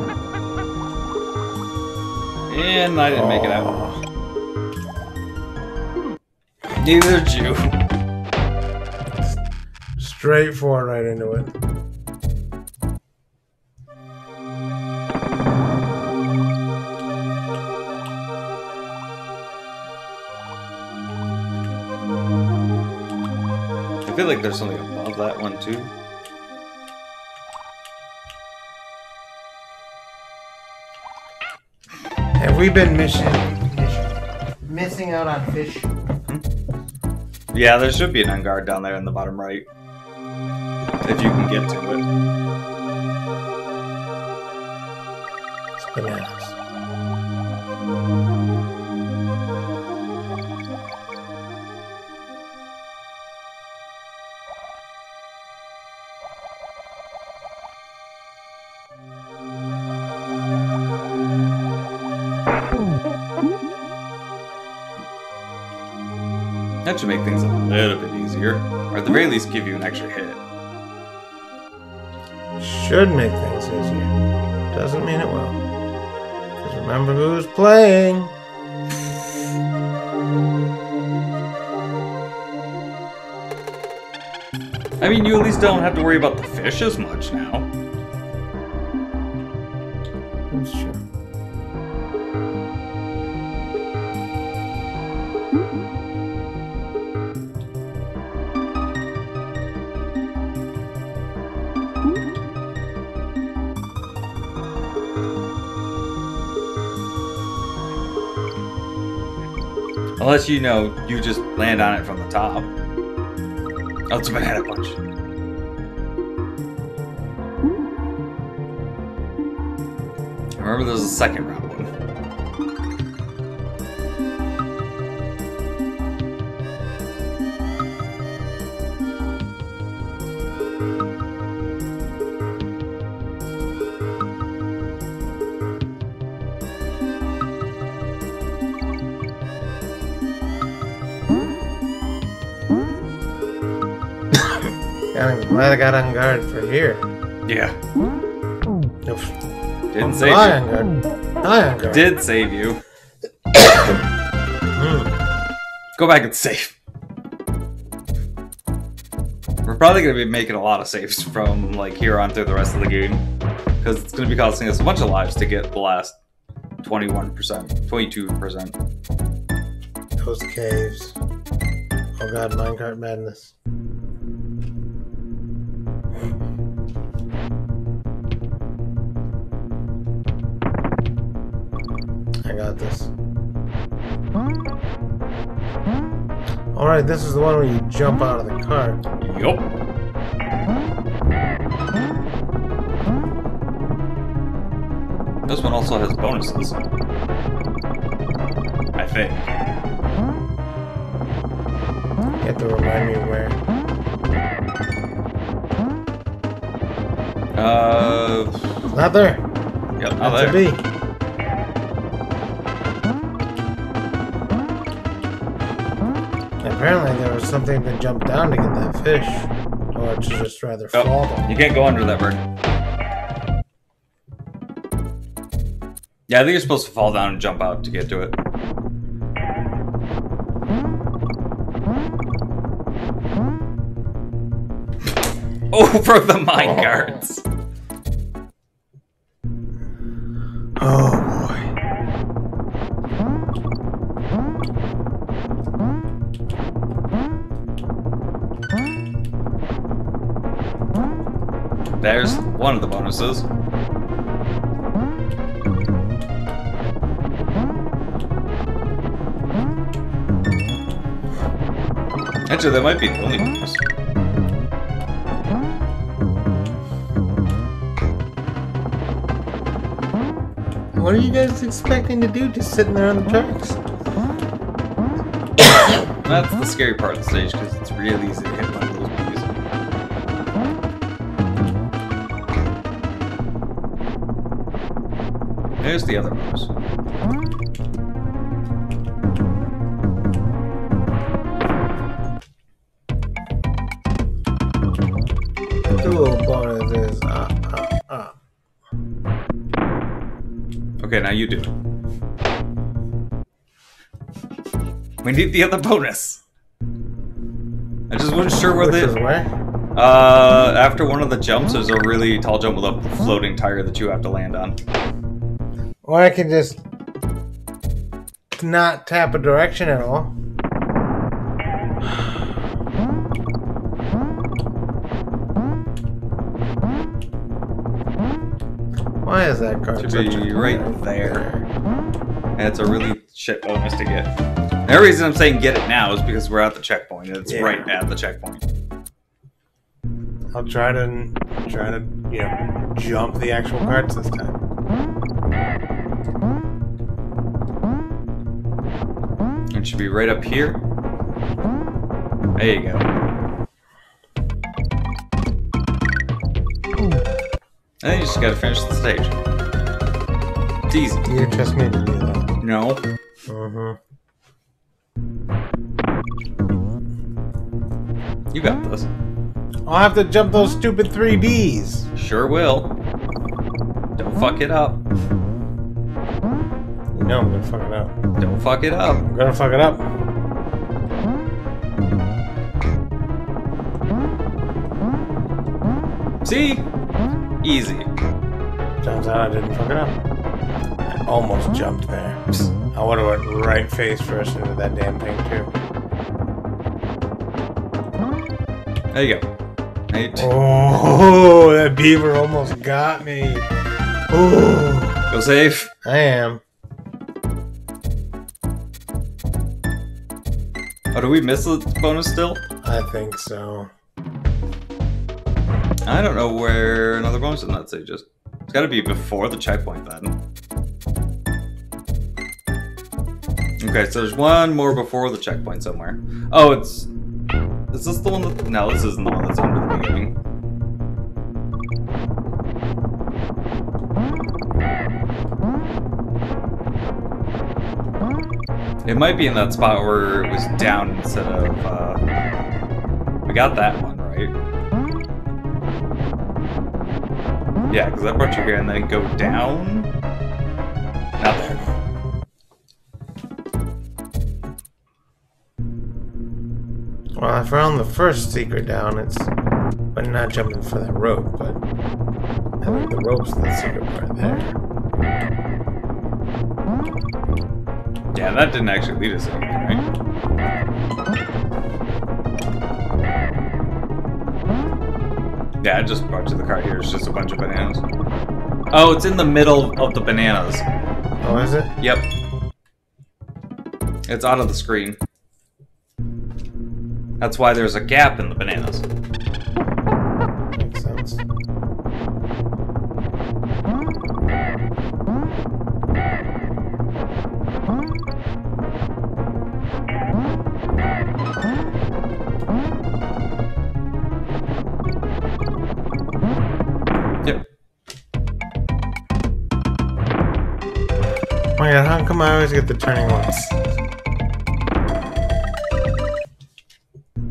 And I didn't make it out. Neither did you. Straight forward right into it. I feel like there's something above that one too. Have we been missing, missing out on fish? Hmm? Yeah, there should be an Enguarde down there in the bottom right. If you can get to it. Should make things a little bit easier. Or at the very least give you an extra hit. Should make things easier. Doesn't mean it will. Because Remember who's playing. I mean, you at least don't have to worry about the fish as much now. Unless you know you just land on it from the top. Oh, it's a banana punch. Remember, there's a second glad I got Enguarde for here. Yeah, Oof. didn't save High you. Enguarde. High Enguarde. Did save you. Mm. Go back and save. We're probably going to be making a lot of saves from like here on through the rest of the game because it's going to be costing us a bunch of lives to get the last 21%, 22%. Those caves. Oh god, minecart madness. Alright, this is the one where you jump out of the cart. Yup. This one also has bonuses. I think. You have to remind me where. Uh, Not there. yep, not That's there. Apparently there was something to jump down to get that fish. Or to just rather Oh. fall down. You can't go under that bird. Yeah, I think you're supposed to fall down and jump out to get to it. Oh, <laughs> Over the mine oh. guards. There's one of the bonuses. Actually, that might be the only bonus. What are you guys expecting to do? Just sitting there on the tracks? That's the scary part of the stage because it's real easy to There's the other bonus. Dual bonus is uh, uh, uh. Okay, now you do it. We need the other bonus. I just wasn't sure where Which is the. where? Uh, after one of the jumps, there's a really tall jump with a floating tire that you have to land on. Or I can just not tap a direction at all. Why is that card Should such be right there. And it's a really shit bonus to get. The only reason I'm saying get it now is because we're at the checkpoint. It's Yeah. right at the checkpoint. I'll try to try to you know jump the actual cards this time. It should be right up here. There you go. And then you just gotta finish the stage. It's easy. You trust me to do that. No. Mm-hmm. You got this. I'll have to jump those stupid three Bs. Sure will. Don't fuck it up. Know I'm gonna fuck it up. Don't fuck it up. I'm gonna fuck it up. See? Easy. Turns out I didn't fuck it up. I almost jumped there. I would have went right face first into that damn thing too. There you go. Right. Oh, that beaver almost got me. Oh, Go safe. I am. Oh, do we miss the bonus still? I think so. I don't know where another bonus is in that stage is. It's gotta be before the checkpoint then. Okay, so there's one more before the checkpoint somewhere. Oh, it's... Is this the one that... No, this isn't the one that's under the beginning. It might be in that spot where it was down instead of, uh... We got that one, right? Yeah, because that brought you here and then go down? Not there. Well, I found the first secret down. It's but not jumping for that rope, but I think the rope's the secret part there. Yeah, that didn't actually lead us anywhere, right? Yeah, I just brought you to the car here. It's just a bunch of bananas. Oh, it's in the middle of the bananas. Oh, is it? Yep. It's out of the screen. That's why there's a gap in the bananas. I always get the turning ones?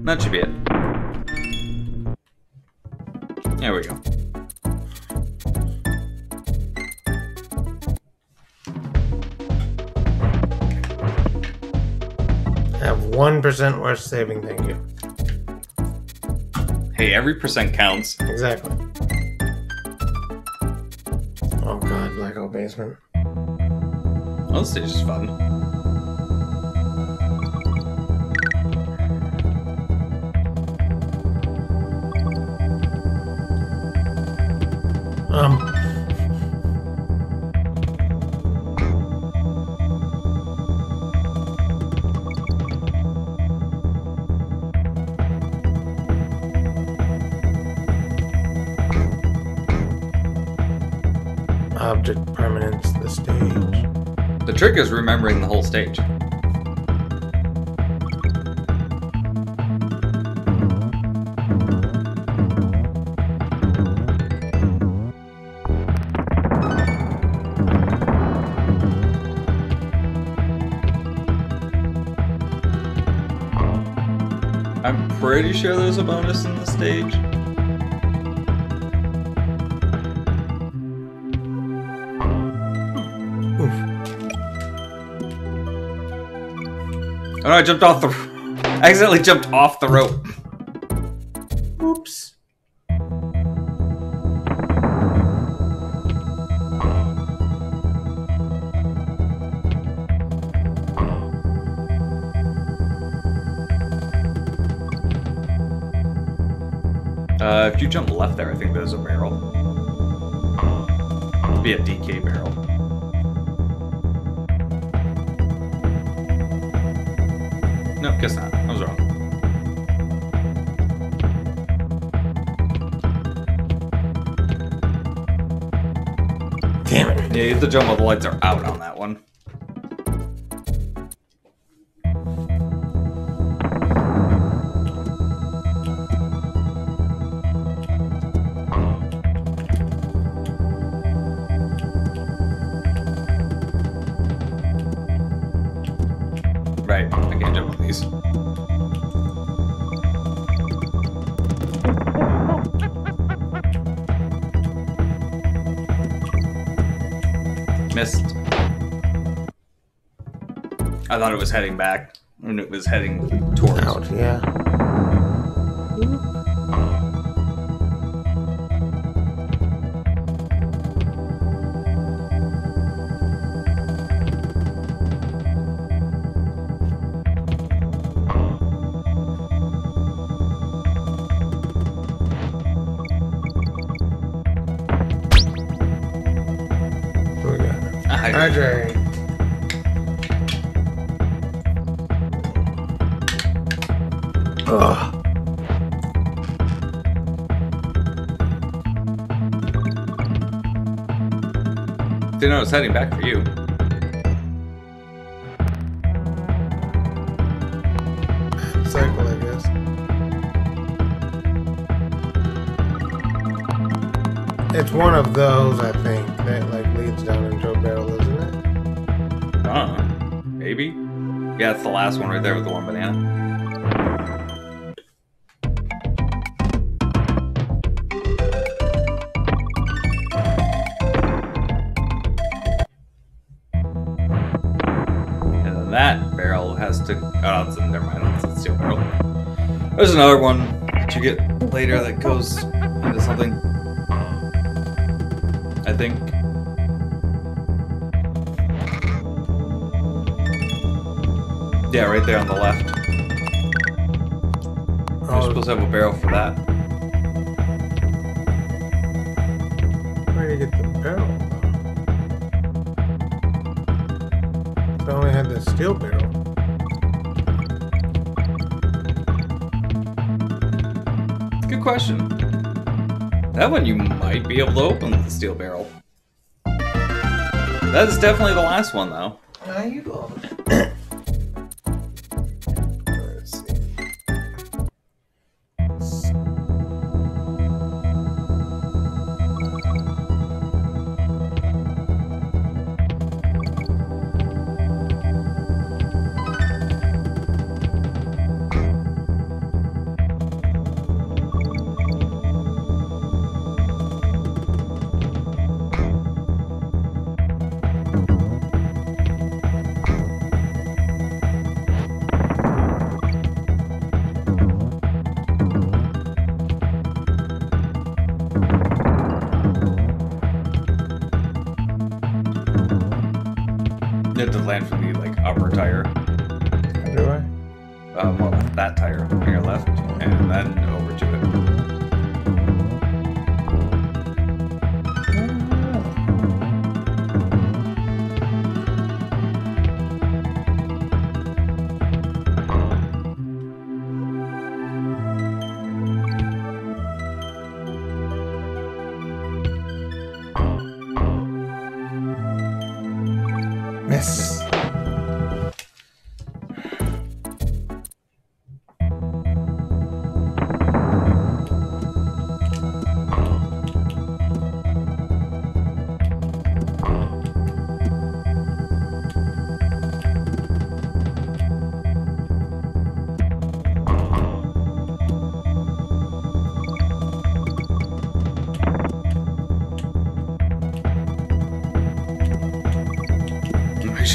That should be it. There we go. I have 1% worse saving, thank you. Hey, every percent counts. Exactly. Oh god, Blackout Basement. Oh, this stage is fun. Um. Trick is remembering the whole stage. I'm pretty sure there's a bonus in the stage. Oh I jumped off the. I accidentally jumped off the rope. Lights are out on that one. Right, I can't jump on these. I thought it was heading back and it was heading towards. Out, yeah. What we got? I- Hydrate. Didn't know heading back for you. Cycle, I guess. It's one of those, I think, that like leads down into a barrel, isn't it? Uh, maybe. Yeah, it's the last one right there with the one banana. There's another one that you get later that goes into something. I think. Yeah, right there on the left. You're Oh, supposed to have a barrel for that. That one you might be able to open with the steel barrel. That is definitely the last one, though.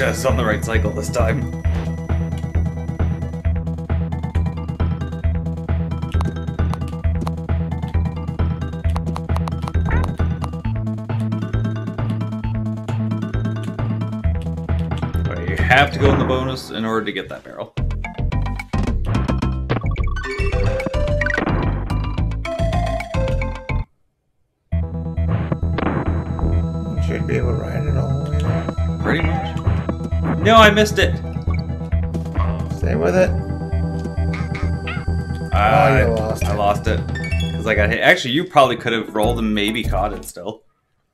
It's on the right cycle this time. You have to go in the bonus in order to get that barrel. No, I missed it. Stay with it. Ah, oh, I, you lost I it. lost it because I got hit. Actually, you probably could have rolled and maybe caught it still.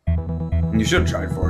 You should have tried for it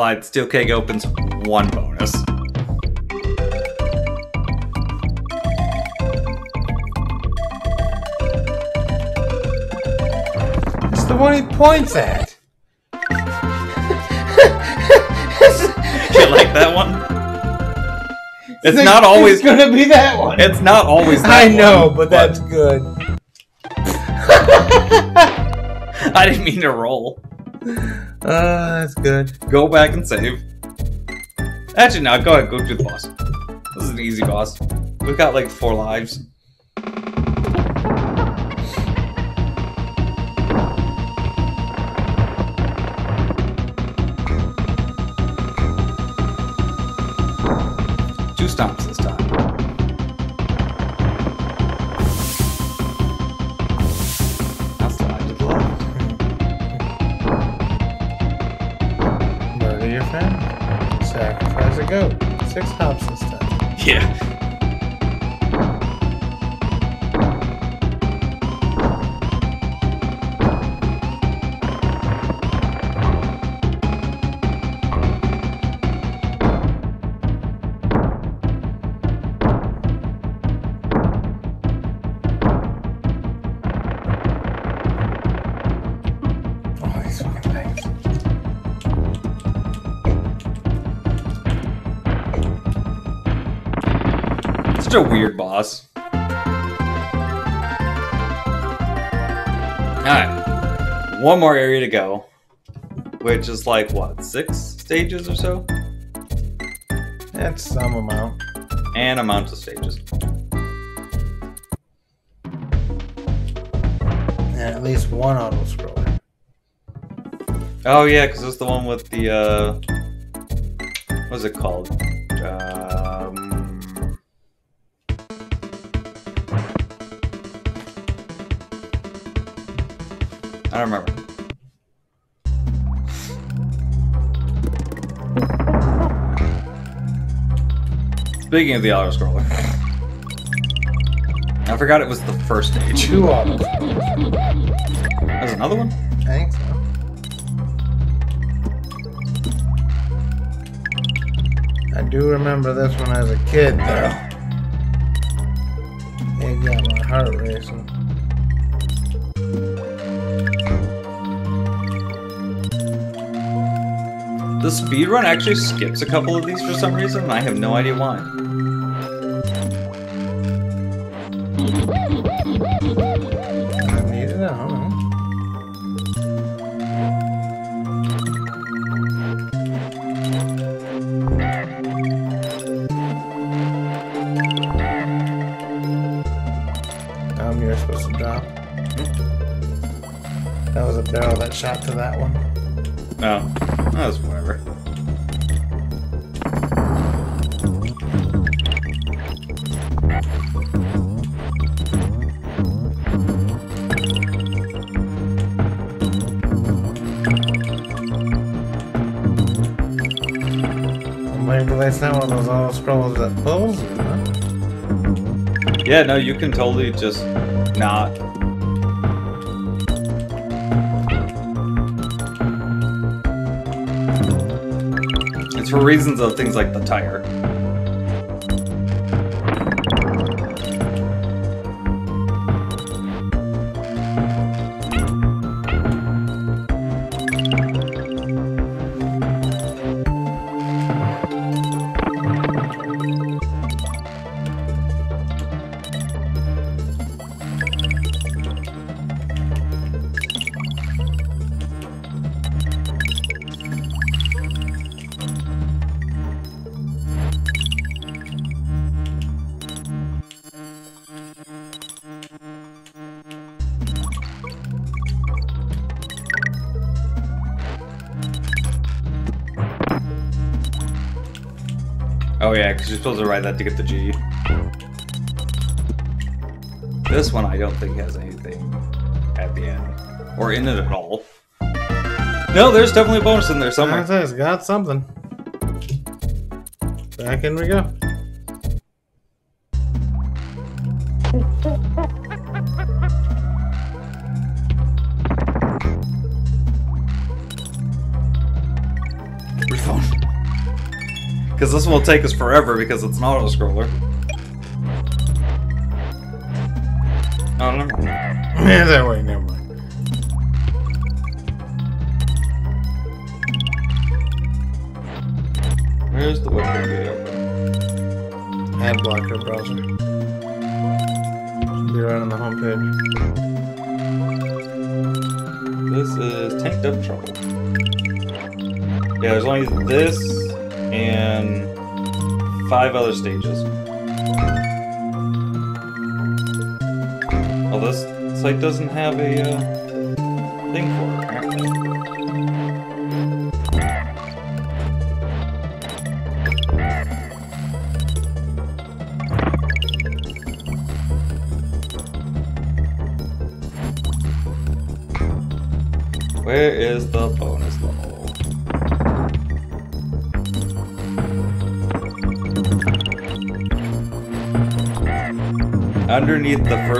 Lied. Steel Keg opens one bonus. It's the one he points at. <laughs> You like that one? It's not always. It's gonna be that one. It's not always. That I know, one, but that's good. <laughs> I didn't mean to roll. Uh, that's good. Go back and save. Actually, no. Go ahead. Go do the boss. This is an easy boss. We've got like four lives. Family. Sacrifice a goat. Six hops this time. Yeah. A weird boss. Alright. One more area to go. Which is like, what, six stages or so? That's some amount. And amount of stages. And at least one auto scroller. Oh yeah, because it's the one with the, uh... What's it called? Um... I don't remember. Speaking of the auto scroller, I forgot it was the first stage. Two autos. There's another one. I think so. I do remember this one as a kid, though. It got my heart racing. The speedrun actually skips a couple of these for some reason, and I have no idea why. I don't know. Um. That was a barrel that shot to that one. Yeah, no, you can totally just not. It's for reasons of things like the tire. Yeah, because you're supposed to ride that to get the G. This one I don't think has anything at the end. Or in it at all. No, there's definitely a bonus in there somewhere. Somewhere. It's got something. Back in we go. This will take us forever because it's an auto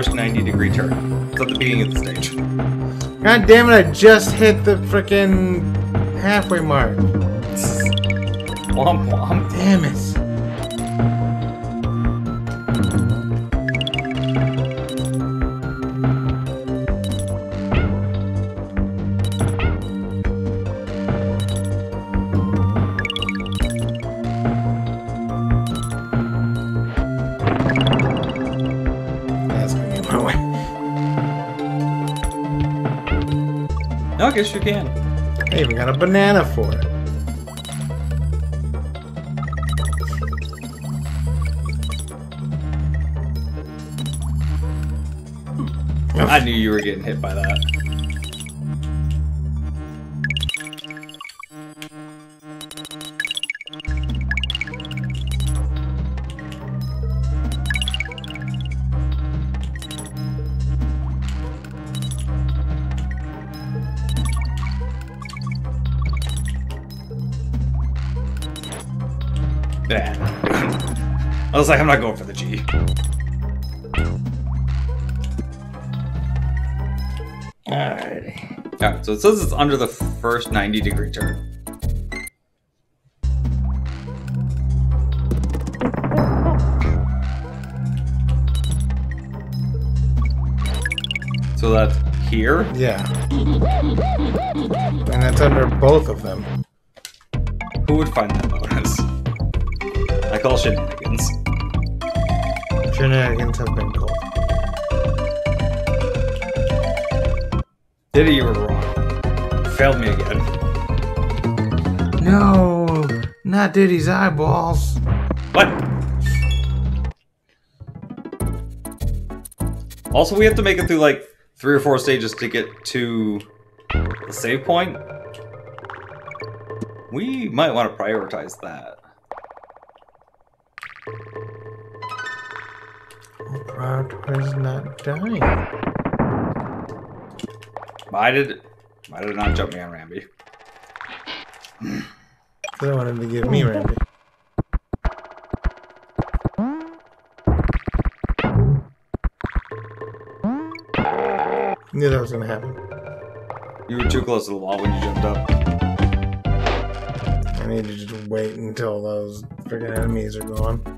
first 90 degree turn. It's at the beginning of the stage. God damn it, I just hit the frickin' halfway mark. Womp womp. Guess you can. I even got a banana for it. Hmm. I knew you were getting hit by that. Like, I'm not going for the G. Alrighty. Alright, so it says it's under the first 90 degree turn. So that's here? Yeah. And that's under both of them. Who would find that bonus? I call shenanigans. Shenanigans have been called. Diddy, you were wrong. Failed me again. No, not Diddy's eyeballs. What? Also, we have to make it through like three or four stages to get to the save point. We might want to prioritize that. Prioritize not dying. Why did why did it not jump me on Rambi? Because I wanted to give me Randy. Knew that was gonna happen. You were too close to the wall when you jumped up. I need to just wait until those freaking enemies are gone.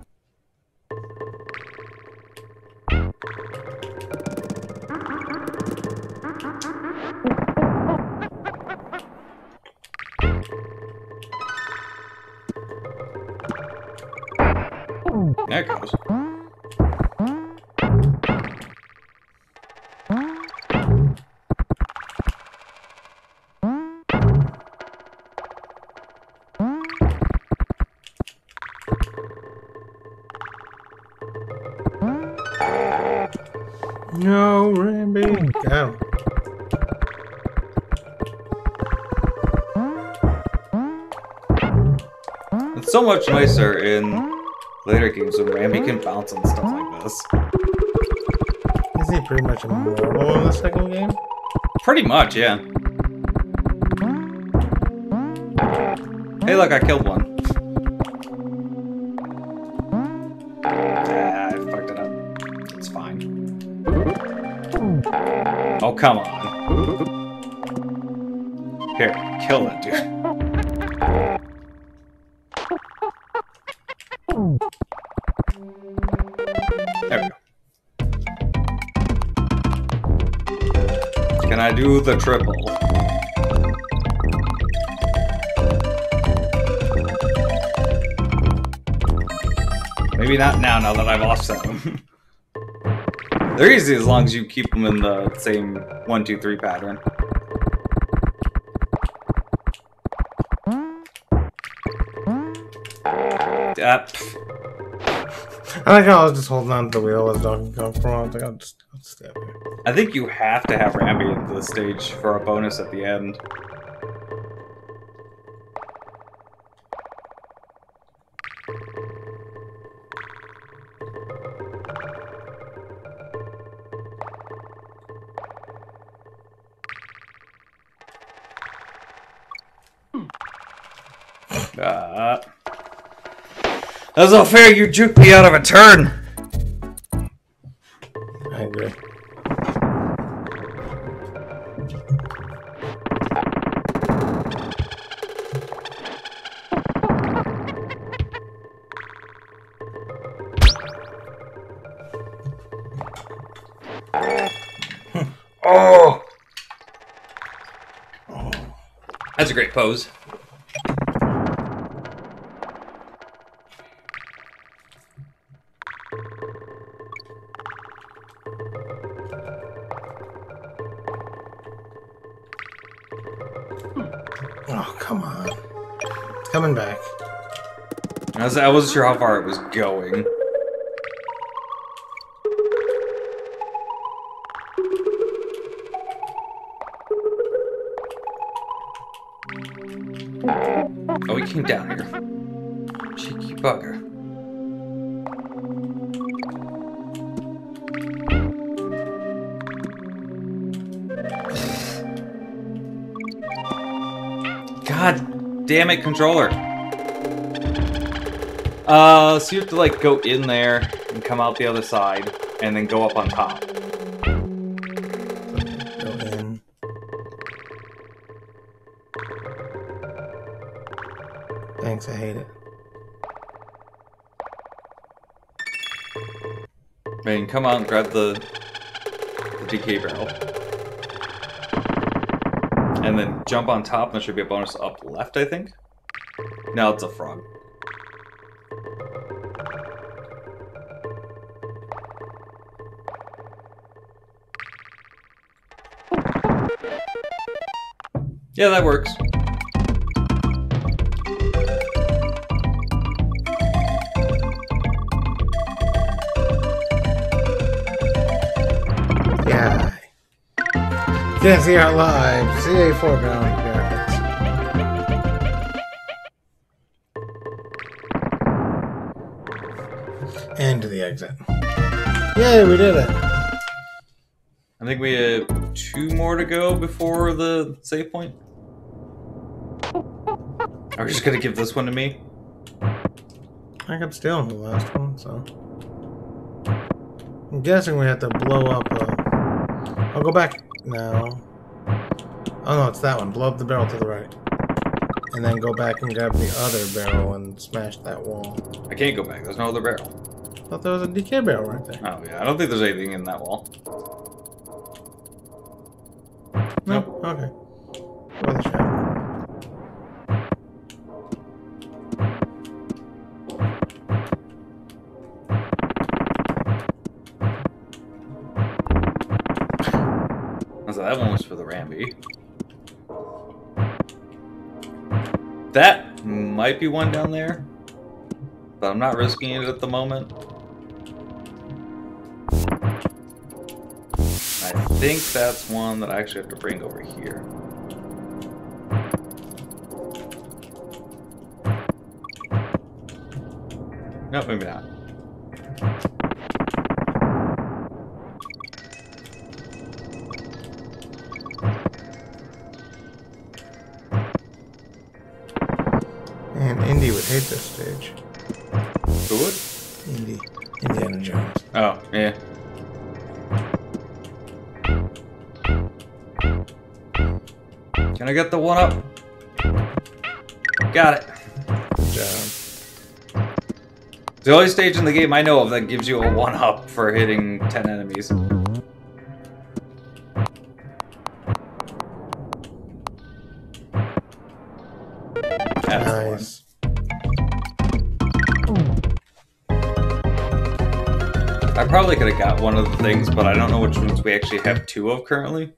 So much nicer in later games when Rambi can bounce and stuff like this. Is he pretty much immortal in the second game? Pretty much, yeah. Hey, look, I killed one. The triple? Maybe not now, now that I've offset them. <laughs> They're easy as long as you keep them in the same one, two, three pattern. Uh, I like how I was just holding on to the wheel as Donkey Kong for a while. I was like, I'll just, I think you have to have Rambi at the stage for a bonus at the end. Uh, that's not fair. You juked me out of a turn. Pose. Hmm. Oh, come on. It's coming back. I, was, I wasn't sure how far it was going. Damn it, controller. Uh, so you have to like go in there and come out the other side, and then go up on top. Go in. Thanks, I hate it. Man, come out and grab the, the DK barrel. Jump on top, and there should be a bonus up left, I think. No, it's a frog. Yeah, that works. Can't see our live. CA foreground graphics. And to the exit. Yay, we did it. I think we have two more to go before the save point. Are we just gonna give this one to me? I got still in the last one, so. I'm guessing we have to blow up. Uh... I'll go back now. Oh no, it's that one. Blow up the barrel to the right. And then go back and grab the other barrel and smash that wall. I can't go back. There's no other barrel. thought there was a DK barrel right there. Oh yeah, I don't think there's anything in that wall. Might be one down there, but I'm not risking it at the moment. I think that's one that I actually have to bring over here. No, maybe not. Hate this stage. Who would? Indy. Indiana Jones. Oh, yeah. Can I get the one up? Got it. Good job. It's the only stage in the game I know of that gives you a one up for hitting 10 enemies. Probably could have got one of the things, but I don't know which ones we actually have two of currently.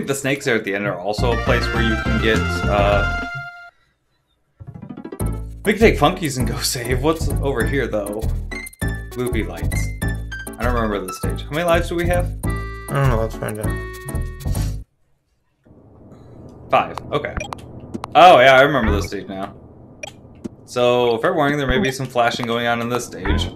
Think the snakes there at the end are also a place where you can get, uh... We can take Funky's and go <laughs> save. What's over here, though? Loopy lights. I don't remember this stage. How many lives do we have? I don't know. Let's find out. Five. Okay. Oh, yeah, I remember this stage now. So, fair warning, there may be some flashing going on in this stage.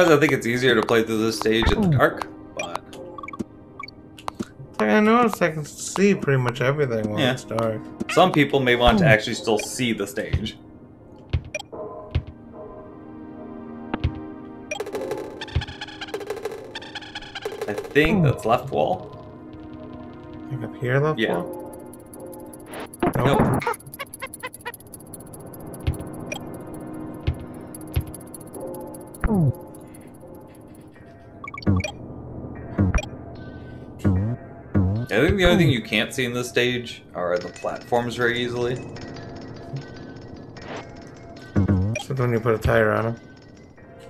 Sometimes I think it's easier to play through this stage in the hmm. dark, but I noticed I can see pretty much everything when Yeah. it's dark. some people may want to hmm. actually still see the stage. I think hmm. that's left wall. Like up here, left Yeah. wall? The only thing you can't see in this stage are the platforms very easily. So when you put a tire on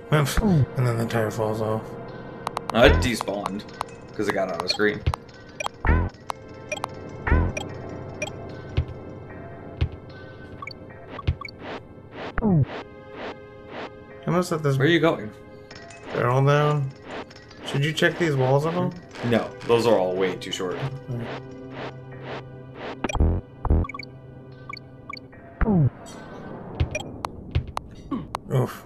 them. and then the tire falls off. No, it despawned because it got on the screen. I must let this Where are you going? barrel down. Should you check these walls at all? No, those are all way too short. Oof.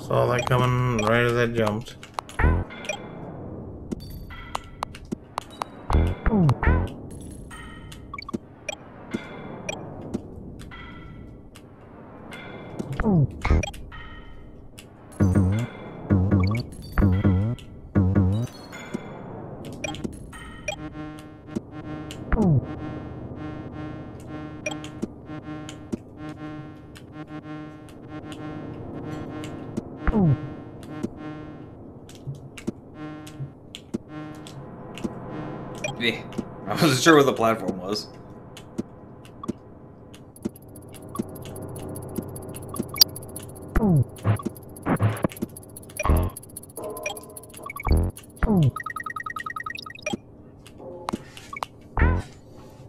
Saw that coming right as I jumped. Sure what the platform was.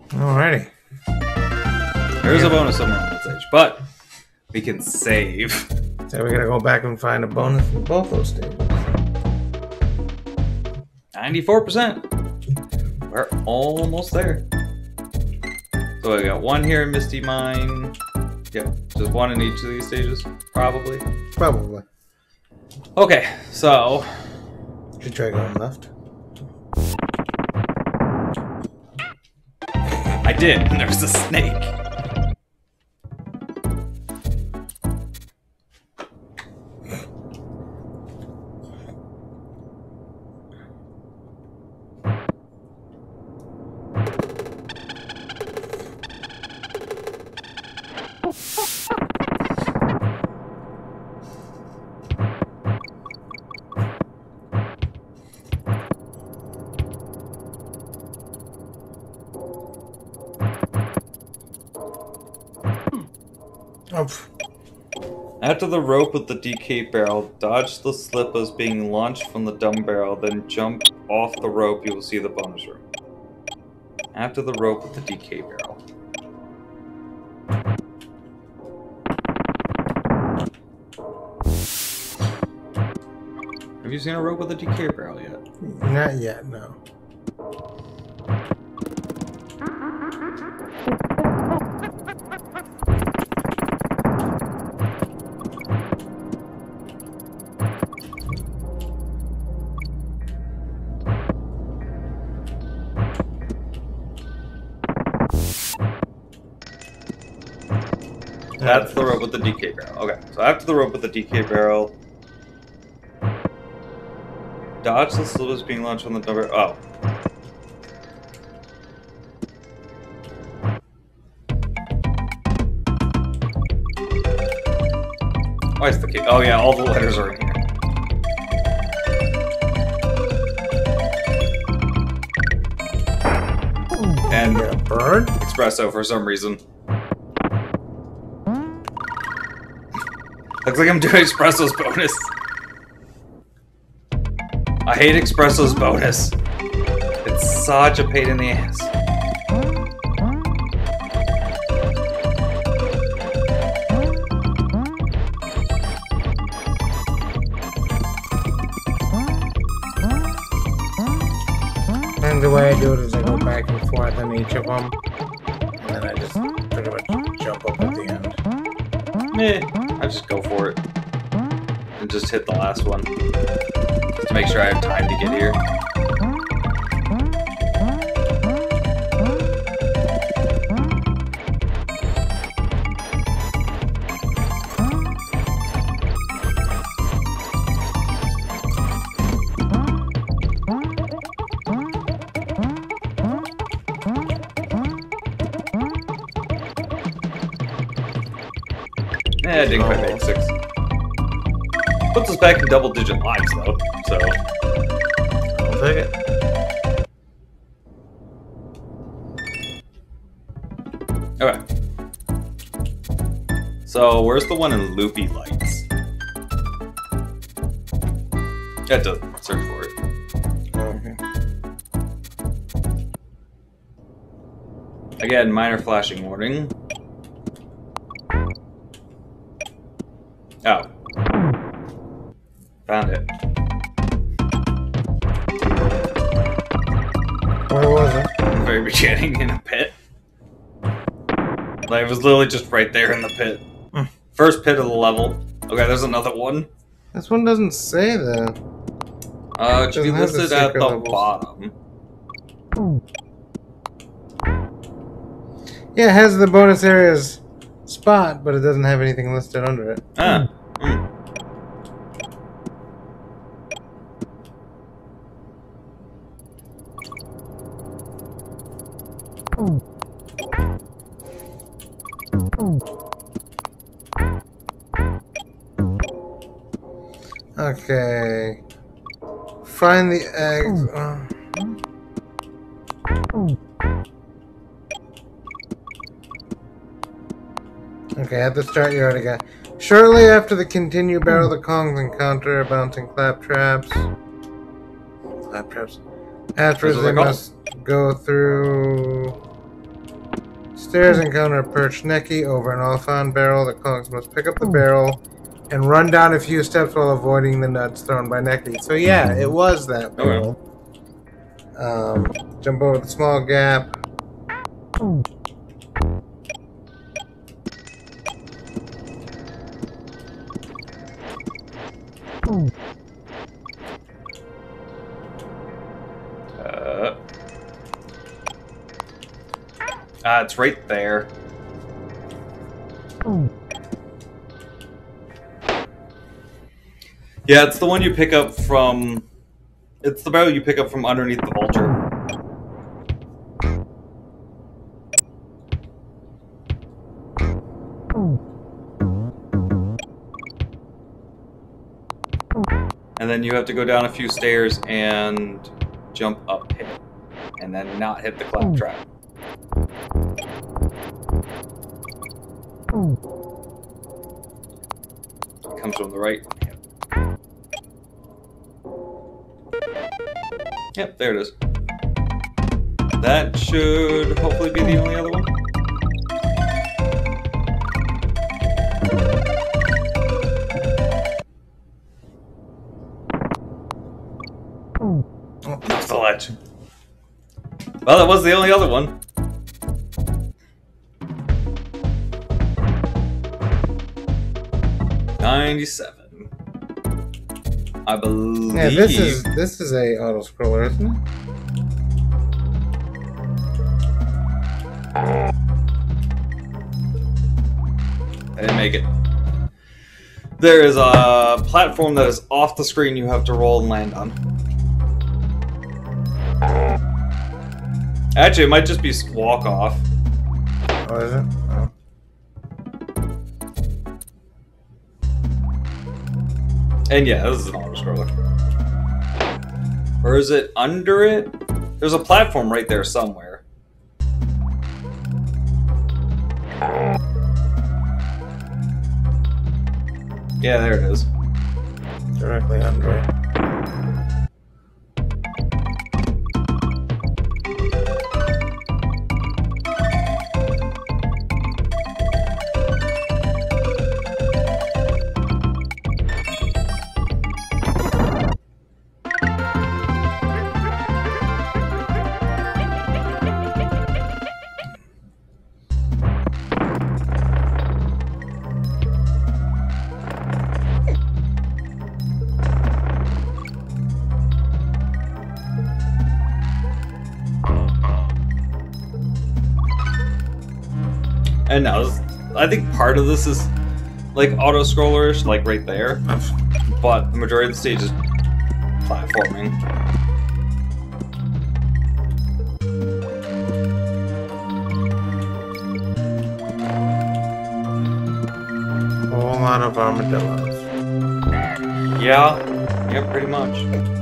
Alrighty. There's a bonus somewhere on that stage, but we can save. So we gotta go back and find a bonus for both those stages. 94%. Almost there. So I got one here in Misty Mine. Yep, just one in each of these stages, probably. Probably. Okay, so Should try going left. I did, <laughs> and there's a snake. The rope with the DK barrel, dodge the slip as being launched from the dumb barrel, then jump off the rope, you will see the bonus room. After the rope with the DK barrel. Have you seen a rope with a DK barrel yet? Not yet, no. With the DK barrel. Okay, so after the rope with the DK barrel, dodge the slivers being launched on the number. Oh. Why is the key? Oh yeah, all the letters are in here. And burn? Expresso for some reason. Looks like I'm doing Expresso's bonus. I hate Expresso's bonus. It's such a pain in the ass. And the way I do it is I go back and forth on each of them. And then I just pretty much jump up at the end. Meh. I just go for it. And just hit the last one. Just to make sure I have time to get here. Didn't quite make six. Puts us back in double digit lives though, so. I'll take it. Okay. So, where's the one in Loopy Lights? You have to search for it. Okay. Again, minor flashing warning. Was literally just right there in the pit. Hmm. First pit of the level. Okay, there's another one. This one doesn't say that. Uh, it should be Doesn't the listed at secret the levels. bottom. Yeah, it has the bonus areas spot, but it doesn't have anything listed under it. Ah. Okay. Find the eggs. Uh, Okay, at the start you already got. Shortly after the continue barrel the Kongs encounter bouncing clap traps. Clap traps. Afterwards they must go through stairs encounter a perched Necky over an all-found barrel. The Kongs must pick up the barrel and run down a few steps while avoiding the nuts thrown by Necky. So yeah, it was that barrel. Um, jump over the small gap. Uh, ah, it's right there. Yeah, it's the one you pick up from. It's the barrel you pick up from underneath the vulture. And then you have to go down a few stairs and jump up hit. And then not hit the clap trap. Comes from the right. Yep, there it is. That should hopefully be the only other one. Oh, there's the latch. Well, that was the only other one. Ninety-seven. I believe. Yeah, this is this is a auto scroller, isn't it? I didn't make it. There is a platform that is off the screen you have to roll and land on. Actually, it might just be walk off. Oh, is it? And yeah, this is an auto scroller. Or is it under it? There's a platform right there somewhere. Yeah, there it is. Directly under it. I think part of this is like auto scrollerish, like right there, but the majority of the stage is platforming. A whole lot of armadillos. Yeah, yeah, pretty much.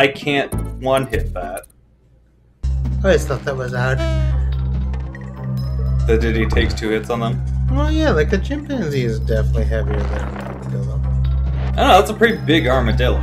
I can't one hit that. I always thought that was odd. The Diddy takes two hits on them. Well, yeah, like a chimpanzee is definitely heavier than an armadillo. I don't know, that's a pretty big armadillo.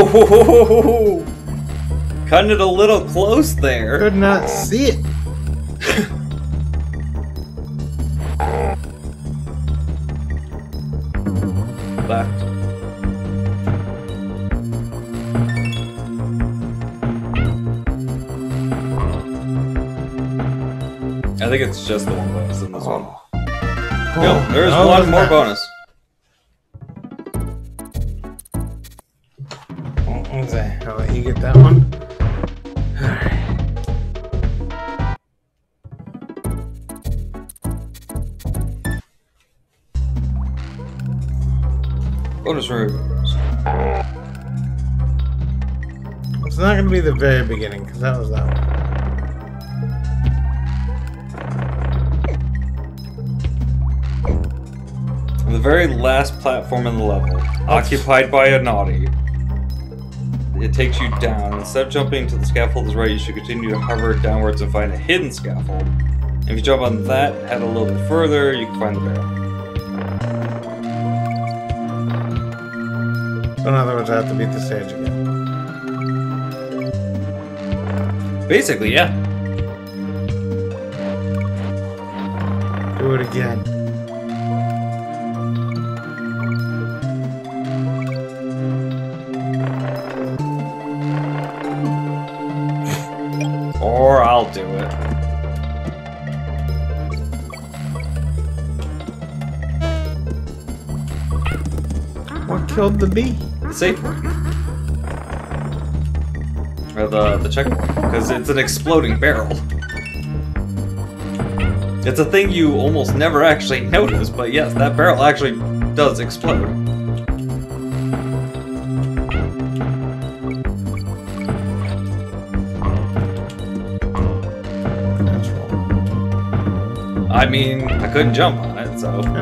Ooh, cutting it a little close there. Could not see it. Left. I think it's just the one bonus in this one. Oh. Yo, there's Oh, one more that? bonus. Be the very beginning, because that was that one. The very last platform in the level, occupied by a naughty. It takes you down. Instead of jumping to the scaffold is right, you should continue to hover downwards and find a hidden scaffold. If you jump on that, head a little bit further, you can find the barrel. So in other words, I have to beat the stage Basically, yeah. Do it again. <laughs> Or I'll do it. What killed the bee? The the, the checkpoint. Because it's an exploding barrel. It's a thing you almost never actually notice, but yes, that barrel actually does explode. I mean, I couldn't jump on it, so.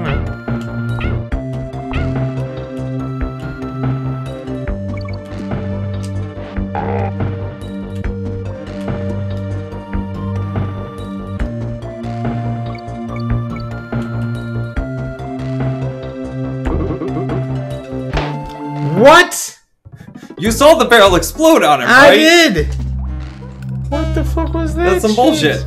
Saw the barrel explode on him, I right? did. What the fuck was that? That's some shit? bullshit.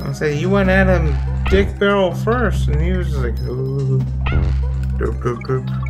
I say you went at him dick barrel first, and he was just like, ooh, doop doop doop.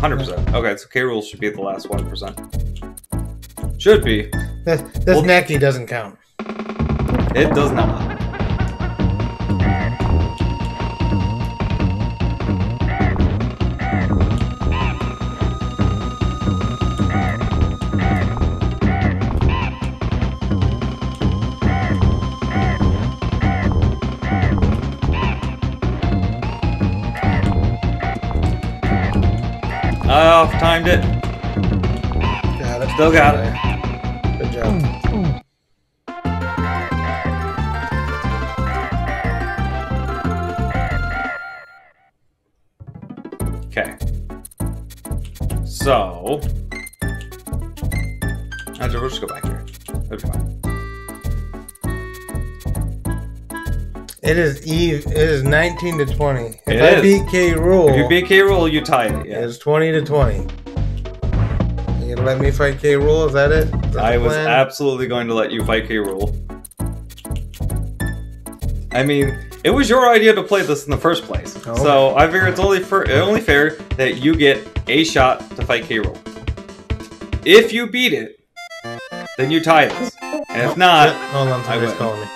100%. Okay, so K. Rool's should be at the last 1%. Should be. This, this Well- necky doesn't count. It does not. Still got it. Good job. Okay. So. Actually, we'll just go back here. It'll be fine. It is Eve. It is 19 to 20. If It I is. beat K. Rool, If you beat K. Rool, you tie it. Yeah. it's 20 to 20. Let me fight K Rool? Is that it? Is that I was plan? absolutely going to let you fight K Rool. I mean, it was your idea to play this in the first place, Oh. so I figure it's only for only fair that you get a shot to fight K Rool. If you beat it, then you tie us, and if not, Hold on, I somebody's calling me.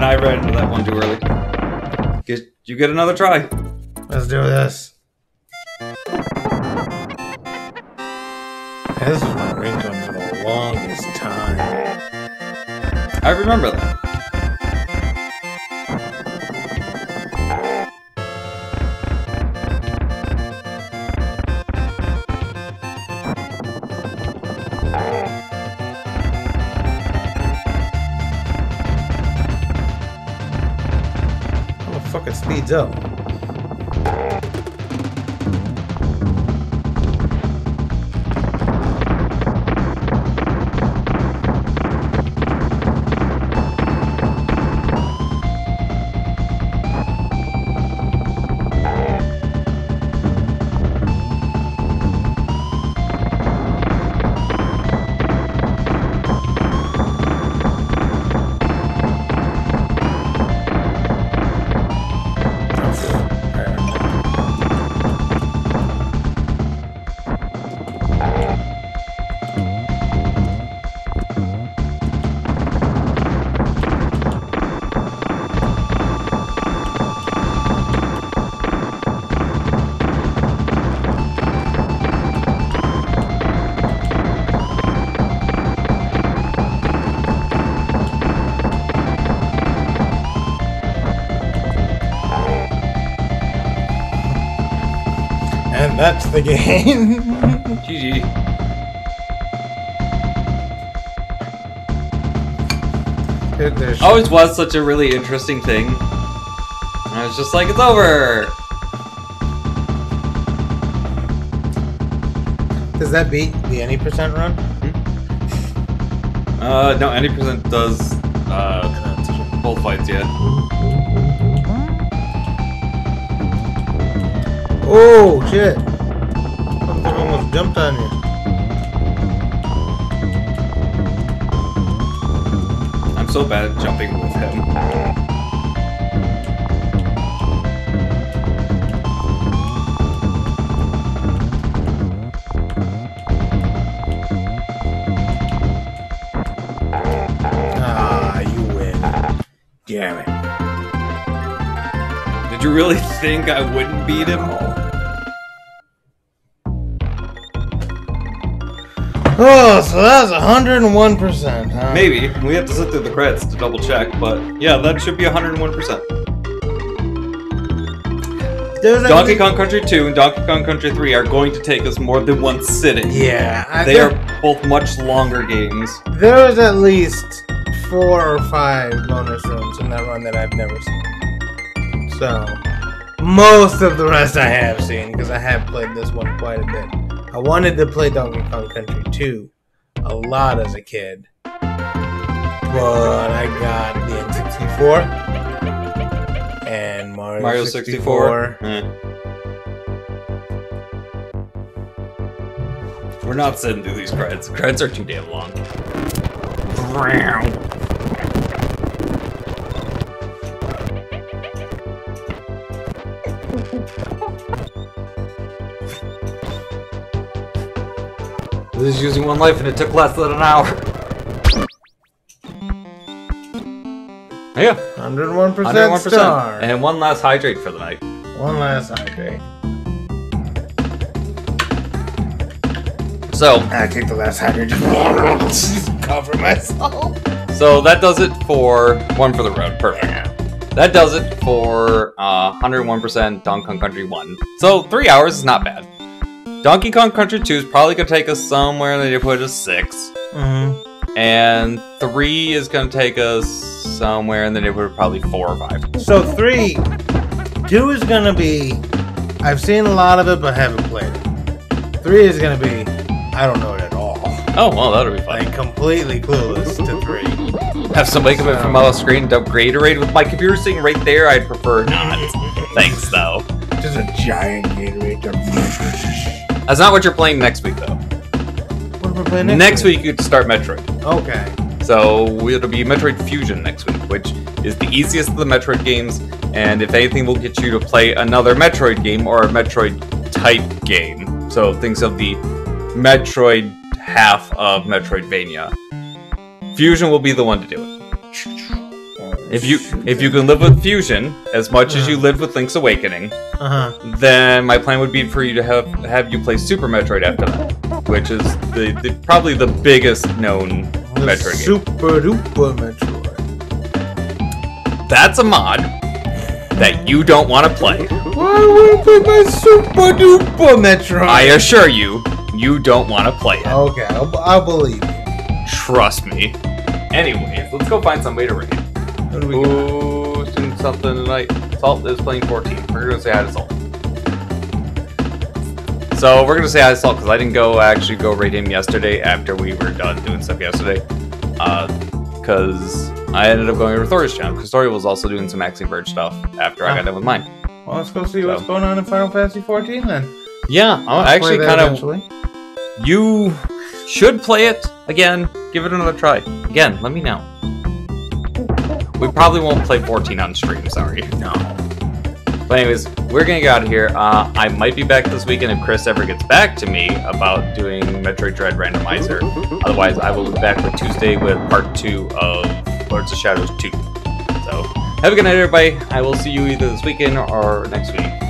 And I ran into that one too early. Get you get another try. Let's do this. This is my ringtone for the longest time. I remember that. Up. The game. GG. There- Always was such a really interesting thing. And I was just like, it's over. Does that beat the any percent run? Uh, no, any percent does uh both fights yet. Oh shit! Jumped on you. I'm so bad at jumping with him. Ah, you win. Damn it. Did you really think I wouldn't beat him? So that's 101%, huh? Maybe. We have to sit through the credits to double check, but yeah, that should be 101%. There's Donkey Kong Country 2 and Donkey Kong Country 3 are going to take us more than one sitting. Yeah, I, They are both much longer games. there was at least four or five bonus rooms in that run that I've never seen. So, most of the rest I have seen because I have played this one quite a bit. I wanted to play Donkey Kong Country 2 a lot as a kid, but I got the N64 and Mario, Mario 64. 64. Eh. We're not sitting through these credits. The credits are too damn long. Is using one life and it took less than an hour. Yeah, 101%, 101%. star. And one last hydrate for the night. One last hydrate. So, I take the last hydrate just <laughs> cover myself. so that does it for one for the road. Perfect. That does it for uh, 101% Donkey Kong Country 1. So, three hours is not bad. Donkey Kong Country 2 is probably going to take us somewhere in the neighborhood of six. Mm-hmm. And 3 is going to take us somewhere in the neighborhood of probably 4 or 5. So three, two is gonna be. I've seen a lot of it, but haven't played it. Three is gonna be. I don't know it at all. Oh, well, that'll be fun. Like completely clueless to three. Have somebody come in from out of screen to Gatorade with my computer sitting right there? I'd prefer not. Thanks, though. Just a giant Gatorade. That's not what you're playing next week, though. What am I playing next, Next week, you get to start Metroid. Okay. So it'll be Metroid Fusion next week, which is the easiest of the Metroid games, and if anything, will get you to play another Metroid game or a Metroid type game. So things of the Metroid half of Metroidvania. Fusion will be the one to do it. If you if you can live with Fusion as much as you lived with Link's Awakening, Uh huh. then my plan would be for you to have have you play Super Metroid after that, which is the, the probably the biggest known Metroid game. Super duper Metroid. That's a mod that you don't want to play. Why would I play my super duper Metroid? I assure you, you don't want to play it. Okay, I'll, I'll believe. you. Trust me. Anyways, let's go find some way to raid. What do we? Ooh, doing something tonight. Salt is playing 14. We're gonna say hi to Salt. So we're gonna say hi to Salt because I didn't go actually go raid him yesterday after we were done doing stuff yesterday. Uh, Because I ended up going over to Thor's channel because Thor was also doing some Maxi Verge stuff after I Ah. got done with mine. Well, let's go see what's going on in Final Fantasy 14 then. Yeah, I'm I'll actually kind of. You should play it again. Give it another try. Again, let me know. We probably won't play 14 on stream. Sorry. No. But anyways, we're gonna get out of here. Uh, I might be back this weekend if Chris ever gets back to me about doing Metroid Dread Randomizer. Otherwise, I will be back for Tuesday with part two of Lords of Shadows 2. So, have a good night, everybody. I will see you either this weekend or next week.